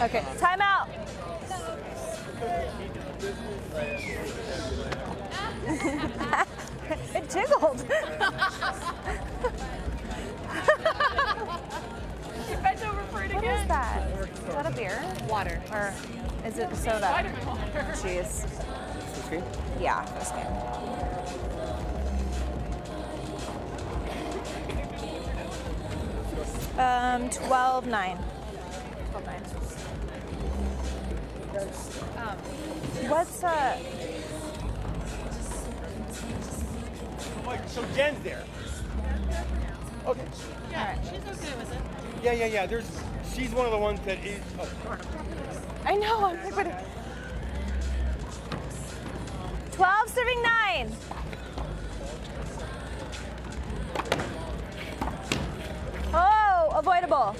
Okay, time out. (laughs) it jiggled. She (laughs) bent over for it What again. is that? Is that a beer? Water. Or is it soda? Vitamin water. Jeez. Yeah, this game. Um, 12 9. Um, what's uh So Jen's there. Okay. Yeah, she's okay with it. Yeah, yeah, yeah. There's. She's one of the ones that is. Oh. I know, I'm like, what? 12 serving 9. Oh, avoidable.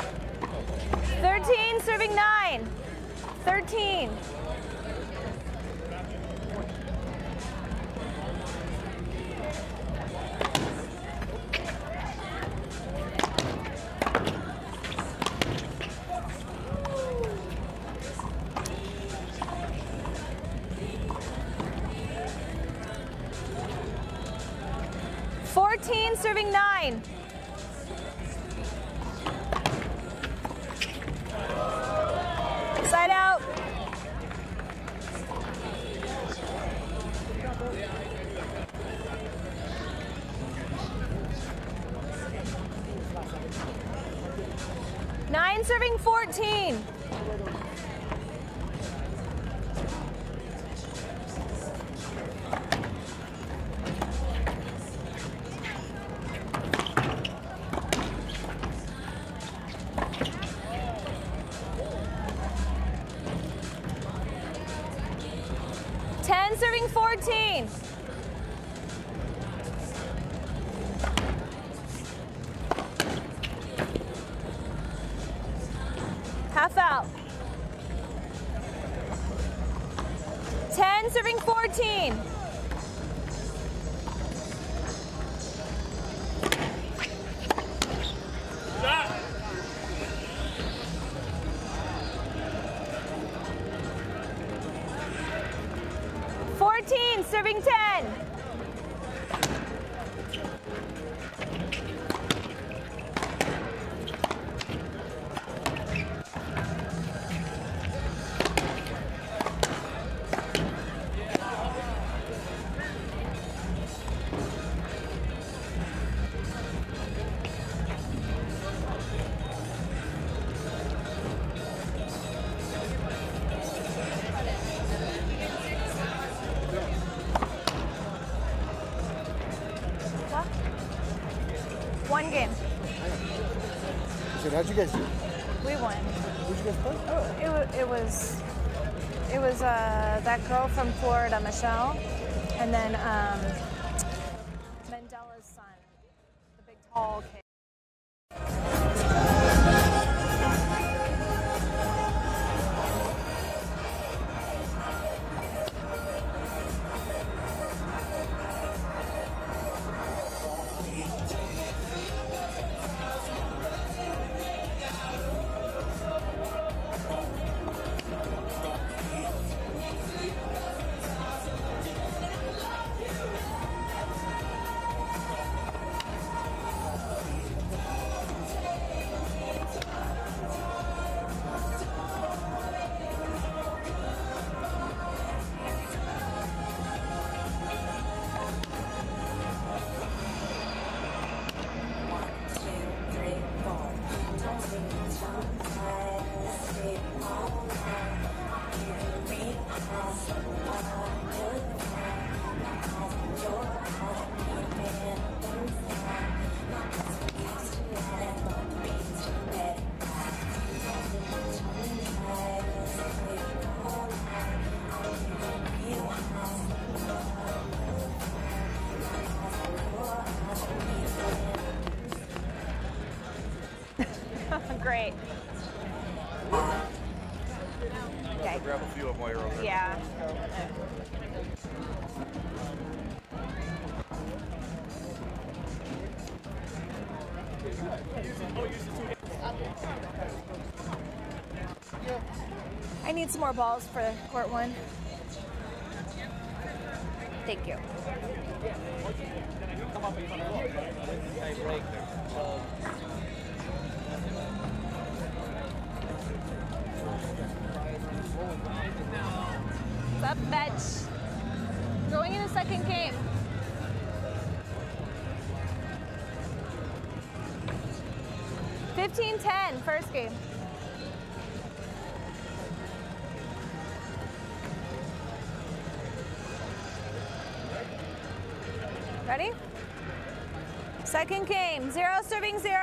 13 serving 9. 13. from Florida, Michelle. And then um, some more balls for court one. Second game, zero serving zero.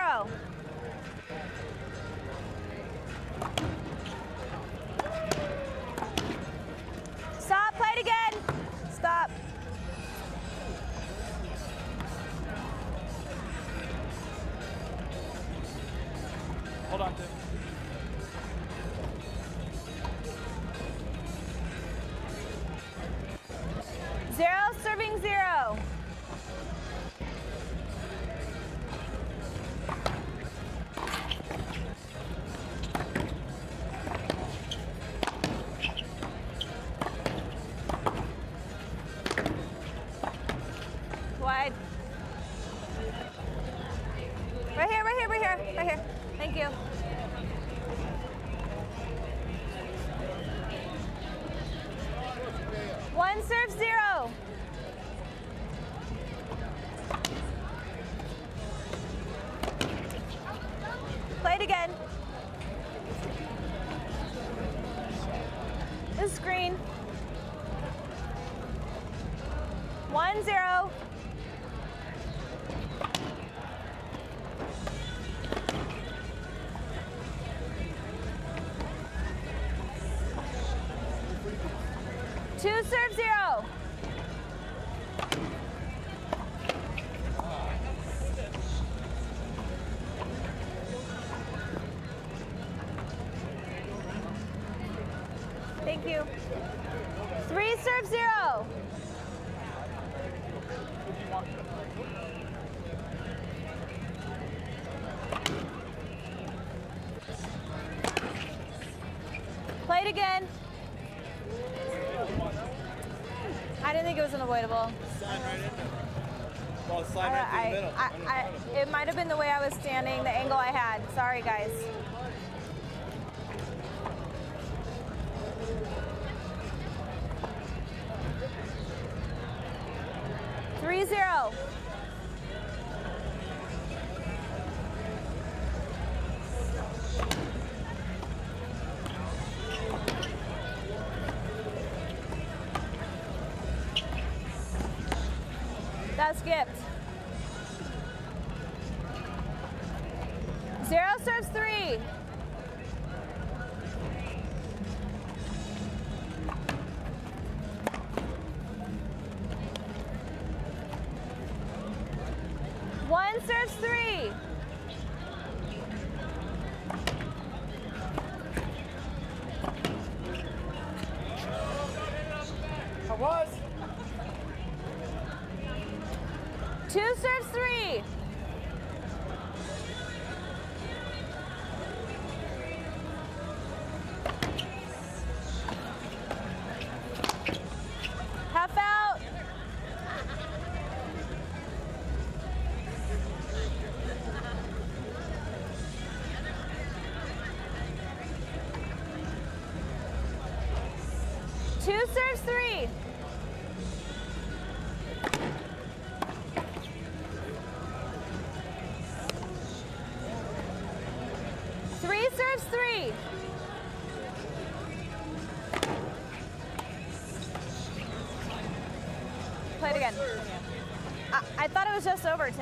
Unavoidable. Well, slide I, right through the middle. I, I, I, it might have been the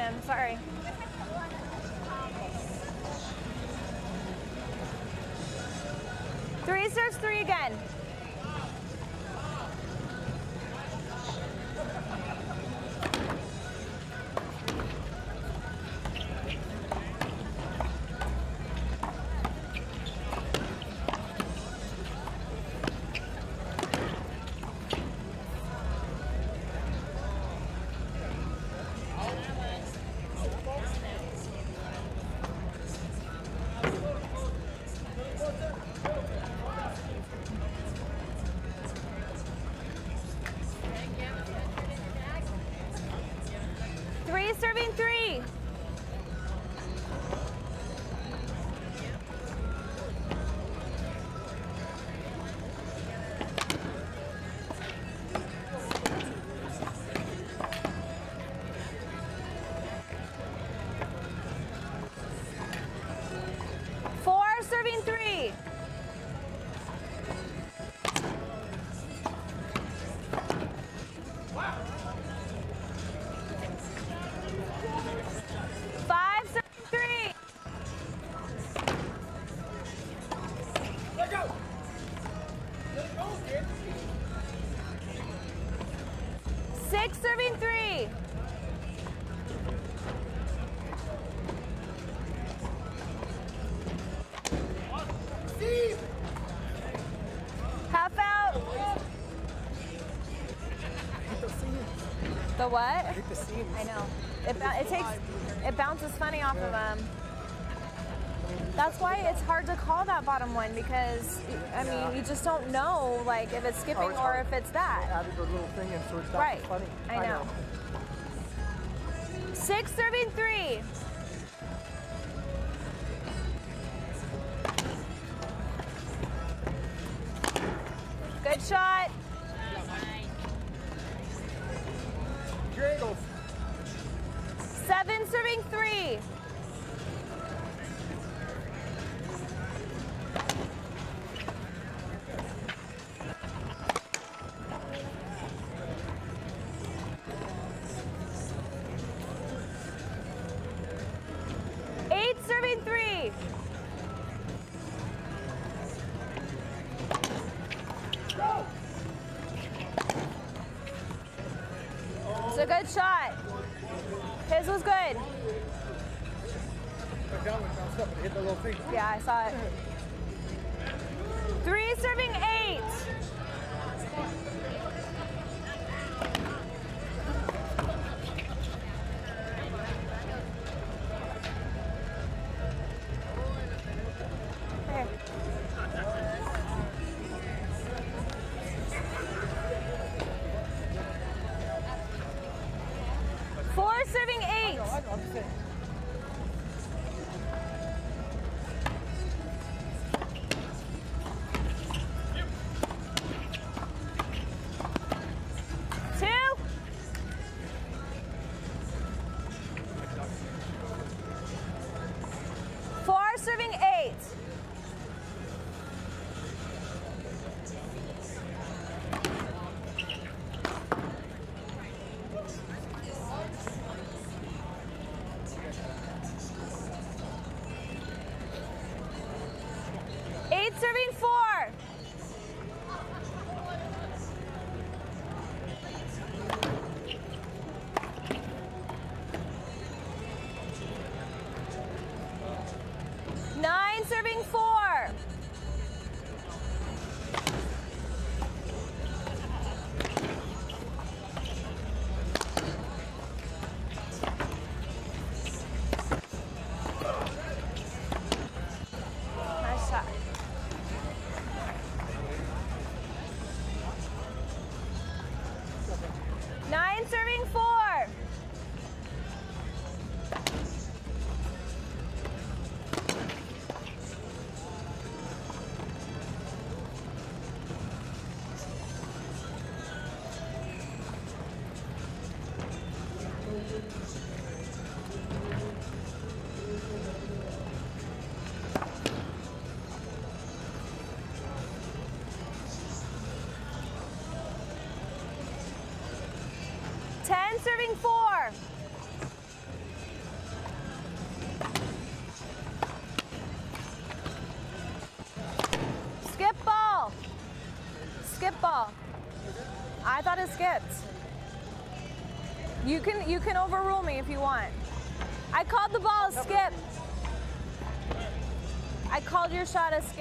over, Sorry. What? Hit the seams. I know. It, it takes, it bounces funny off of them. That's why it's hard to call that bottom one because, I mean, you just don't know, like, if it's skipping Oh, it's or hard. if it's that. Added the little thing in so it's not Right. funny. I know. Six serving three. you can overrule me if you want. I called the ball a skip. I called your shot a skip.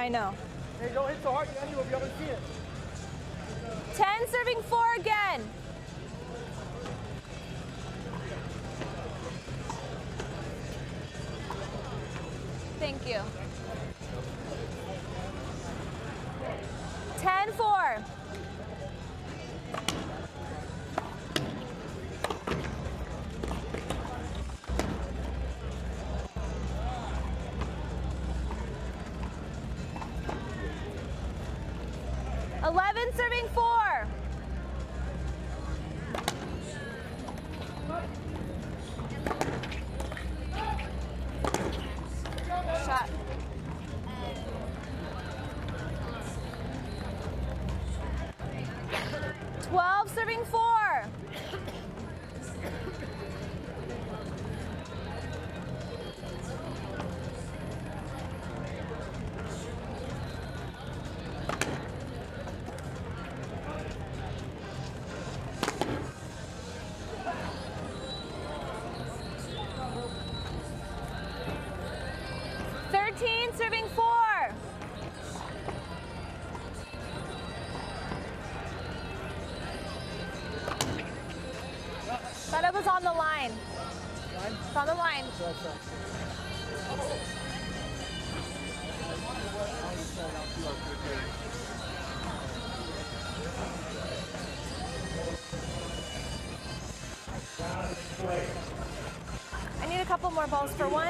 I know. Hey, hit balls for one.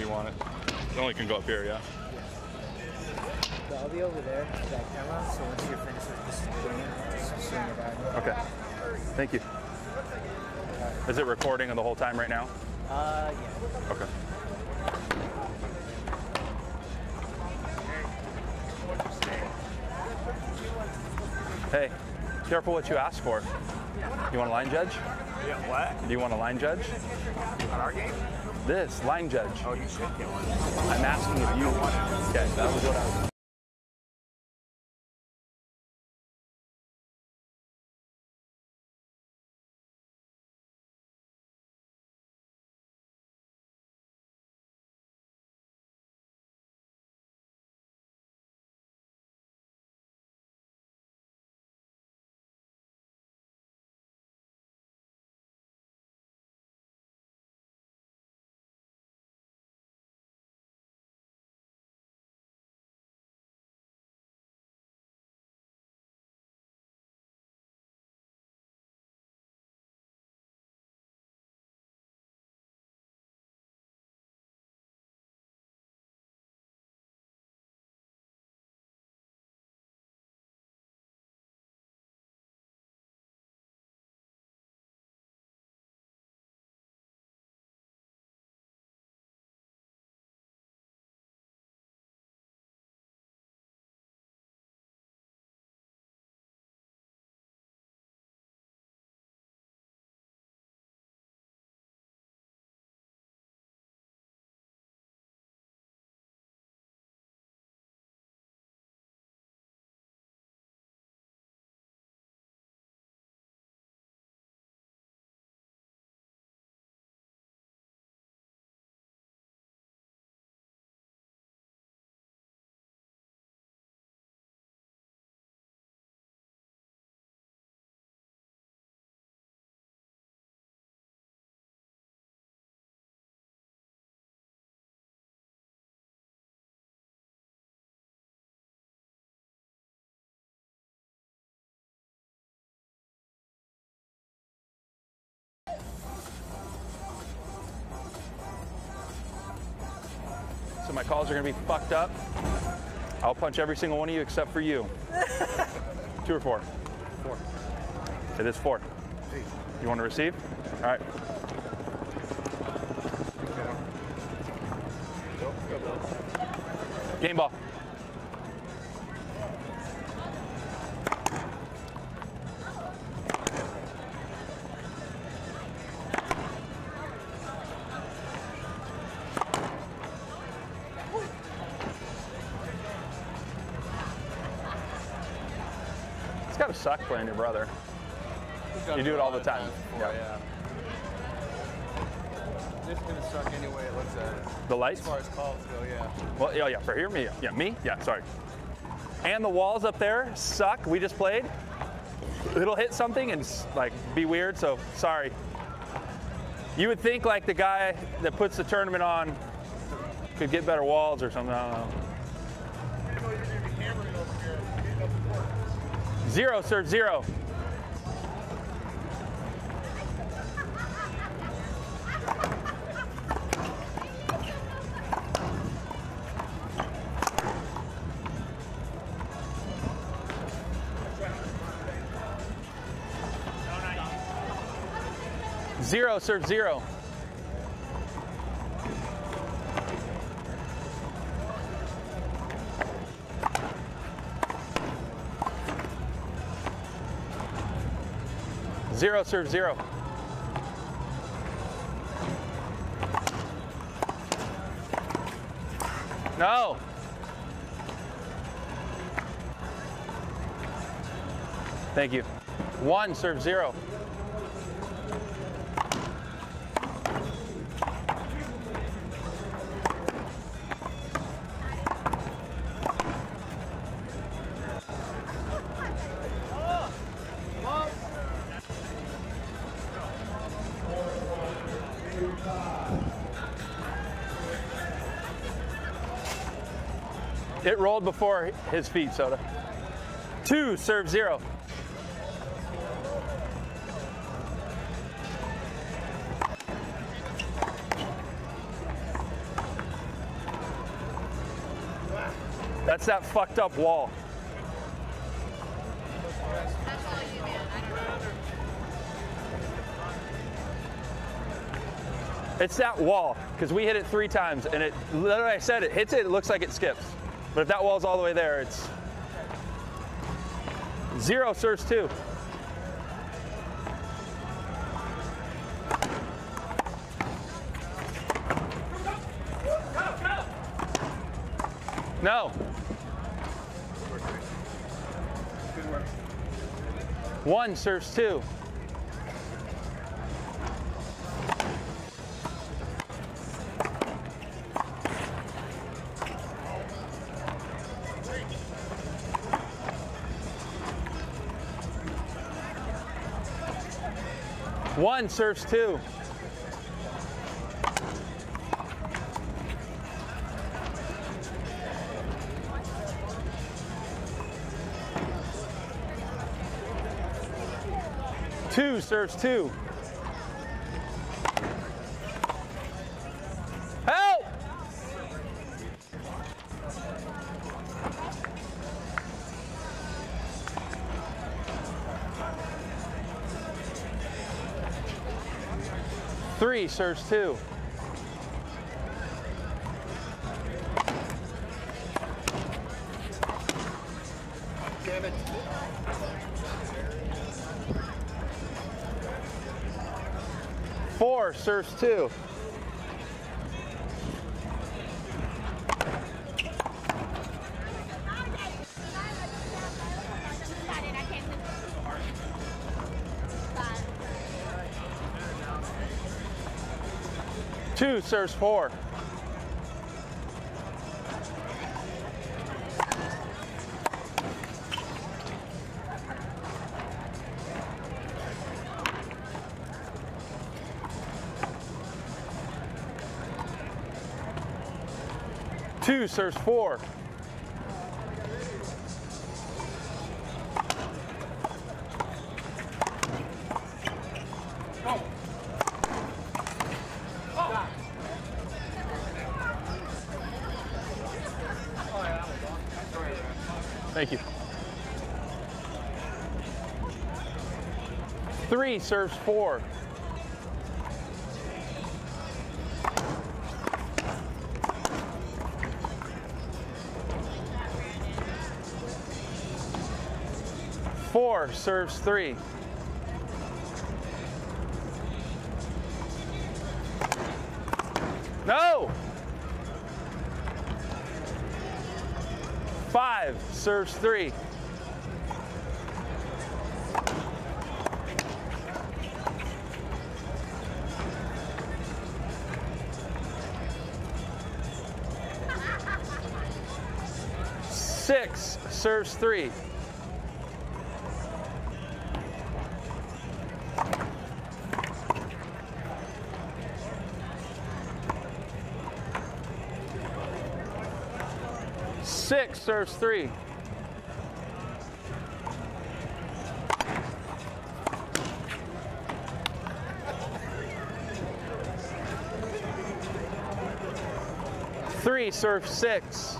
You want it. It only can go up here, yeah. So I'll be over there, that camera, so once you're finished with this game, just swing it out. Okay. Thank you. Is it recording the whole time right now? Uh, yeah. Okay. Hey, careful what you ask for. You want a line judge? Yeah, what? Do you want a line judge? On our game? This, line judge. Oh, you should get one. I'm asking if you want it. Okay, that was what I was. My calls are gonna be fucked up. I'll punch every single one of you except for you. (laughs) Two or four? Four. It is four. You want to receive? All right. Game ball. It's playing your brother. You do it all the time. Yeah. yeah. This is gonna suck anyway. It looks at it. The lights? As far as calls go, yeah. Well, yeah, yeah, for here, me, yeah, me, yeah, sorry. And the walls up there suck. We just played. It'll hit something and like be weird. So sorry. You would think like the guy that puts the tournament on could get better walls or something. I don't know. Zero, sir, zero. Zero, serve zero. Zero, serve zero. No. Thank you. One, serve zero. Before his feet, Soda. Two, serve zero. That's that fucked up wall. It's that wall because we hit it three times, and it literally I said it hits it. It looks like it skips, but if that wall's all the way there, it's zero serves two. No. One serves two. One serves two. Two serves two. Three serves two. Four serves two. Serves four. Two serves four. Serves four. Four serves three. No! Five serves three. Serves three. Six serves three. Three serves six.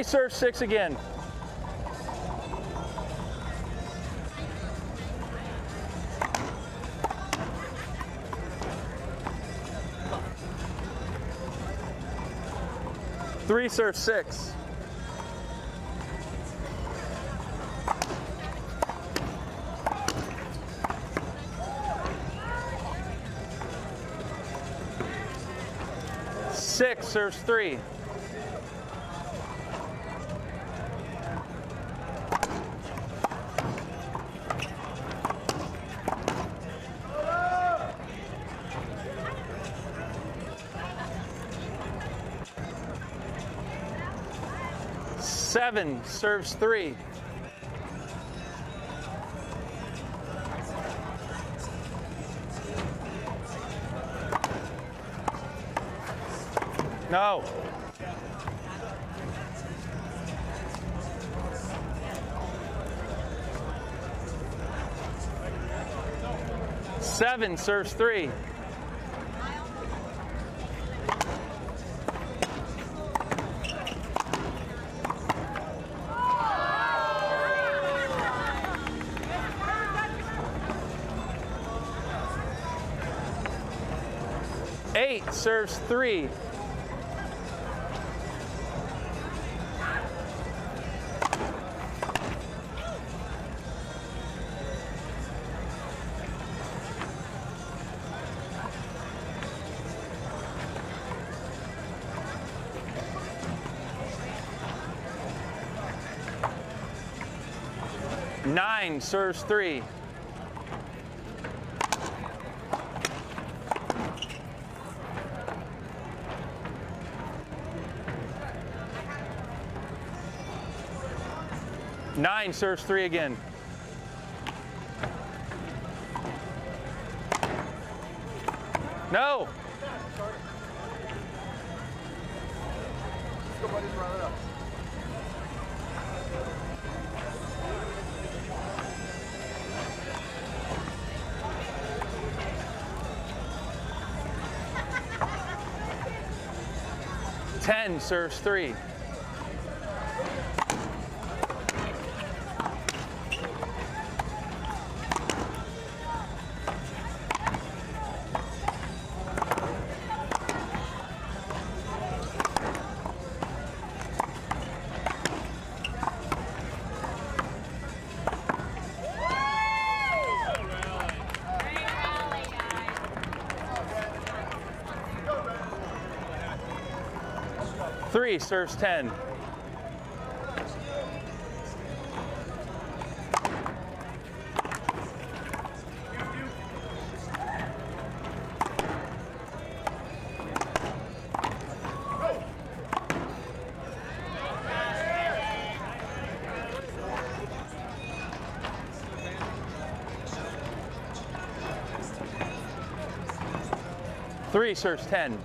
Three serves six again. Three serves six. Six serves three. Seven serves three. No. Seven serves three. Eight serves three. Nine serves three. Nine serves three again. No. Ten serves three. Three serves 10. Three serves 10.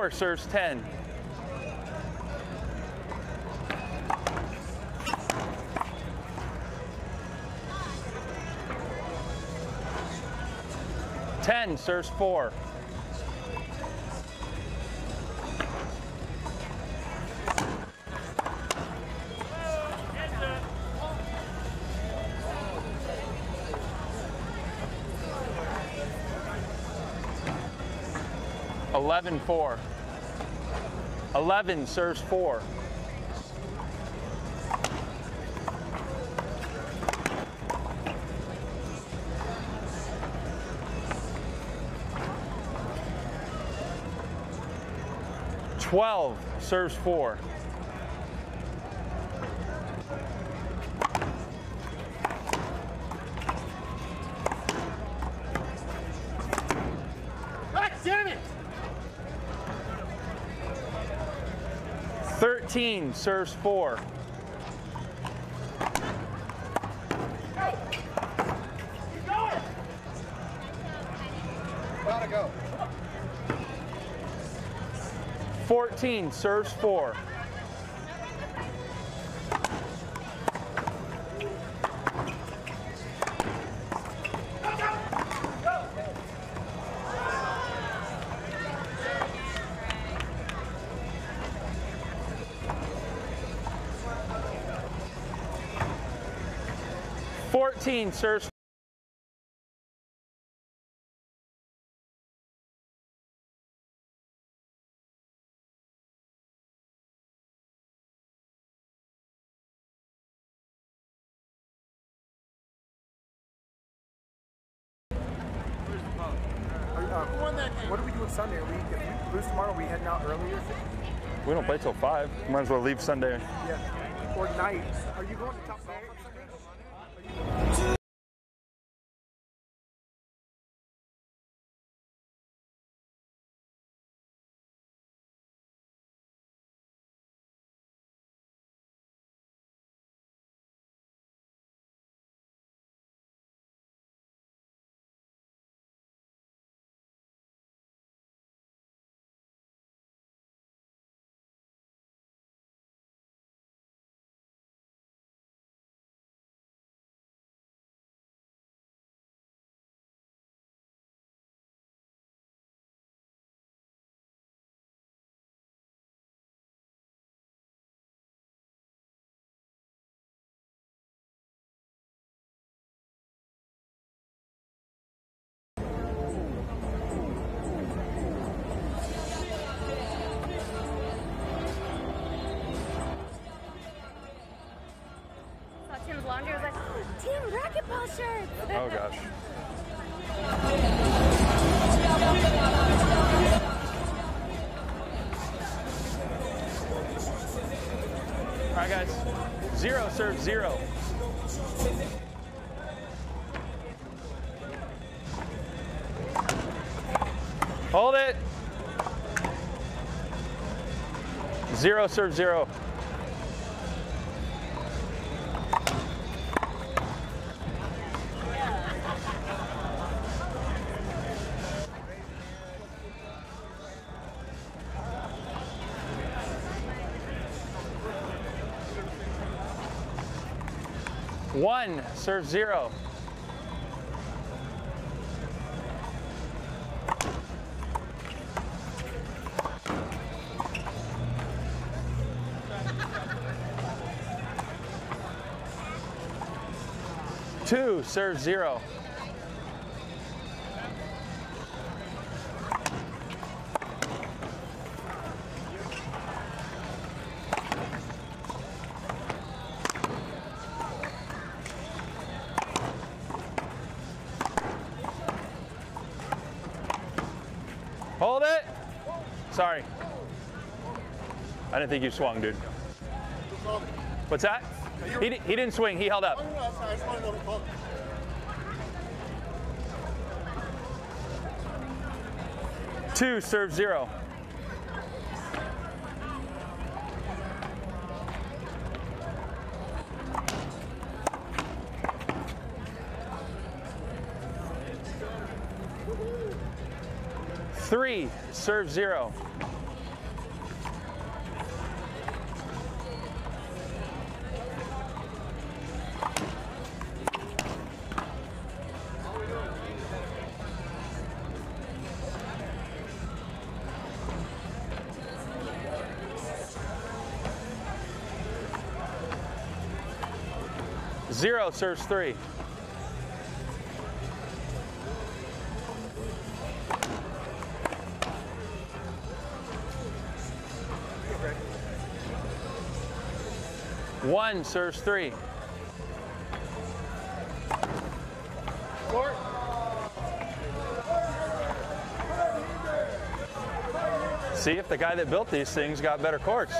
Four serves 10. Ten serves four. Eleven four. Eleven serves four. Twelve serves four. 13 serves four. Gotta go. 14 serves four. Serves Are, what are we doing Sunday? Are we, if we lose tomorrow, we heading out earlier? We don't play till five. Might as well leave Sunday. Yeah. Or night. Are you going to Topgolf shirts. Oh gosh. All right, guys. Zero serve zero. Hold it. Zero serve zero. Serve zero. Two serve zero. Didn't think you swung, dude. What's that? He, he didn't swing. He held up. Two serve zero. Three serve zero. Serves three. One serves three. See if the guy that built these things got better courts.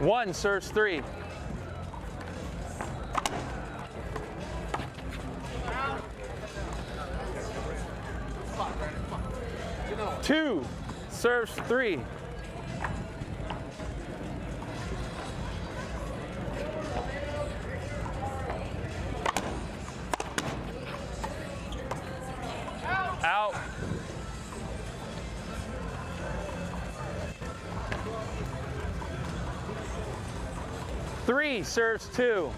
One serves three. Two serves three. Serves two.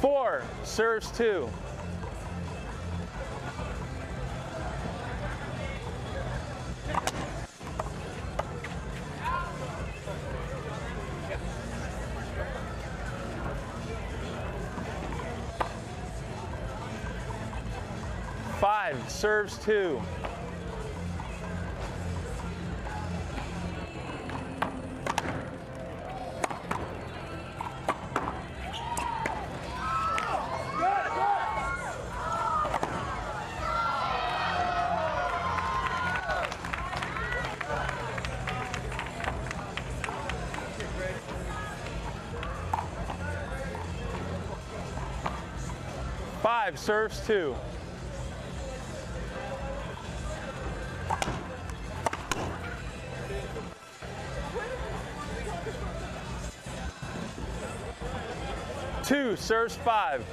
Four serves two. Serves two. Five serves two. Serves five.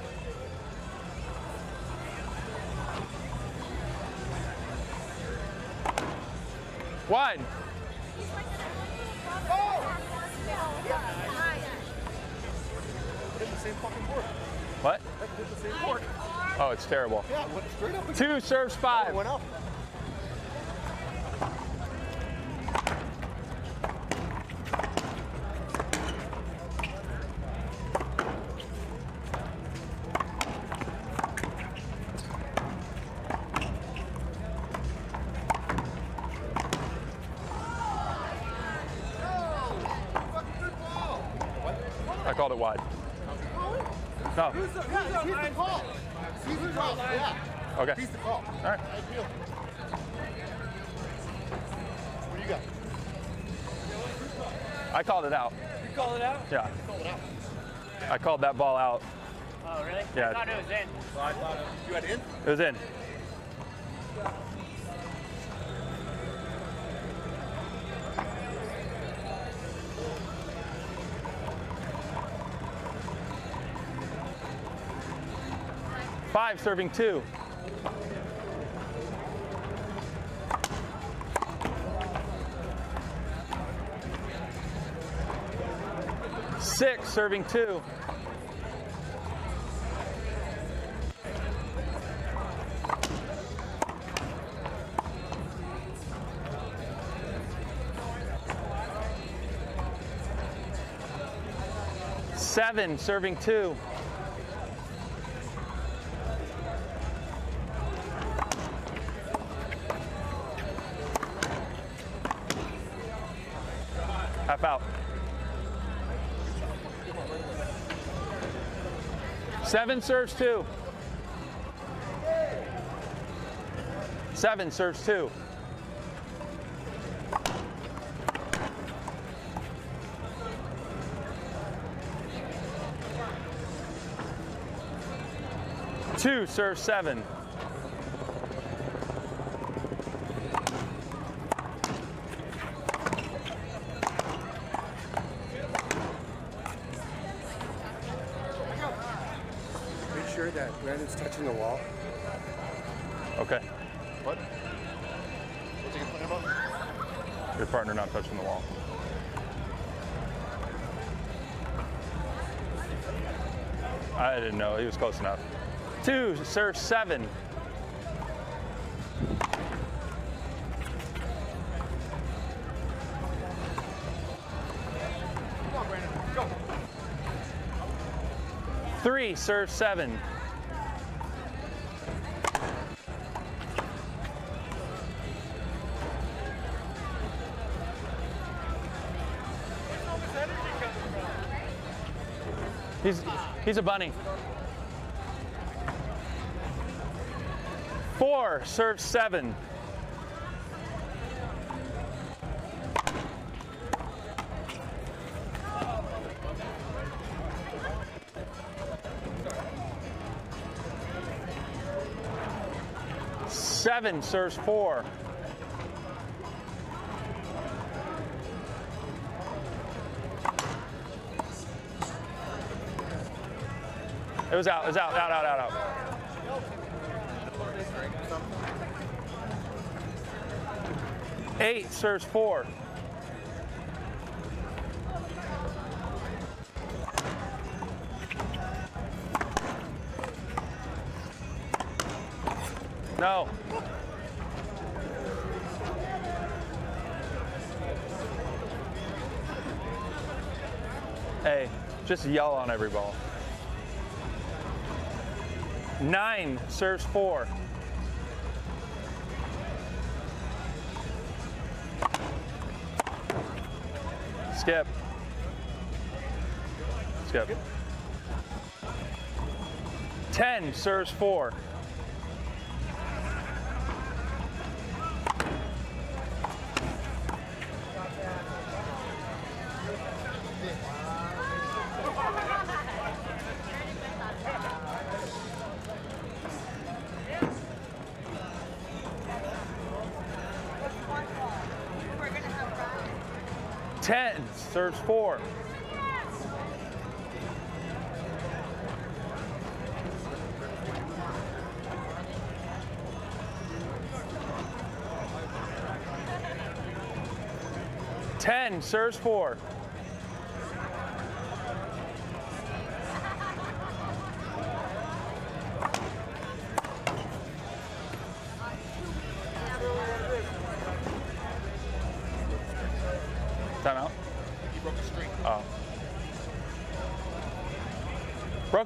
Called it wide. No. Who's the, who's the, he's the call. He's the call. Yeah. Okay. He's the call. All right. I feel. What do you got? I called it out. You called it out? Yeah. Called it out. I called that ball out. Oh, really? Yeah. I thought it was in. So I thought it, you had in? It was in. Five serving two. Six serving two. Seven serving two. Seven serves two. Seven serves two. Two serves seven. I didn't know. He was close enough. Two serve seven. Three serve seven. He's a bunny. Four serves seven. Seven serves four. It was out. It was out. Out. Out. Out. Out. Eight serves four. No. Hey, just yell on every ball. Nine serves four. Skip. Skip. Ten serves four. Four. Ten serves four.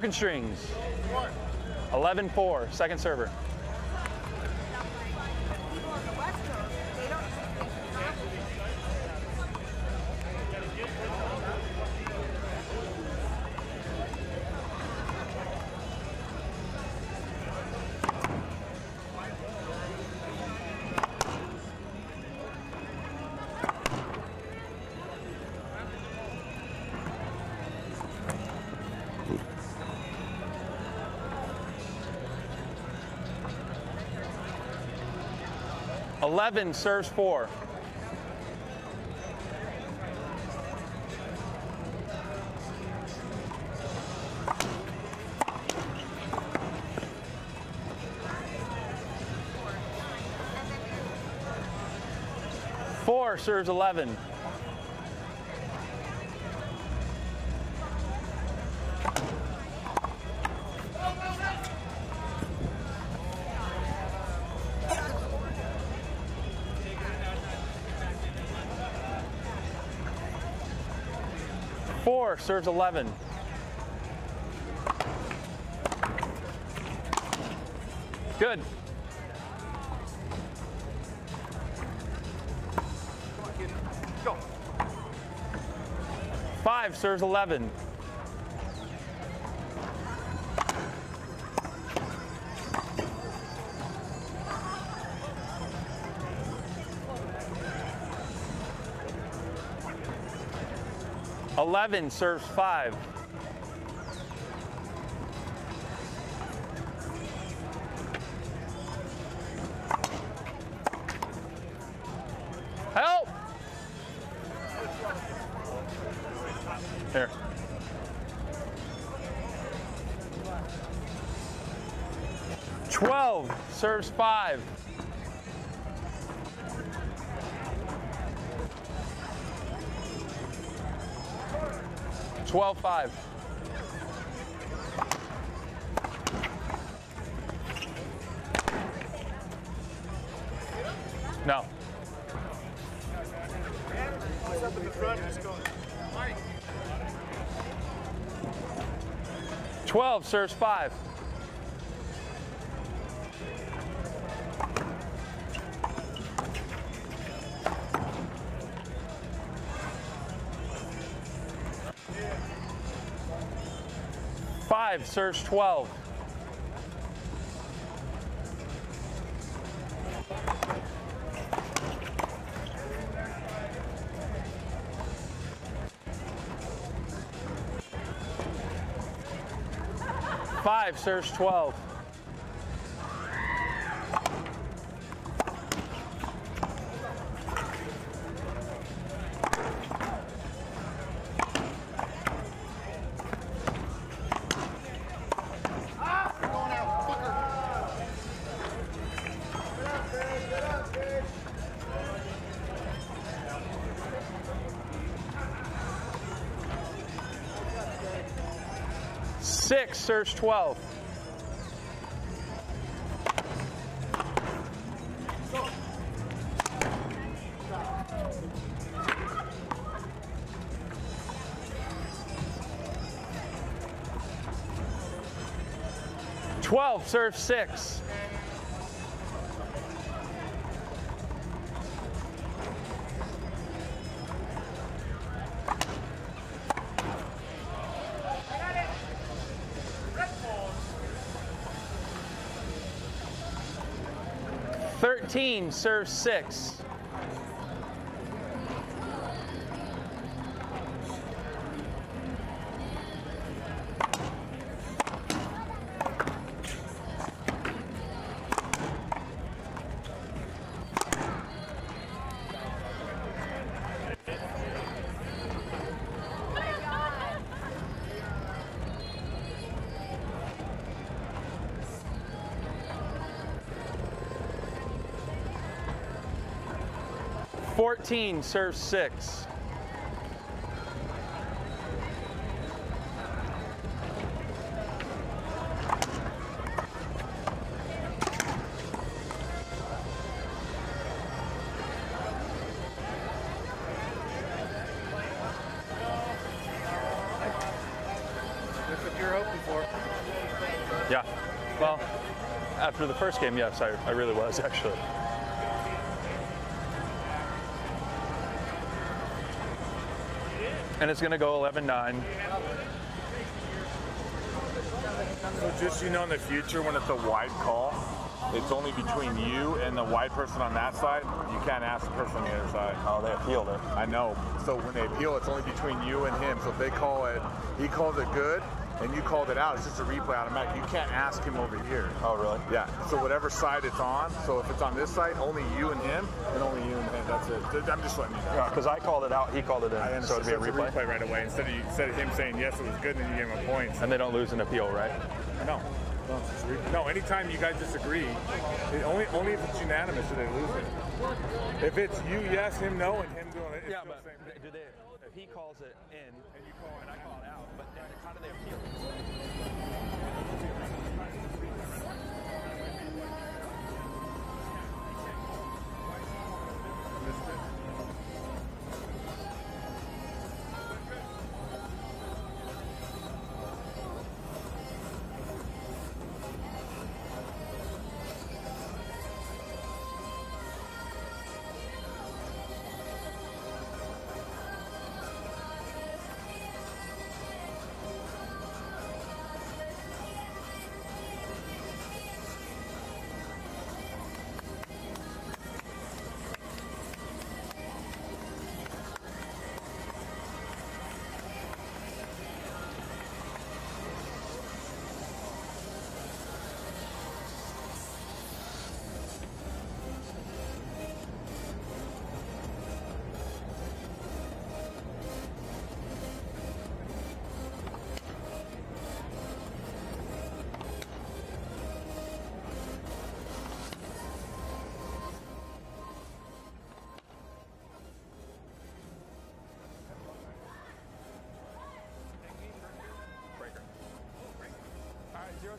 Broken strings. 11 4, second server. 11 serves four. Four serves 11. Serves 11. Good. Go. Five serves 11. Eleven serves five. Serves five. Five serves 12. Five serves 12. Six serves 12. Serves six. Thirteen serves six. Fourteen serves six. That's what you're hoping for. Yeah. Well, after the first game, yes, I, I really was (laughs) actually. And it's going to go 11-9. So just you know, in the future, when it's a wide call, it's only between you and the wide person on that side. You can't ask the person on the other side. Oh, they appealed it. I know. So when they appeal, it's only between you and him. So if they call it, he calls it good, and you called it out, it's just a replay automatic. You can't ask him over here. Oh, really? Yeah. So whatever side it's on. So if it's on this side, only you and him, and only you and him. That's it. I'm just letting you know. Yeah, because I called it out, he called it in, so it'd be a it's replay. right away instead of you, instead of him saying yes, it was good, and then you gave him a point. And they don't lose an appeal, right? No. No, a replay. no, anytime you guys disagree, it only only if it's unanimous do they lose it. If it's you yes, him no, and him doing it, it's Yeah, but the same do they? If he calls it in and you call and I call it out, but then how do they appeal?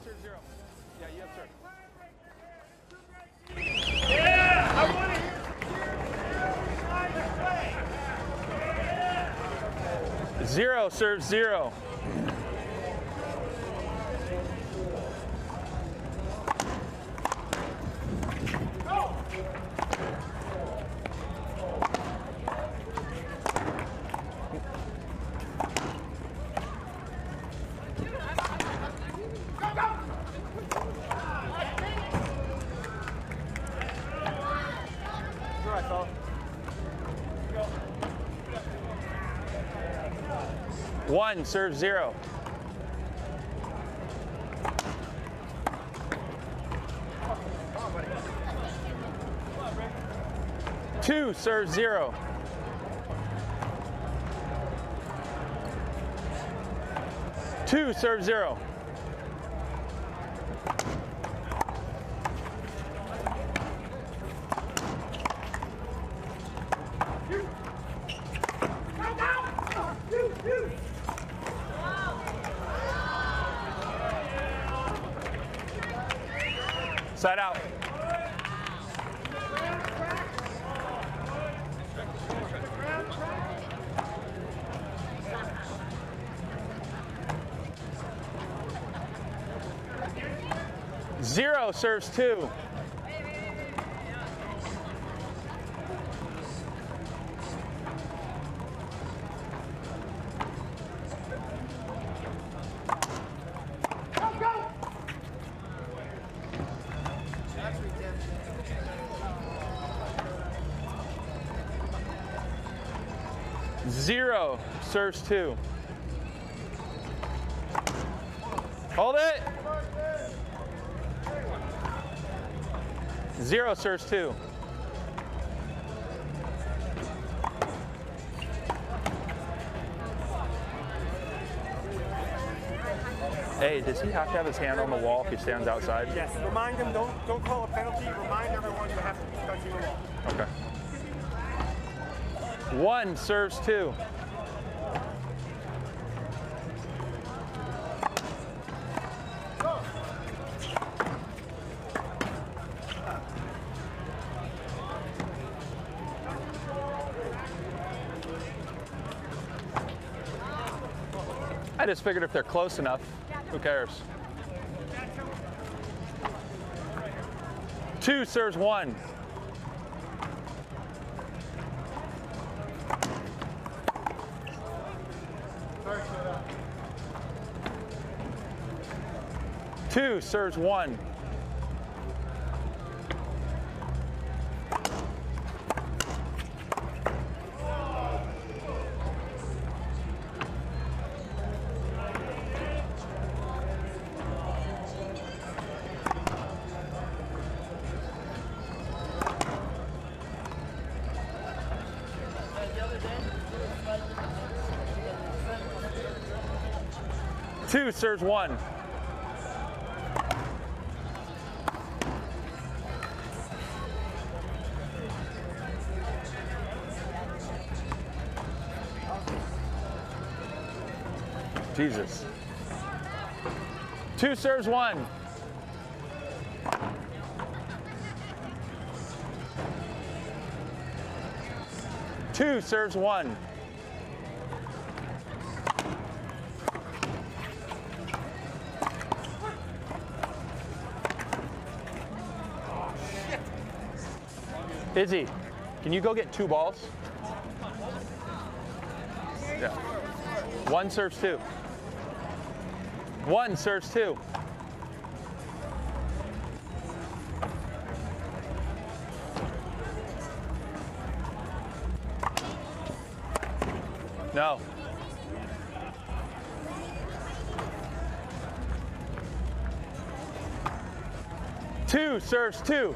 Right, zero. Yeah, have serve. Yeah, Zero serves zero. One serves zero. Two serves zero. Two serves zero. Side out. Zero serves two. Zero serves two. Hold it. Serves two. Hey, does he have to have his hand on the wall if he stands outside? Yes, remind him, don't, don't call a penalty. Remind everyone you have to be touching the wall. Okay. One serves two. Just figured if they're close enough, who cares? Two serves one. Two serves one. Serves one. Jesus. Two serves one. Two serves one. Izzy, can you go get two balls? Yeah. One serves two. One serves two. No. Two serves two.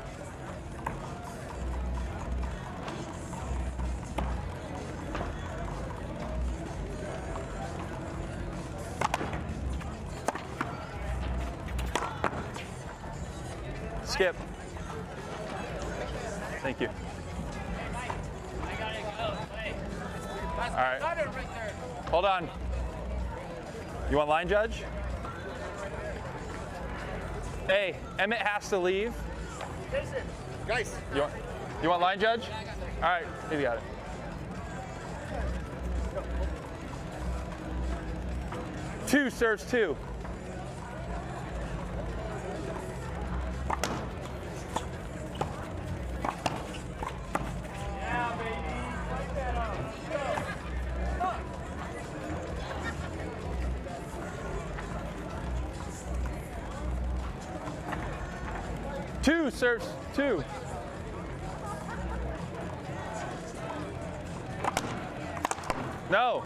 Line judge? Hey, Emmett has to leave. Guys. You want, you want line judge? All right, you got it. Two serves. Two two. No.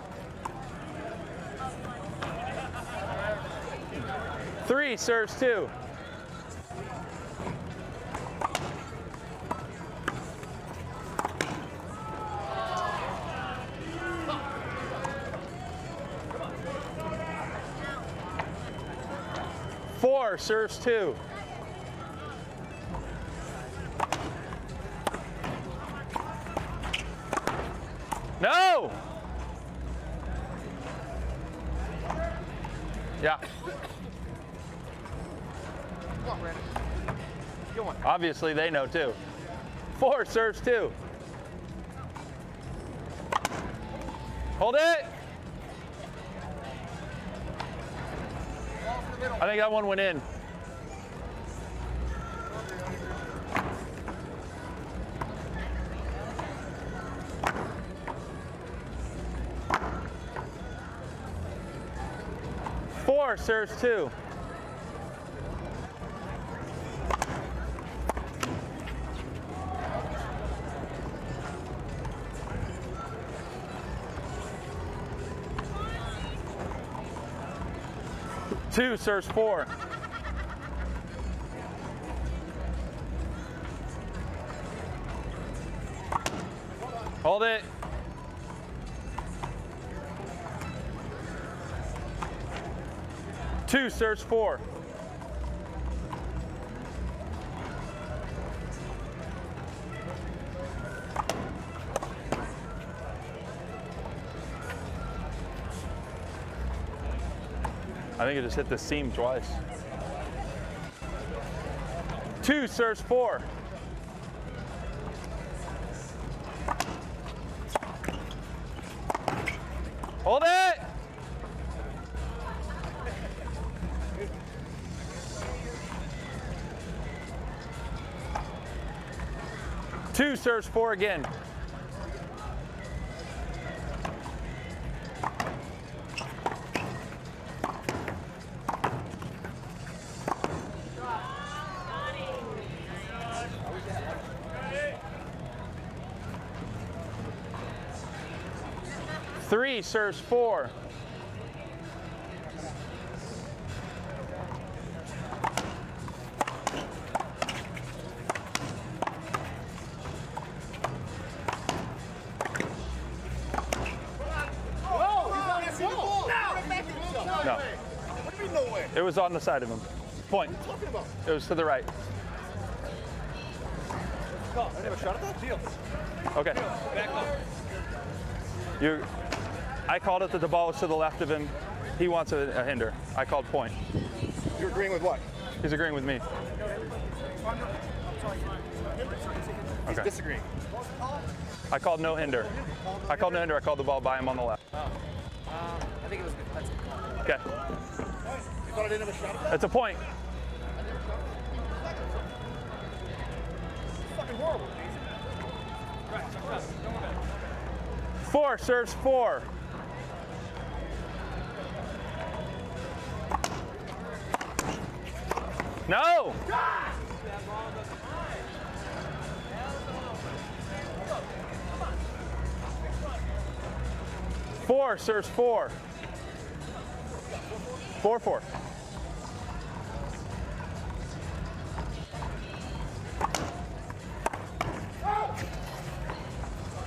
Three serves two. Four serves two. Obviously, they know too. Four serves two. Hold it. I think that one went in. Four serves two. Two serves four. Hold it. Two serves four. Just hit the seam twice. Two serves four. Hold it! Two serves four again. Three serves four. No. mean no way? It was on the side of him. Point. What are you talking about? It was to the right. I didn't have a shot at that? Deal. Okay. Back up. You, I called it that the ball was to the left of him. He wants a, a hinder. I called point. You're agreeing with what? He's agreeing with me. He's Okay. disagreeing. I called no hinder. I called no hinder. I called the ball by him on the left. Oh. Um, I think it was good. That's good. call. Okay. You thought I didn't have a shot at that? That's a point. fucking horrible. Four serves four. No. Four serves four. Four four.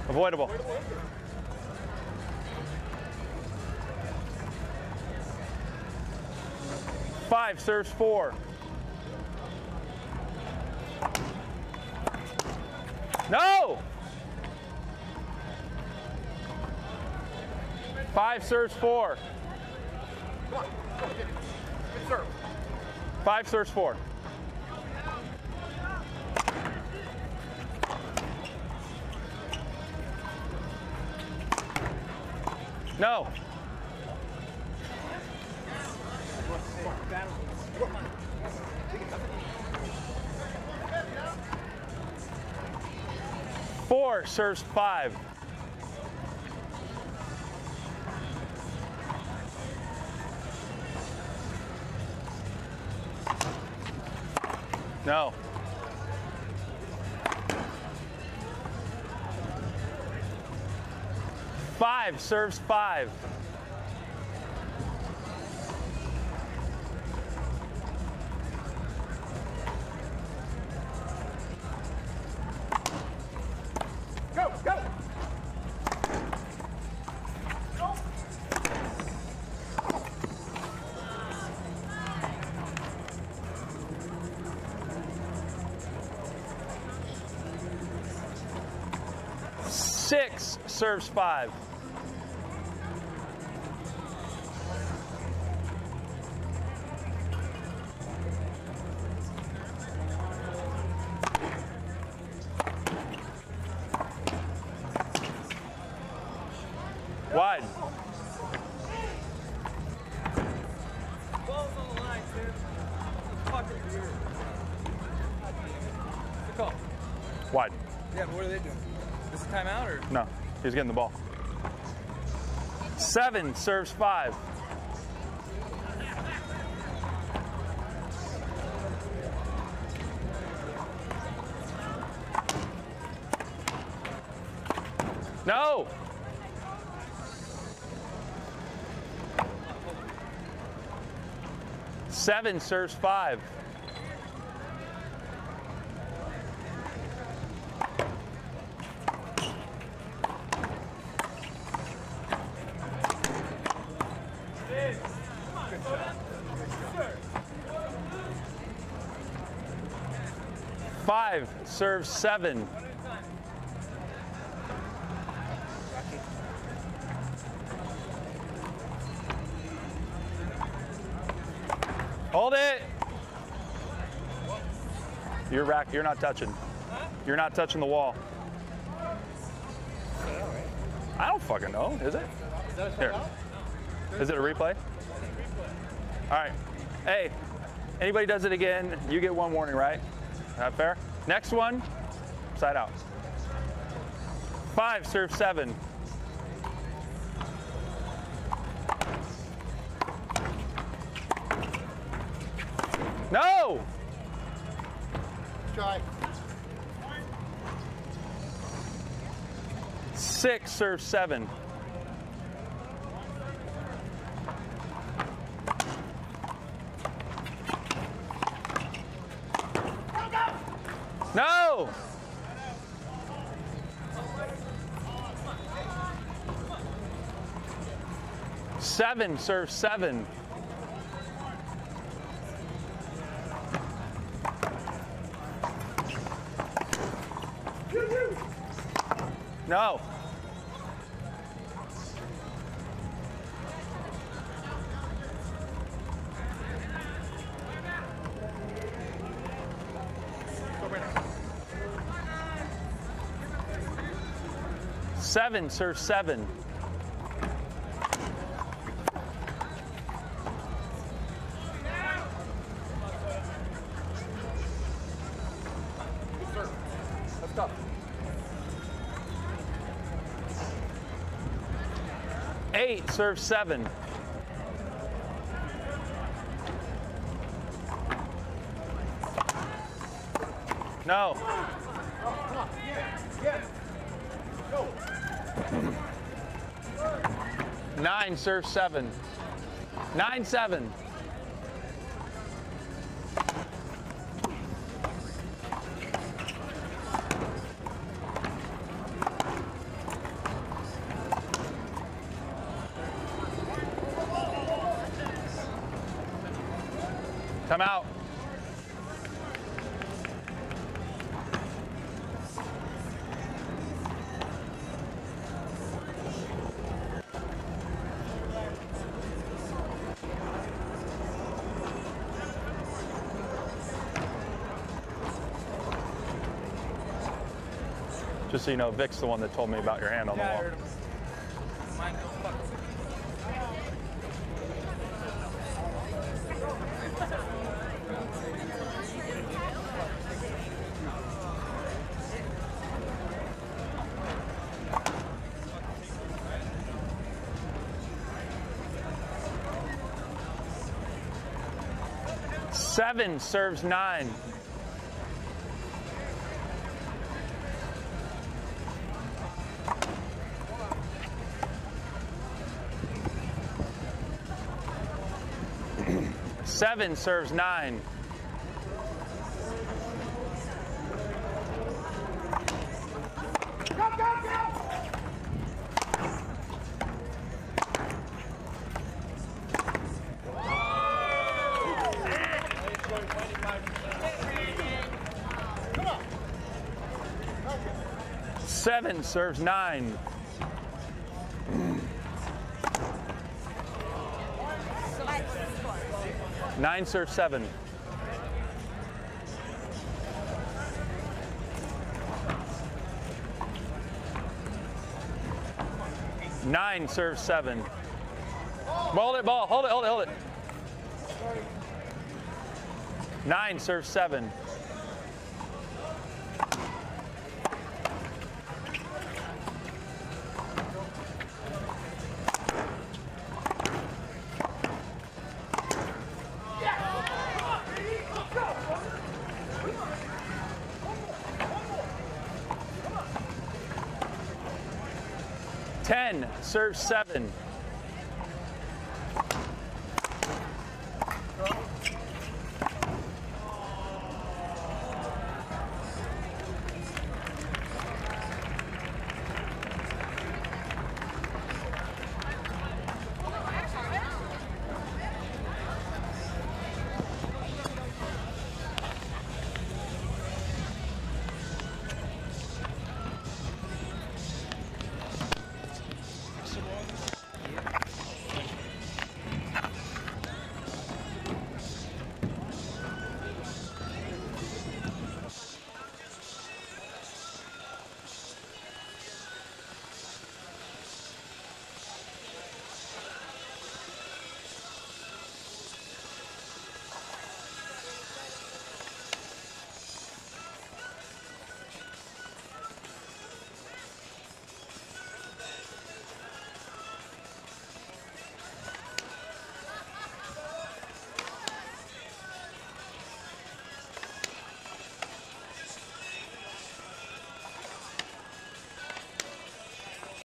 Avoidable. Five serves four. Five serves four. Come on. Good serve. Five serves four. No. Four serves five. No. Five serves five. Serves five. Getting the ball. Seven serves five. No. Seven serves five. Five serves seven. Hold it. You're rack. You're not touching. You're not touching the wall. I don't fucking know. Is it? Here. Is it a replay? All right. Hey, anybody does it again, you get one warning, right? That fair? Next one, side out. Five, serve seven. No! Try. Six, serve seven. Seven, serve seven. No. Seven, serve seven. Serve seven. No. Nine, serve seven. Nine, seven. So you know, Vic's the one that told me about your hand on the wall. Seven serves Mine Seven serves nine. Seven serves nine. Nine serves seven. Nine serves seven. Hold it, ball. Hold it, hold it, hold it. Nine serves seven. Ten serves seven.